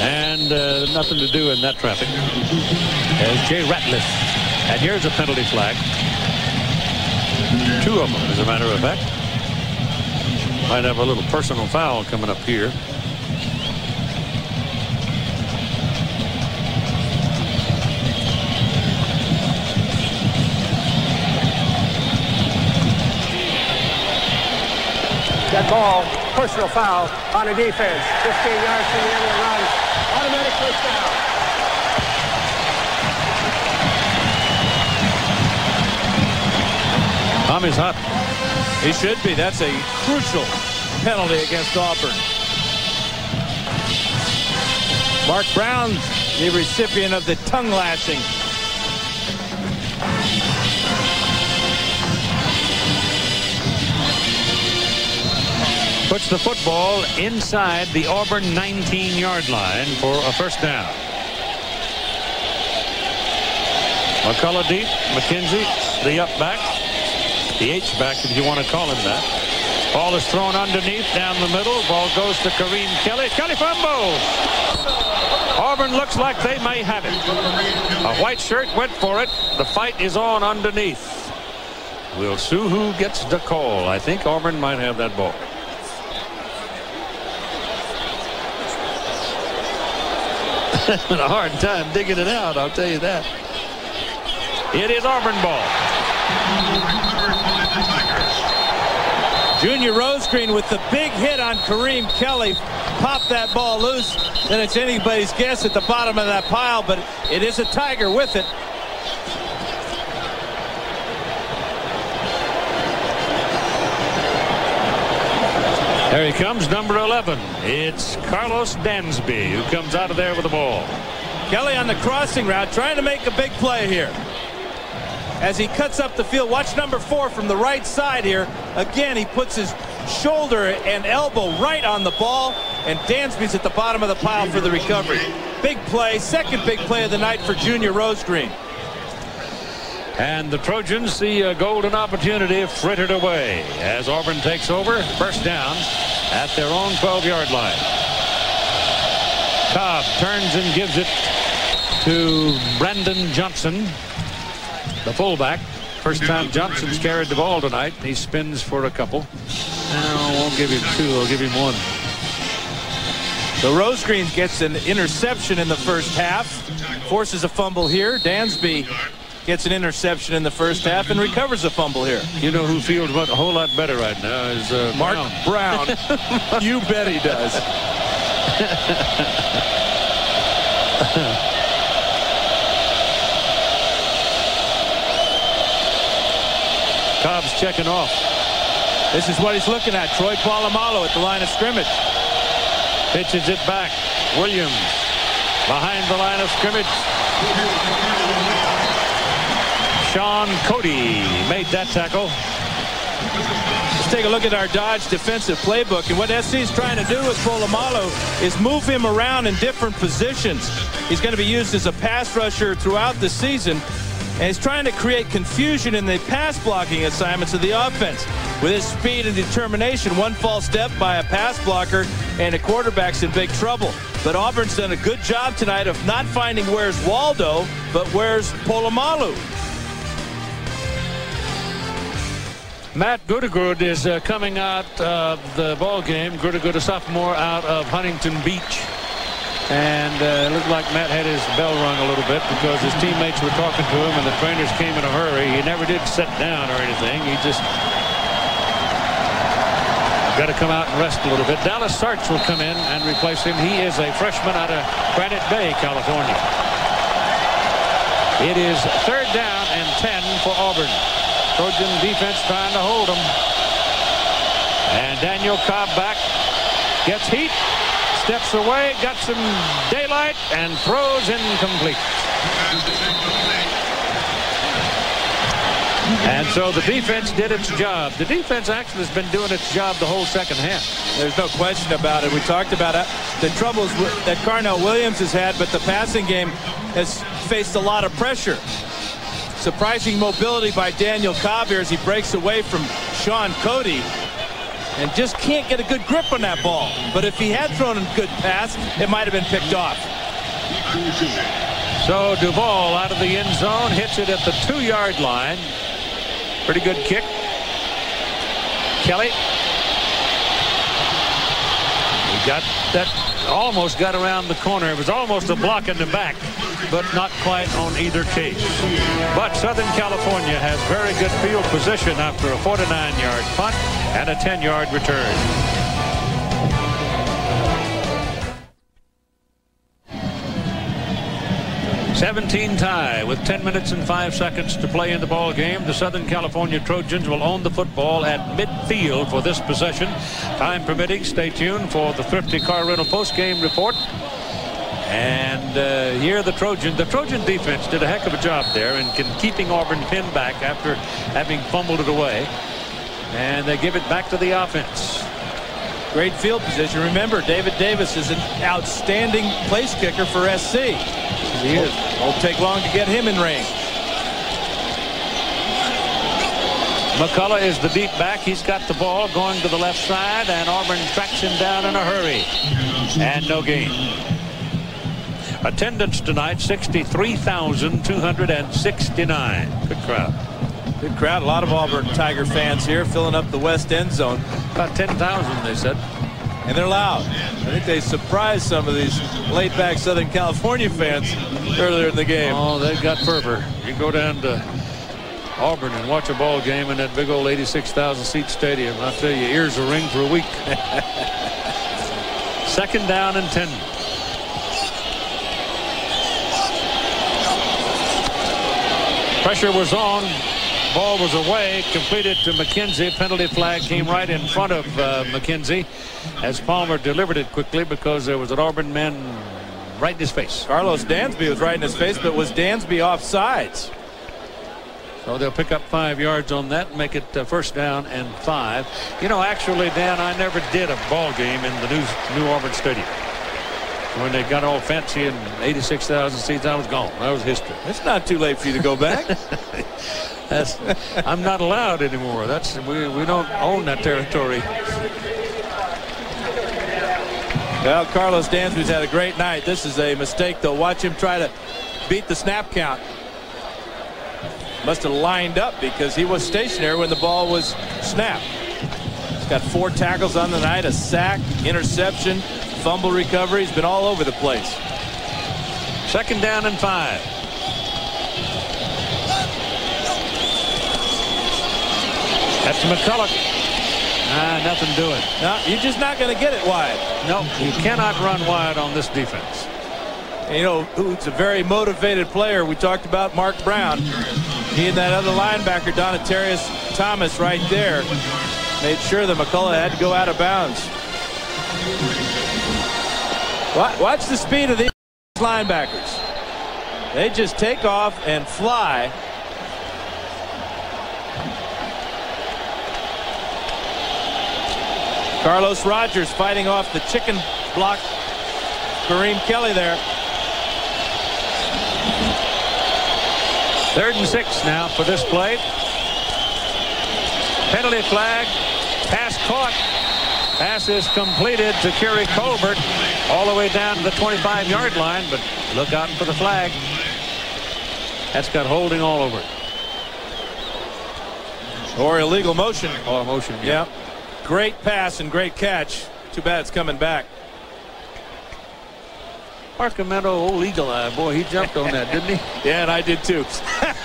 and uh, nothing to do in that traffic. As Jay Ratliff. And here's a penalty flag. Two of them, as a matter of fact. Might have a little personal foul coming up here. That ball, personal foul on a defense. 15 yards from the end of the run. Automatic first down. Tommy's hot. He should be. That's a crucial penalty against Auburn. Mark Brown, the recipient of the tongue lashing. Puts the football inside the Auburn 19-yard line for a first down. McCullough deep, MacKenzie, the up back, the H back if you want to call him that. Ball is thrown underneath down the middle. Ball goes to Kareem Kelly. Kelly fumbles. Auburn looks like they may have it. A white shirt went for it. The fight is on underneath. We'll see who gets the call. I think Auburn might have that ball. Having a hard time digging it out, I'll tell you that. It is Auburn ball. Junior Rosegreen with the big hit on Kareem Kelly. Popped that ball loose. Then it's anybody's guess at the bottom of that pile, but it is a Tiger with it. There he comes, number 11. It's Karlos Dansby who comes out of there with the ball. Kelly on the crossing route trying to make a big play here. As he cuts up the field, watch number four from the right side here. Again, he puts his shoulder and elbow right on the ball, and Dansby's at the bottom of the pile for the recovery. Big play, second big play of the night for Junior Rosegreen. And the Trojans see a golden opportunity frittered away as Auburn takes over. First down at their own 12-yard line. Cobb turns and gives it to Brandon Johnson, the fullback. First time Johnson's carried the ball tonight. He spins for a couple. I won't give him two. I'll give him one. The Rosegreen gets an interception in the first half. Forces a fumble here. Dansby gets an interception in the first half and recovers a fumble here. You know who feels a whole lot better right now is uh, Mark Brown. Brown. you bet he does. Cobb's checking off. This is what he's looking at. Troy Polamalu at the line of scrimmage. Pitches it back. Williams behind the line of scrimmage. Shaun Cody made that tackle. Let's take a look at our Dodge defensive playbook. And what SC is trying to do with Polamalu is move him around in different positions. He's going to be used as a pass rusher throughout the season. And he's trying to create confusion in the pass blocking assignments of the offense. With his speed and determination, one false step by a pass blocker and a quarterback's in big trouble. But Auburn's done a good job tonight of not finding where's Waldo, but where's Polamalu. Matt Grootegoed is uh, coming out of the ball game. Grootegoed, a sophomore out of Huntington Beach. And uh, it looked like Matt had his bell rung a little bit because his teammates were talking to him and the trainers came in a hurry. He never did sit down or anything. He just got to come out and rest a little bit. Dallas Sartz will come in and replace him. He is a freshman out of Granite Bay, California. It is third down and 10 for Auburn. Trojan defense trying to hold them. And Daniel Cobb back. Gets heat. Steps away. Got some daylight. And throws incomplete. And so the defense did its job. The defense actually has been doing its job the whole second half. There's no question about it. We talked about it, the troubles that Carnell Williams has had, but the passing game has faced a lot of pressure. Surprising mobility by Daniel Cobb here as he breaks away from Shaun Cody and just can't get a good grip on that ball. But if he had thrown a good pass, it might have been picked off. So Duval out of the end zone hits it at the two-yard line. Pretty good kick. Kelly. He got that almost got around the corner. It was almost a block in the back, but not quite on either case. But Southern California has very good field position after a 49-yard punt and a 10-yard return. 17 tie with 10 minutes and 5 seconds to play in the ball game. The Southern California Trojans will own the football at midfield for this possession. Time permitting, stay tuned for the Thrifty Car Rental post-game report. And uh, here the Trojan, the Trojan defense did a heck of a job there in keeping Auburn pinned back after having fumbled it away. And they give it back to the offense. Great field position. Remember, David Davis is an outstanding place kicker for SC. He is. Won't take long to get him in range. McCullough is the deep back. He's got the ball going to the left side, and Auburn tracks him down in a hurry. And no gain. Attendance tonight, 63,269. Good crowd. Good crowd. A lot of Auburn Tiger fans here filling up the west end zone. About 10,000, they said. And they're loud. I think they surprised some of these laid-back Southern California fans earlier in the game. Oh, they've got fervor. You go down to Auburn and watch a ball game in that big old 86,000 seat stadium. I'll tell you, ears will ring for a week. Second down and 10. Pressure was on. Ball was away, completed to MacKenzie. Penalty flag came right in front of uh, MacKenzie as Palmer delivered it quickly because there was an Auburn man right in his face. Karlos Dansby was right in his face, but was Dansby off sides? So they'll pick up five yards on that, make it uh, first down and five. You know, actually, Dan, I never did a ball game in the new, new Auburn Stadium. When they got all fancy and 86,000 seats, I was gone. That was history. It's not too late for you to go back. That's, I'm not allowed anymore. That's we, we don't own that territory. Well, Karlos Dansby's had a great night. This is a mistake, though. Watch him try to beat the snap count. Must have lined up because he was stationary when the ball was snapped. He's got four tackles on the night, a sack, interception, fumble recovery. He's been all over the place. Second down and five. That's McCullough. Ah, nothing doing. No, you're just not going to get it wide. No, you cannot run wide on this defense. You know who's a very motivated player? We talked about Mark Brown. He and that other linebacker, Dontarius Thomas, right there, made sure that McCullough had to go out of bounds. Watch the speed of these linebackers. They just take off and fly. Carlos Rogers fighting off the chicken block. Kareem Kelly there. Third and six now for this play. Penalty flag. Pass caught. Pass is completed to Keary Colbert all the way down to the 25-yard line, but look out for the flag. That's got holding all over it. Or illegal motion. Oh, motion, yeah. Yep. Great pass and great catch. Too bad it's coming back. Archimento, old eagle eye. Boy, he jumped on that, didn't he? yeah, and I did too.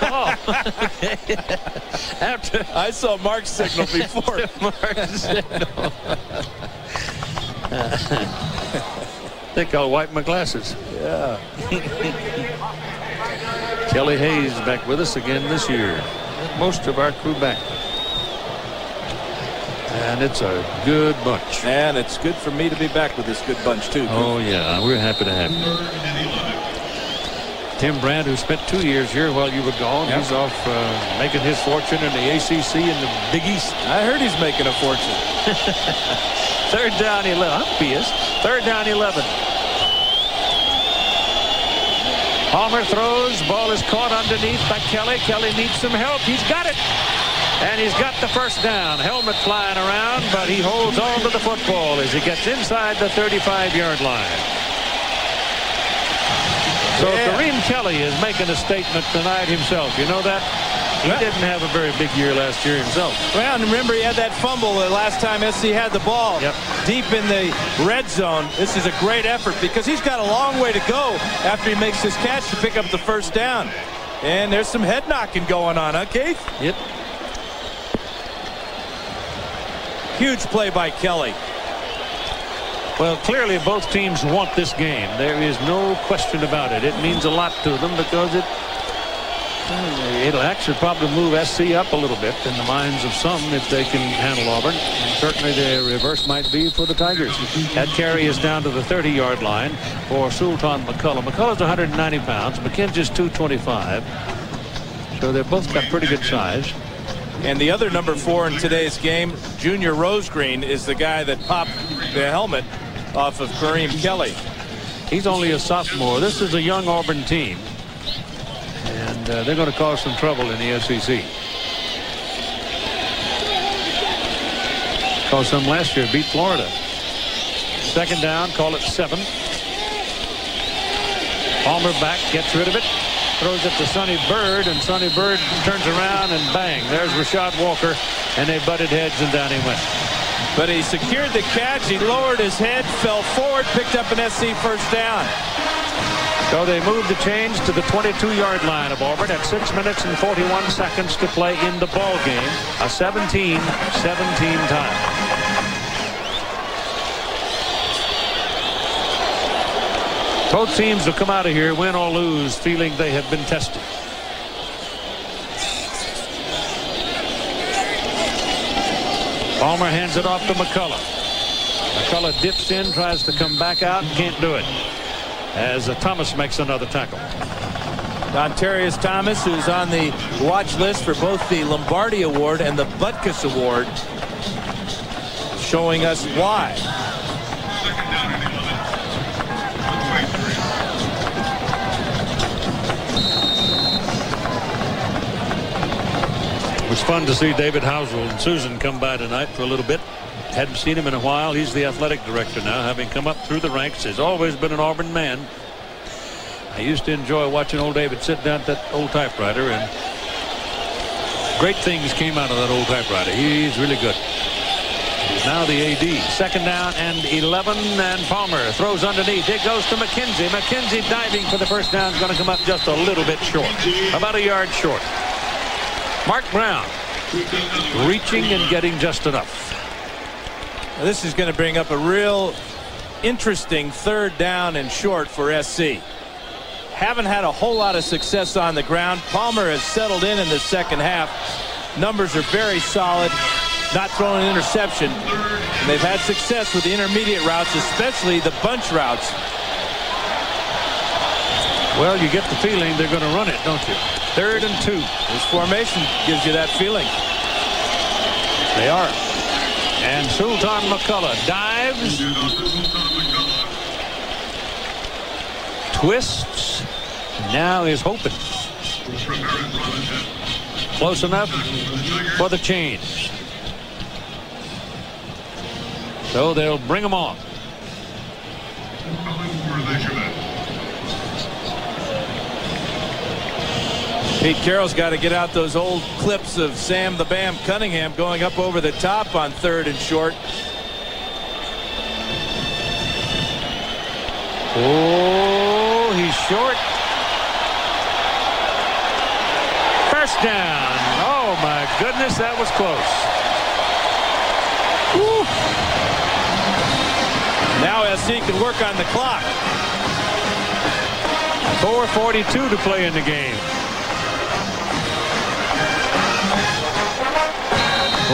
oh. After I saw Mark's signal before. Mark's signal. I think I'll wipe my glasses. Yeah. Kelly Hayes back with us again this year. Most of our crew back. And it's a good bunch. And it's good for me to be back with this good bunch, too. Oh, yeah. We're happy to have you. Tim Brandt, who spent two years here while you were gone, Yep. he's off uh, making his fortune in the ACC and the Big East. I heard he's making a fortune. Third down 11. I'm biased. Third down 11. Palmer throws. Ball is caught underneath by Kelly. Kelly needs some help. He's got it. And he's got the first down. Helmet flying around, but he holds on to the football as he gets inside the 35-yard line. So Yeah. Kareem Kelly is making a statement tonight himself. You know that? He didn't have a very big year last year himself. Well, and remember he had that fumble the last time SC had the ball deep in the red zone. This is a great effort because he's got a long way to go after he makes this catch to pick up the first down. And there's some head knocking going on, huh, Keith? Yep. Huge play by Kelly. Well, clearly both teams want this game. There is no question about it. It means a lot to them because it it'll actually probably move SC up a little bit in the minds of some if they can handle Auburn. And certainly the reverse might be for the Tigers. That carry is down to the 30-yard line for Sultan McCullough. McCullough's 190 pounds. MacKenzie's 225. So they've both got pretty good size. And the other number four in today's game, Junior Rosegreen, is the guy that popped the helmet off of Kareem Kelly. He's only a sophomore. This is a young Auburn team. And uh, they're going to cause some trouble in the SEC. Caused some last year, beat Florida. Second down, call it seven. Palmer back, gets rid of it. Throws it to Sunny Byrd, and Sunny Byrd turns around and bang. There's Rashad Walker, and they butted heads, and down he went. But he secured the catch. He lowered his head, fell forward, picked up an SC first down. So they move the change to the 22-yard line of Auburn at 6 minutes and 41 seconds to play in the ball game. A 17-17 tie. Both teams will come out of here, win or lose, feeling they have been tested. Palmer hands it off to McCullough. McCullough dips in, tries to come back out, can't do it. As uh, Thomas makes another tackle. Dontarius Thomas, who's on the watch list for both the Lombardi Award and the Butkus Award, showing us why. Fun to see David Housel and Susan come by tonight for a little bit. Hadn't seen him in a while. He's the athletic director now, having come up through the ranks. Has always been an Auburn man. I used to enjoy watching old David sit down at that old typewriter, and great things came out of that old typewriter. He's really good. He's now the AD. Second down and 11, and Palmer throws underneath. It goes to MacKenzie. MacKenzie diving for the first down is going to come up just a little bit short, about a yard short. Mark Brown reaching and getting just enough. Now, this is going to bring up a real interesting third down and short for SC. Haven't had a whole lot of success on the ground. Palmer has settled in in the second half. Numbers are very solid. Not throwing an interception. And they've had success with the intermediate routes, especially the bunch routes. Well, you get the feeling they're going to run it, don't you? Third and two. This formation gives you that feeling. They are. And Sultan McCullough dives. Twists. Now is hoping. Close enough for the change. So they'll bring them on. Pete Carroll's got to get out those old clips of Sam the Bam Cunningham going up over the top on third and short. Oh, he's short. First down. Oh, my goodness, that was close. Woo. Now SC can work on the clock. 4.42 to play in the game.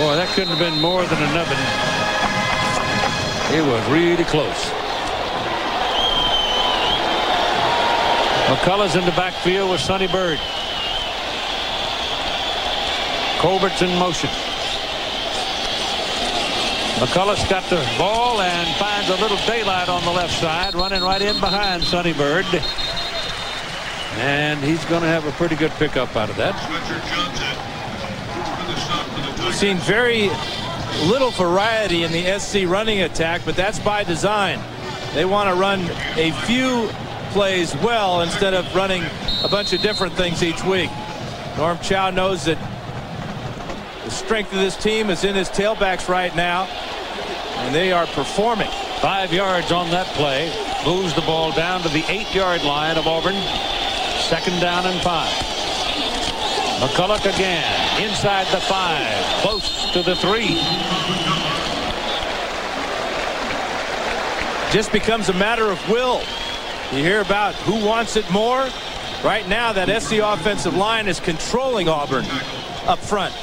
Boy, that couldn't have been more than a nubbin. It was really close. McCullough's in the backfield with Sunny Byrd. Colbert's in motion. McCullough's got the ball and finds a little daylight on the left side, running right in behind Sunny Byrd. And he's going to have a pretty good pickup out of that. Seen very little variety in the SC running attack, but that's by design. They want to run a few plays well instead of running a bunch of different things each week. Norm Chow knows that the strength of this team is in his tailbacks right now, and they are performing. Five yards on that play. Moves the ball down to the eight-yard line of Auburn. Second down and five. McCullough again. Inside the five. Close to the three. Just becomes a matter of will. You hear about who wants it more. Right now, that SC offensive line is controlling Auburn up front.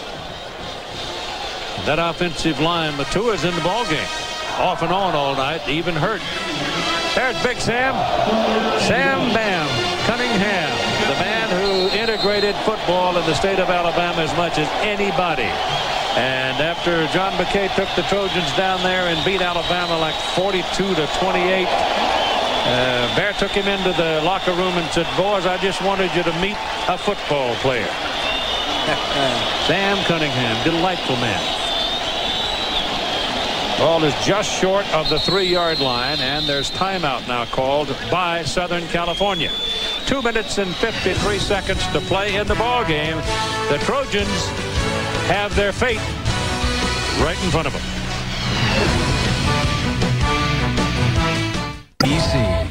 That offensive line, Matua's in the ball game. Off and on all night, even hurt. There's Big Sam. Sam Bam Cunningham, integrated football in the state of Alabama as much as anybody. And after John McKay took the Trojans down there and beat Alabama like 42 to 28, uh, Bear took him into the locker room and said, boys, I just wanted you to meet a football player. Sam Cunningham, delightful man. Ball is just short of the three-yard line, and there's timeout now called by Southern California. Two minutes and 53 seconds to play in the ball game. The Trojans have their fate right in front of them. BC.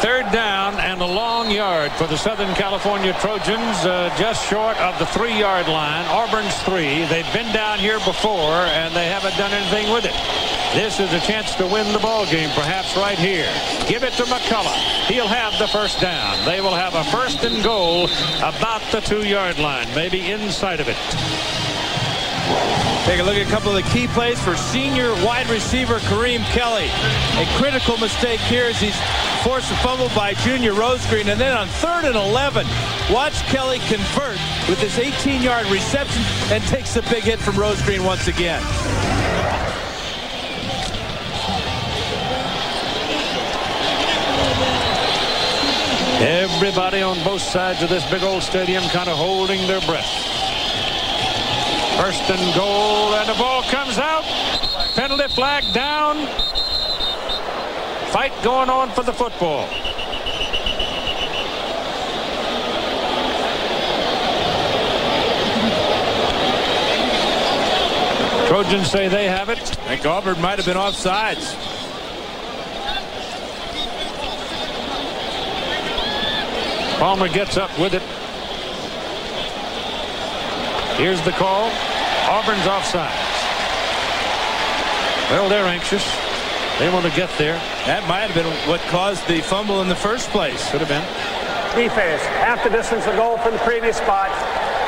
Third down and a long yard for the Southern California Trojans, uh, just short of the three-yard line. Auburn's three. They've been down here before, and they haven't done anything with it. This is a chance to win the ball game, perhaps right here. Give it to McCullough. He'll have the first down. They will have a first and goal about the two-yard line, maybe inside of it. Take a look at a couple of the key plays for senior wide receiver Kareem Kelly. A critical mistake here as he's forced a fumble by junior Rosegreen. And then on third and 11, watch Kelly convert with this 18-yard reception and takes a big hit from Rosegreen once again. Everybody on both sides of this big old stadium kind of holding their breath. First and goal, and the ball comes out. Penalty flag down. Fight going on for the football. Trojans say they have it. I think Auburn might have been offsides. Palmer gets up with it. Here's the call. Auburn's offside. Well, they're anxious. They want to get there. That might have been what caused the fumble in the first place. Could have been. Defense, half the distance of goal from the previous spot.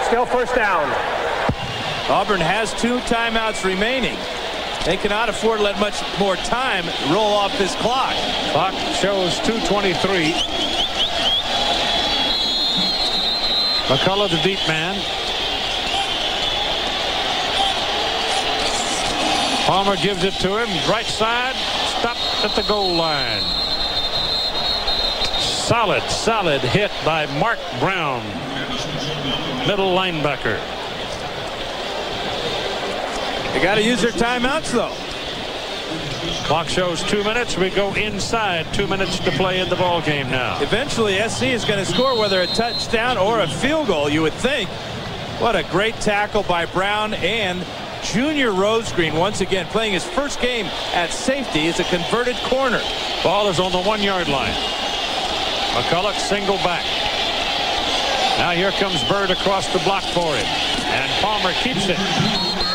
Still first down. Auburn has two timeouts remaining. They cannot afford to let much more time roll off this clock. Clock shows 223. McCullough, the deep man. Palmer gives it to him. Right side. Stopped at the goal line. Solid, solid hit by Mark Brown. Middle linebacker. They got to use their timeouts, though. Clock shows two minutes. We go inside two minutes to play in the ball game now. Eventually, SC is going to score whether a touchdown or a field goal, you would think. What a great tackle by Brown and Junior Rosegreen once again playing his first game at safety is a converted corner. Ball is on the one-yard line. McCullough single back. Now here comes Byrd across the block for him. And Palmer keeps it.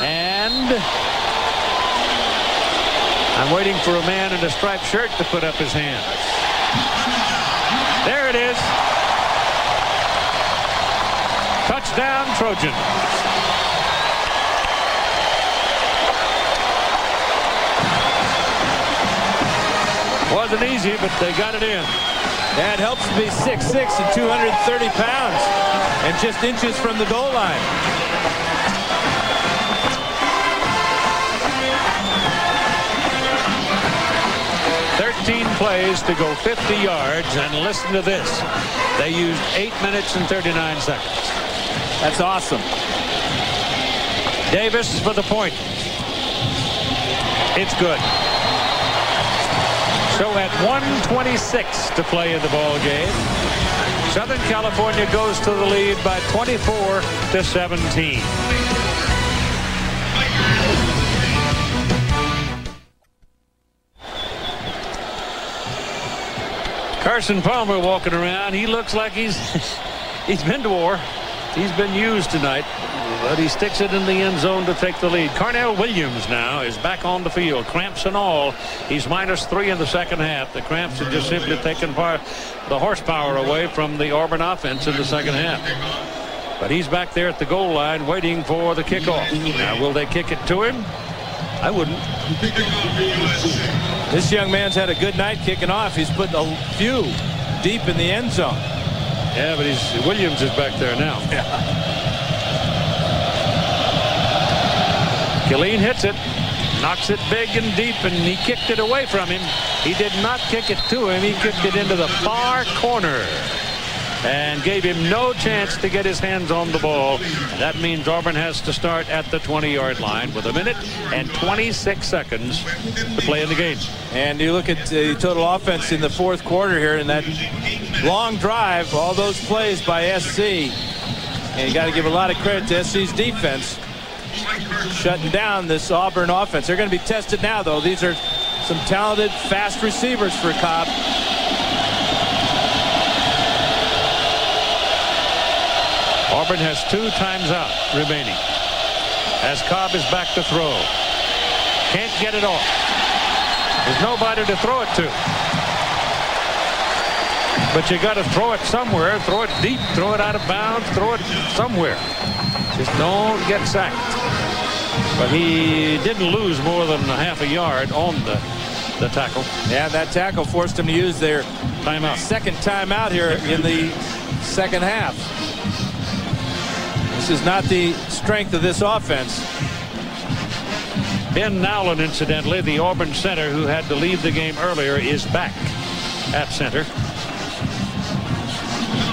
And I'm waiting for a man in a striped shirt to put up his hand. There it is. Touchdown, Trojan. Wasn't easy, but they got it in. That helps to be 6'6 and 230 pounds and just inches from the goal line. Thirteen plays to go 50 yards, and listen to this. They used 8 minutes and 39 seconds. That's awesome. Davis for the point. It's good. So at 126 to play in the ball game, Southern California goes to the lead by 24 to 17. Carson Palmer walking around. He looks like he's he's been to war. He's been used tonight, but he sticks it in the end zone to take the lead. Carnell Williams now is back on the field, cramps and all. He's minus three in the second half. The cramps have just simply taken part the horsepower away from the Auburn offense in the second half. But he's back there at the goal line waiting for the kickoff. Now, will they kick it to him? I wouldn't. This young man's had a good night kicking off. He's put a few deep in the end zone. Yeah, but he's Williams is back there now. Yeah. Killeen hits it, knocks it big and deep, and he kicked it away from him. He did not kick it to him. He kicked it into the far corner and gave him no chance to get his hands on the ball. That means Auburn has to start at the 20-yard line with a minute and 26 seconds to play in the game. And you look at the total offense in the fourth quarter here in that long drive, all those plays by SC. And you got to give a lot of credit to SC's defense shutting down this Auburn offense. They're going to be tested now, though. These are some talented, fast receivers for Cobb. Auburn has two times out remaining as Cobb is back to throw. Can't get it off. There's nobody to throw it to. But you got to throw it somewhere. Throw it deep. Throw it out of bounds. Throw it somewhere. Just don't get sacked. But he didn't lose more than a half a yard on the the tackle. Yeah, that tackle forced him to use their timeout. second timeout here in the second half. This is not the strength of this offense. Ben Nowland, incidentally, the Auburn center who had to leave the game earlier, is back at center.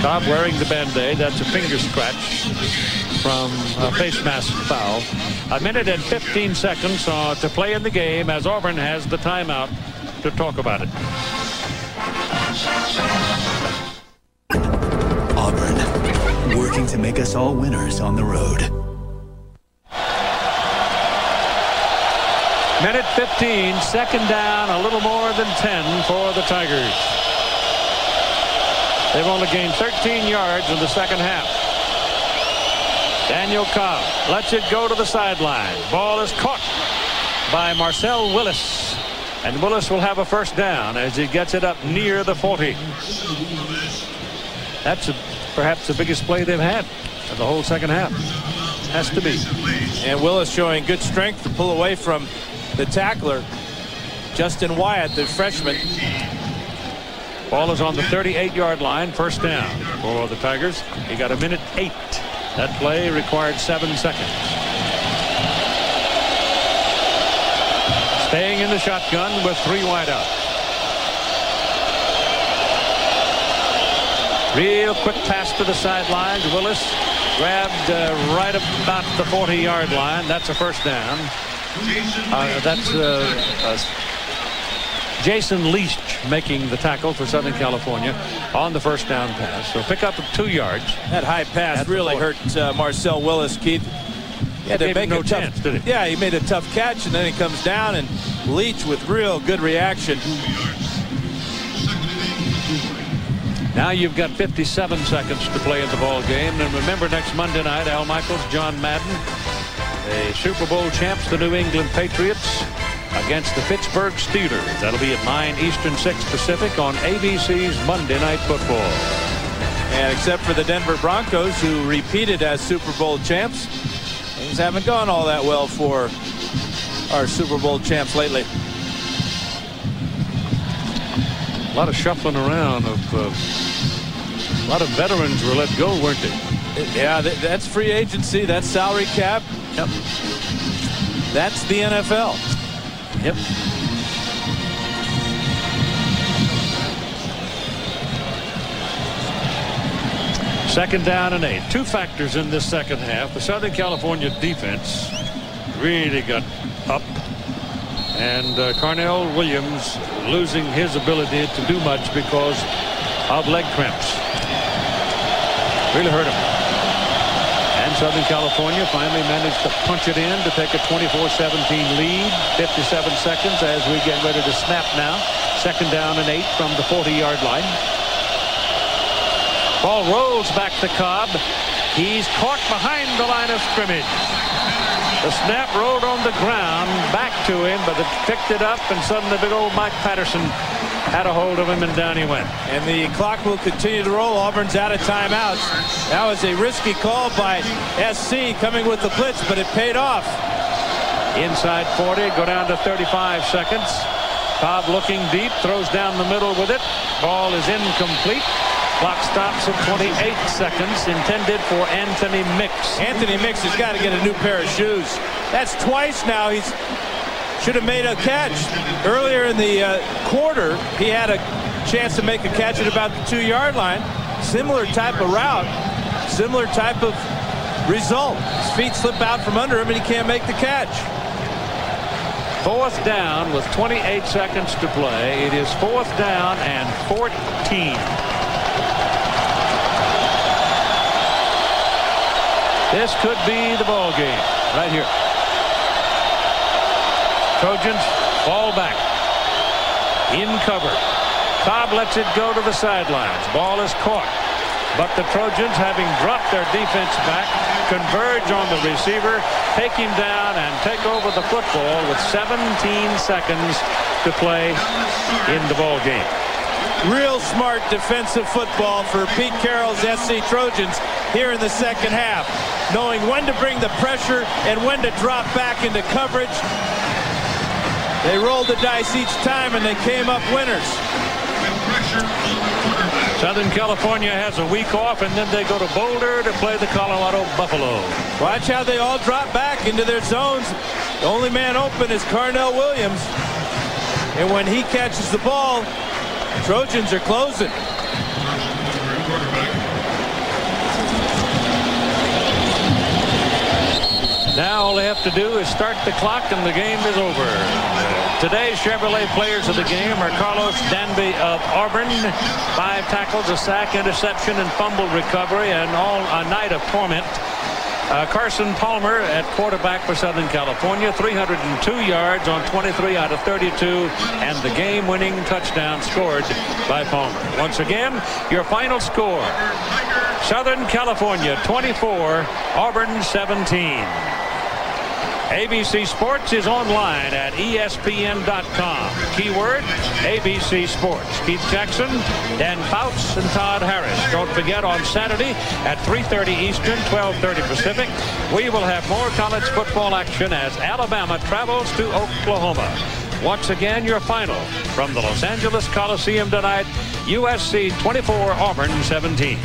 Cobb wearing the band-aid. That's a finger scratch from a face mask foul. A minute and 15 seconds uh, to play in the game as Auburn has the timeout to talk about it. Working to make us all winners on the road. Minute 15, second down, a little more than 10 for the Tigers. They've only gained 13 yards in the second half. Daniel Cobb lets it go to the sideline. Ball is caught by Marcel Willis. And Willis will have a first down as he gets it up near the 40. That's a, perhaps the biggest play they've had in the whole second half. Has to be. And Willis showing good strength to pull away from the tackler. Justin Wyatt, the freshman. Ball is on the 38-yard line. First down for the Tigers. He got a minute eight. That play required seven seconds. Staying in the shotgun with three wide Real quick pass to the sidelines. Willis grabbed uh, right about the 40-yard line. That's a first down. Uh, that's uh, uh, Jason Leach making the tackle for Southern California on the first down pass. So pick up two yards. That high pass really hurt uh, Marcel Willis, Keith. Had to make no a tough, chance, did he? Yeah, he made a tough catch, and then he comes down, and Leach with real good reaction. Now you've got 57 seconds to play in the ball game. And remember, next Monday night, Al Michaels, John Madden, the Super Bowl champs, the New England Patriots, against the Pittsburgh Steelers. That'll be at 9 Eastern, 6 Pacific on ABC's Monday Night Football. And except for the Denver Broncos, who repeated as Super Bowl champs, things haven't gone all that well for our Super Bowl champs lately. A lot of shuffling around of uh, a lot of veterans were let go, weren't they? Yeah, that's free agency. That's salary cap. Yep. That's the NFL. Yep. Second down and eight. Two factors in this second half. The Southern California defense really got up. And uh, Carnell Williams losing his ability to do much because of leg cramps. Really hurt him. And Southern California finally managed to punch it in to take a 24-17 lead. 57 seconds as we get ready to snap now. Second down and eight from the 40-yard line. Ball rolls back to Cobb. He's caught behind the line of scrimmage. The snap rolled on the ground back to him, but it picked it up, and suddenly big old Mike Patterson had a hold of him, and down he went. And the clock will continue to roll. Auburn's out of timeouts. That was a risky call by SC coming with the blitz, but it paid off. Inside 40, go down to 35 seconds. Cobb looking deep, throws down the middle with it. Ball is incomplete. Clock stops at 28 seconds, intended for Anthony Mix. Anthony Mix has got to get a new pair of shoes. That's twice now he's should have made a catch. Earlier in the uh, quarter, he had a chance to make a catch at about the two-yard line. Similar type of route, similar type of result. His feet slip out from under him and he can't make the catch. Fourth down with 28 seconds to play. It is fourth down and 14. This could be the ball game right here. Trojans fall back. In cover. Cobb lets it go to the sidelines. Ball is caught. But the Trojans, having dropped their defense back, converge on the receiver, take him down, and take over the football with 17 seconds to play in the ball game. Real smart defensive football for Pete Carroll's SC Trojans here in the second half. Knowing when to bring the pressure and when to drop back into coverage. They rolled the dice each time and they came up winners. Southern California has a week off and then they go to Boulder to play the Colorado Buffalo. Watch how they all drop back into their zones. The only man open is Carnell Williams. And when he catches the ball, Trojans are closing. Now all they have to do is start the clock and the game is over. Today's Chevrolet players of the game are Karlos Dansby of Auburn. Five tackles, a sack, interception, and fumble recovery, and all a night of torment. Uh, Carson Palmer at quarterback for Southern California, 302 yards on 23 out of 32, and the game-winning touchdown scored by Palmer. Once again, your final score, Southern California 24, Auburn 17. ABC Sports is online at ESPN.com. Keyword ABC Sports. Keith Jackson, Dan Fouts, and Todd Harris. Don't forget on Saturday at 3.30 Eastern, 12.30 Pacific, we will have more college football action as Alabama travels to Oklahoma. Once again, your final from the Los Angeles Coliseum tonight, USC 24, Auburn 17.